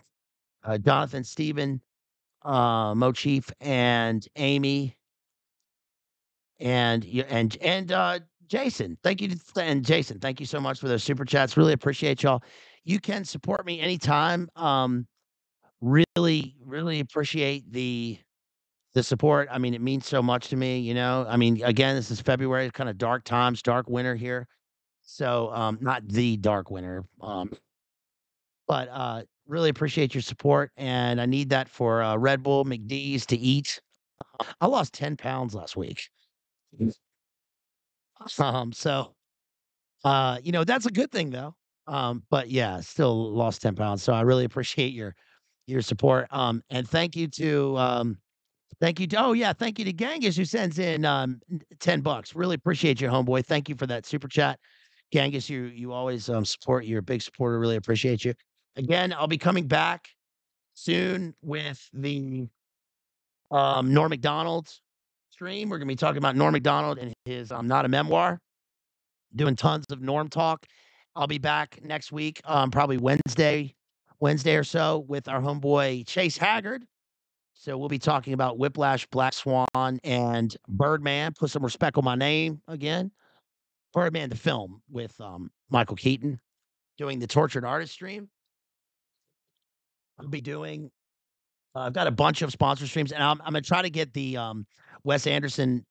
uh, Jonathan, Stephen, uh, Mo Chief, and Amy, and and and uh, Jason. Thank you, and Jason. Thank you so much for those super chats. Really appreciate y'all. You can support me anytime. Um, really, really appreciate the the support. I mean, it means so much to me, you know. I mean, again, this is February, kind of dark times, dark winter here. So, um, not the dark winter, um, but uh, really appreciate your support, and I need that for uh, Red Bull, McDee's to eat. *laughs* I lost ten pounds last week, *laughs* um, so uh, you know that's a good thing though. Um, but yeah, still lost ten pounds, so I really appreciate your your support. Um, and thank you to um, Thank you to oh, yeah, thank you to Genghis who sends in, um, 10 bucks. Really appreciate you, homeboy. Thank you for that super chat. Genghis, you you always, um, support. You're a big supporter. Really appreciate you. Again, I'll be coming back soon with the, um, Norm Macdonald stream. We're gonna be talking about Norm Macdonald and his, um, Not a Memoir, doing tons of Norm talk. I'll be back next week, um, probably Wednesday Wednesday or so with our homeboy Chase Haggard. So we'll be talking about Whiplash, Black Swan, and Birdman. Put some respect on my name again. Birdman, the film with um, Michael Keaton, doing the Tortured Artist stream. I'll be doing. Uh, I've got a bunch of sponsor streams, and I'm, I'm gonna try to get the um, Wes Anderson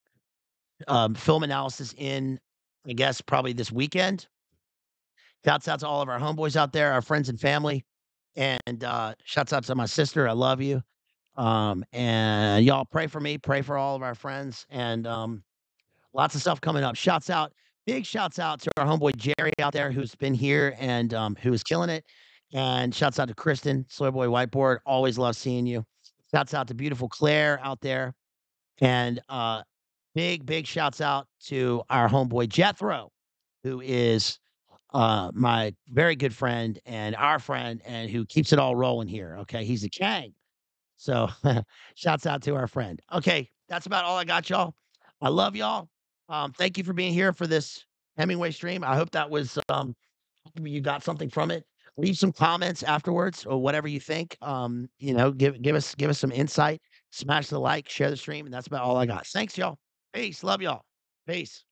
um, film analysis in. I guess probably this weekend. Shouts out to all of our homeboys out there, our friends and family, and uh, shouts out to my sister. I love you. Um, and y'all pray for me, pray for all of our friends, and um, lots of stuff coming up. Shouts out, big shouts out to our homeboy Jerry out there who's been here and um, who is killing it. And shouts out to Kristen, Boy Whiteboard. Always love seeing you. Shouts out to beautiful Claire out there. And uh, big, big shouts out to our homeboy Jethro, who is uh, my very good friend and our friend and who keeps it all rolling here. Okay. He's a king. So *laughs* shouts out to our friend. Okay, that's about all I got, y'all. I love y'all. Um, thank you for being here for this Hemingway stream. I hope that was um you got something from it. Leave some comments afterwards or whatever you think. Um, you know, give give us give us some insight. Smash the like, share the stream, and that's about all I got. Thanks, y'all. Peace. Love y'all. Peace.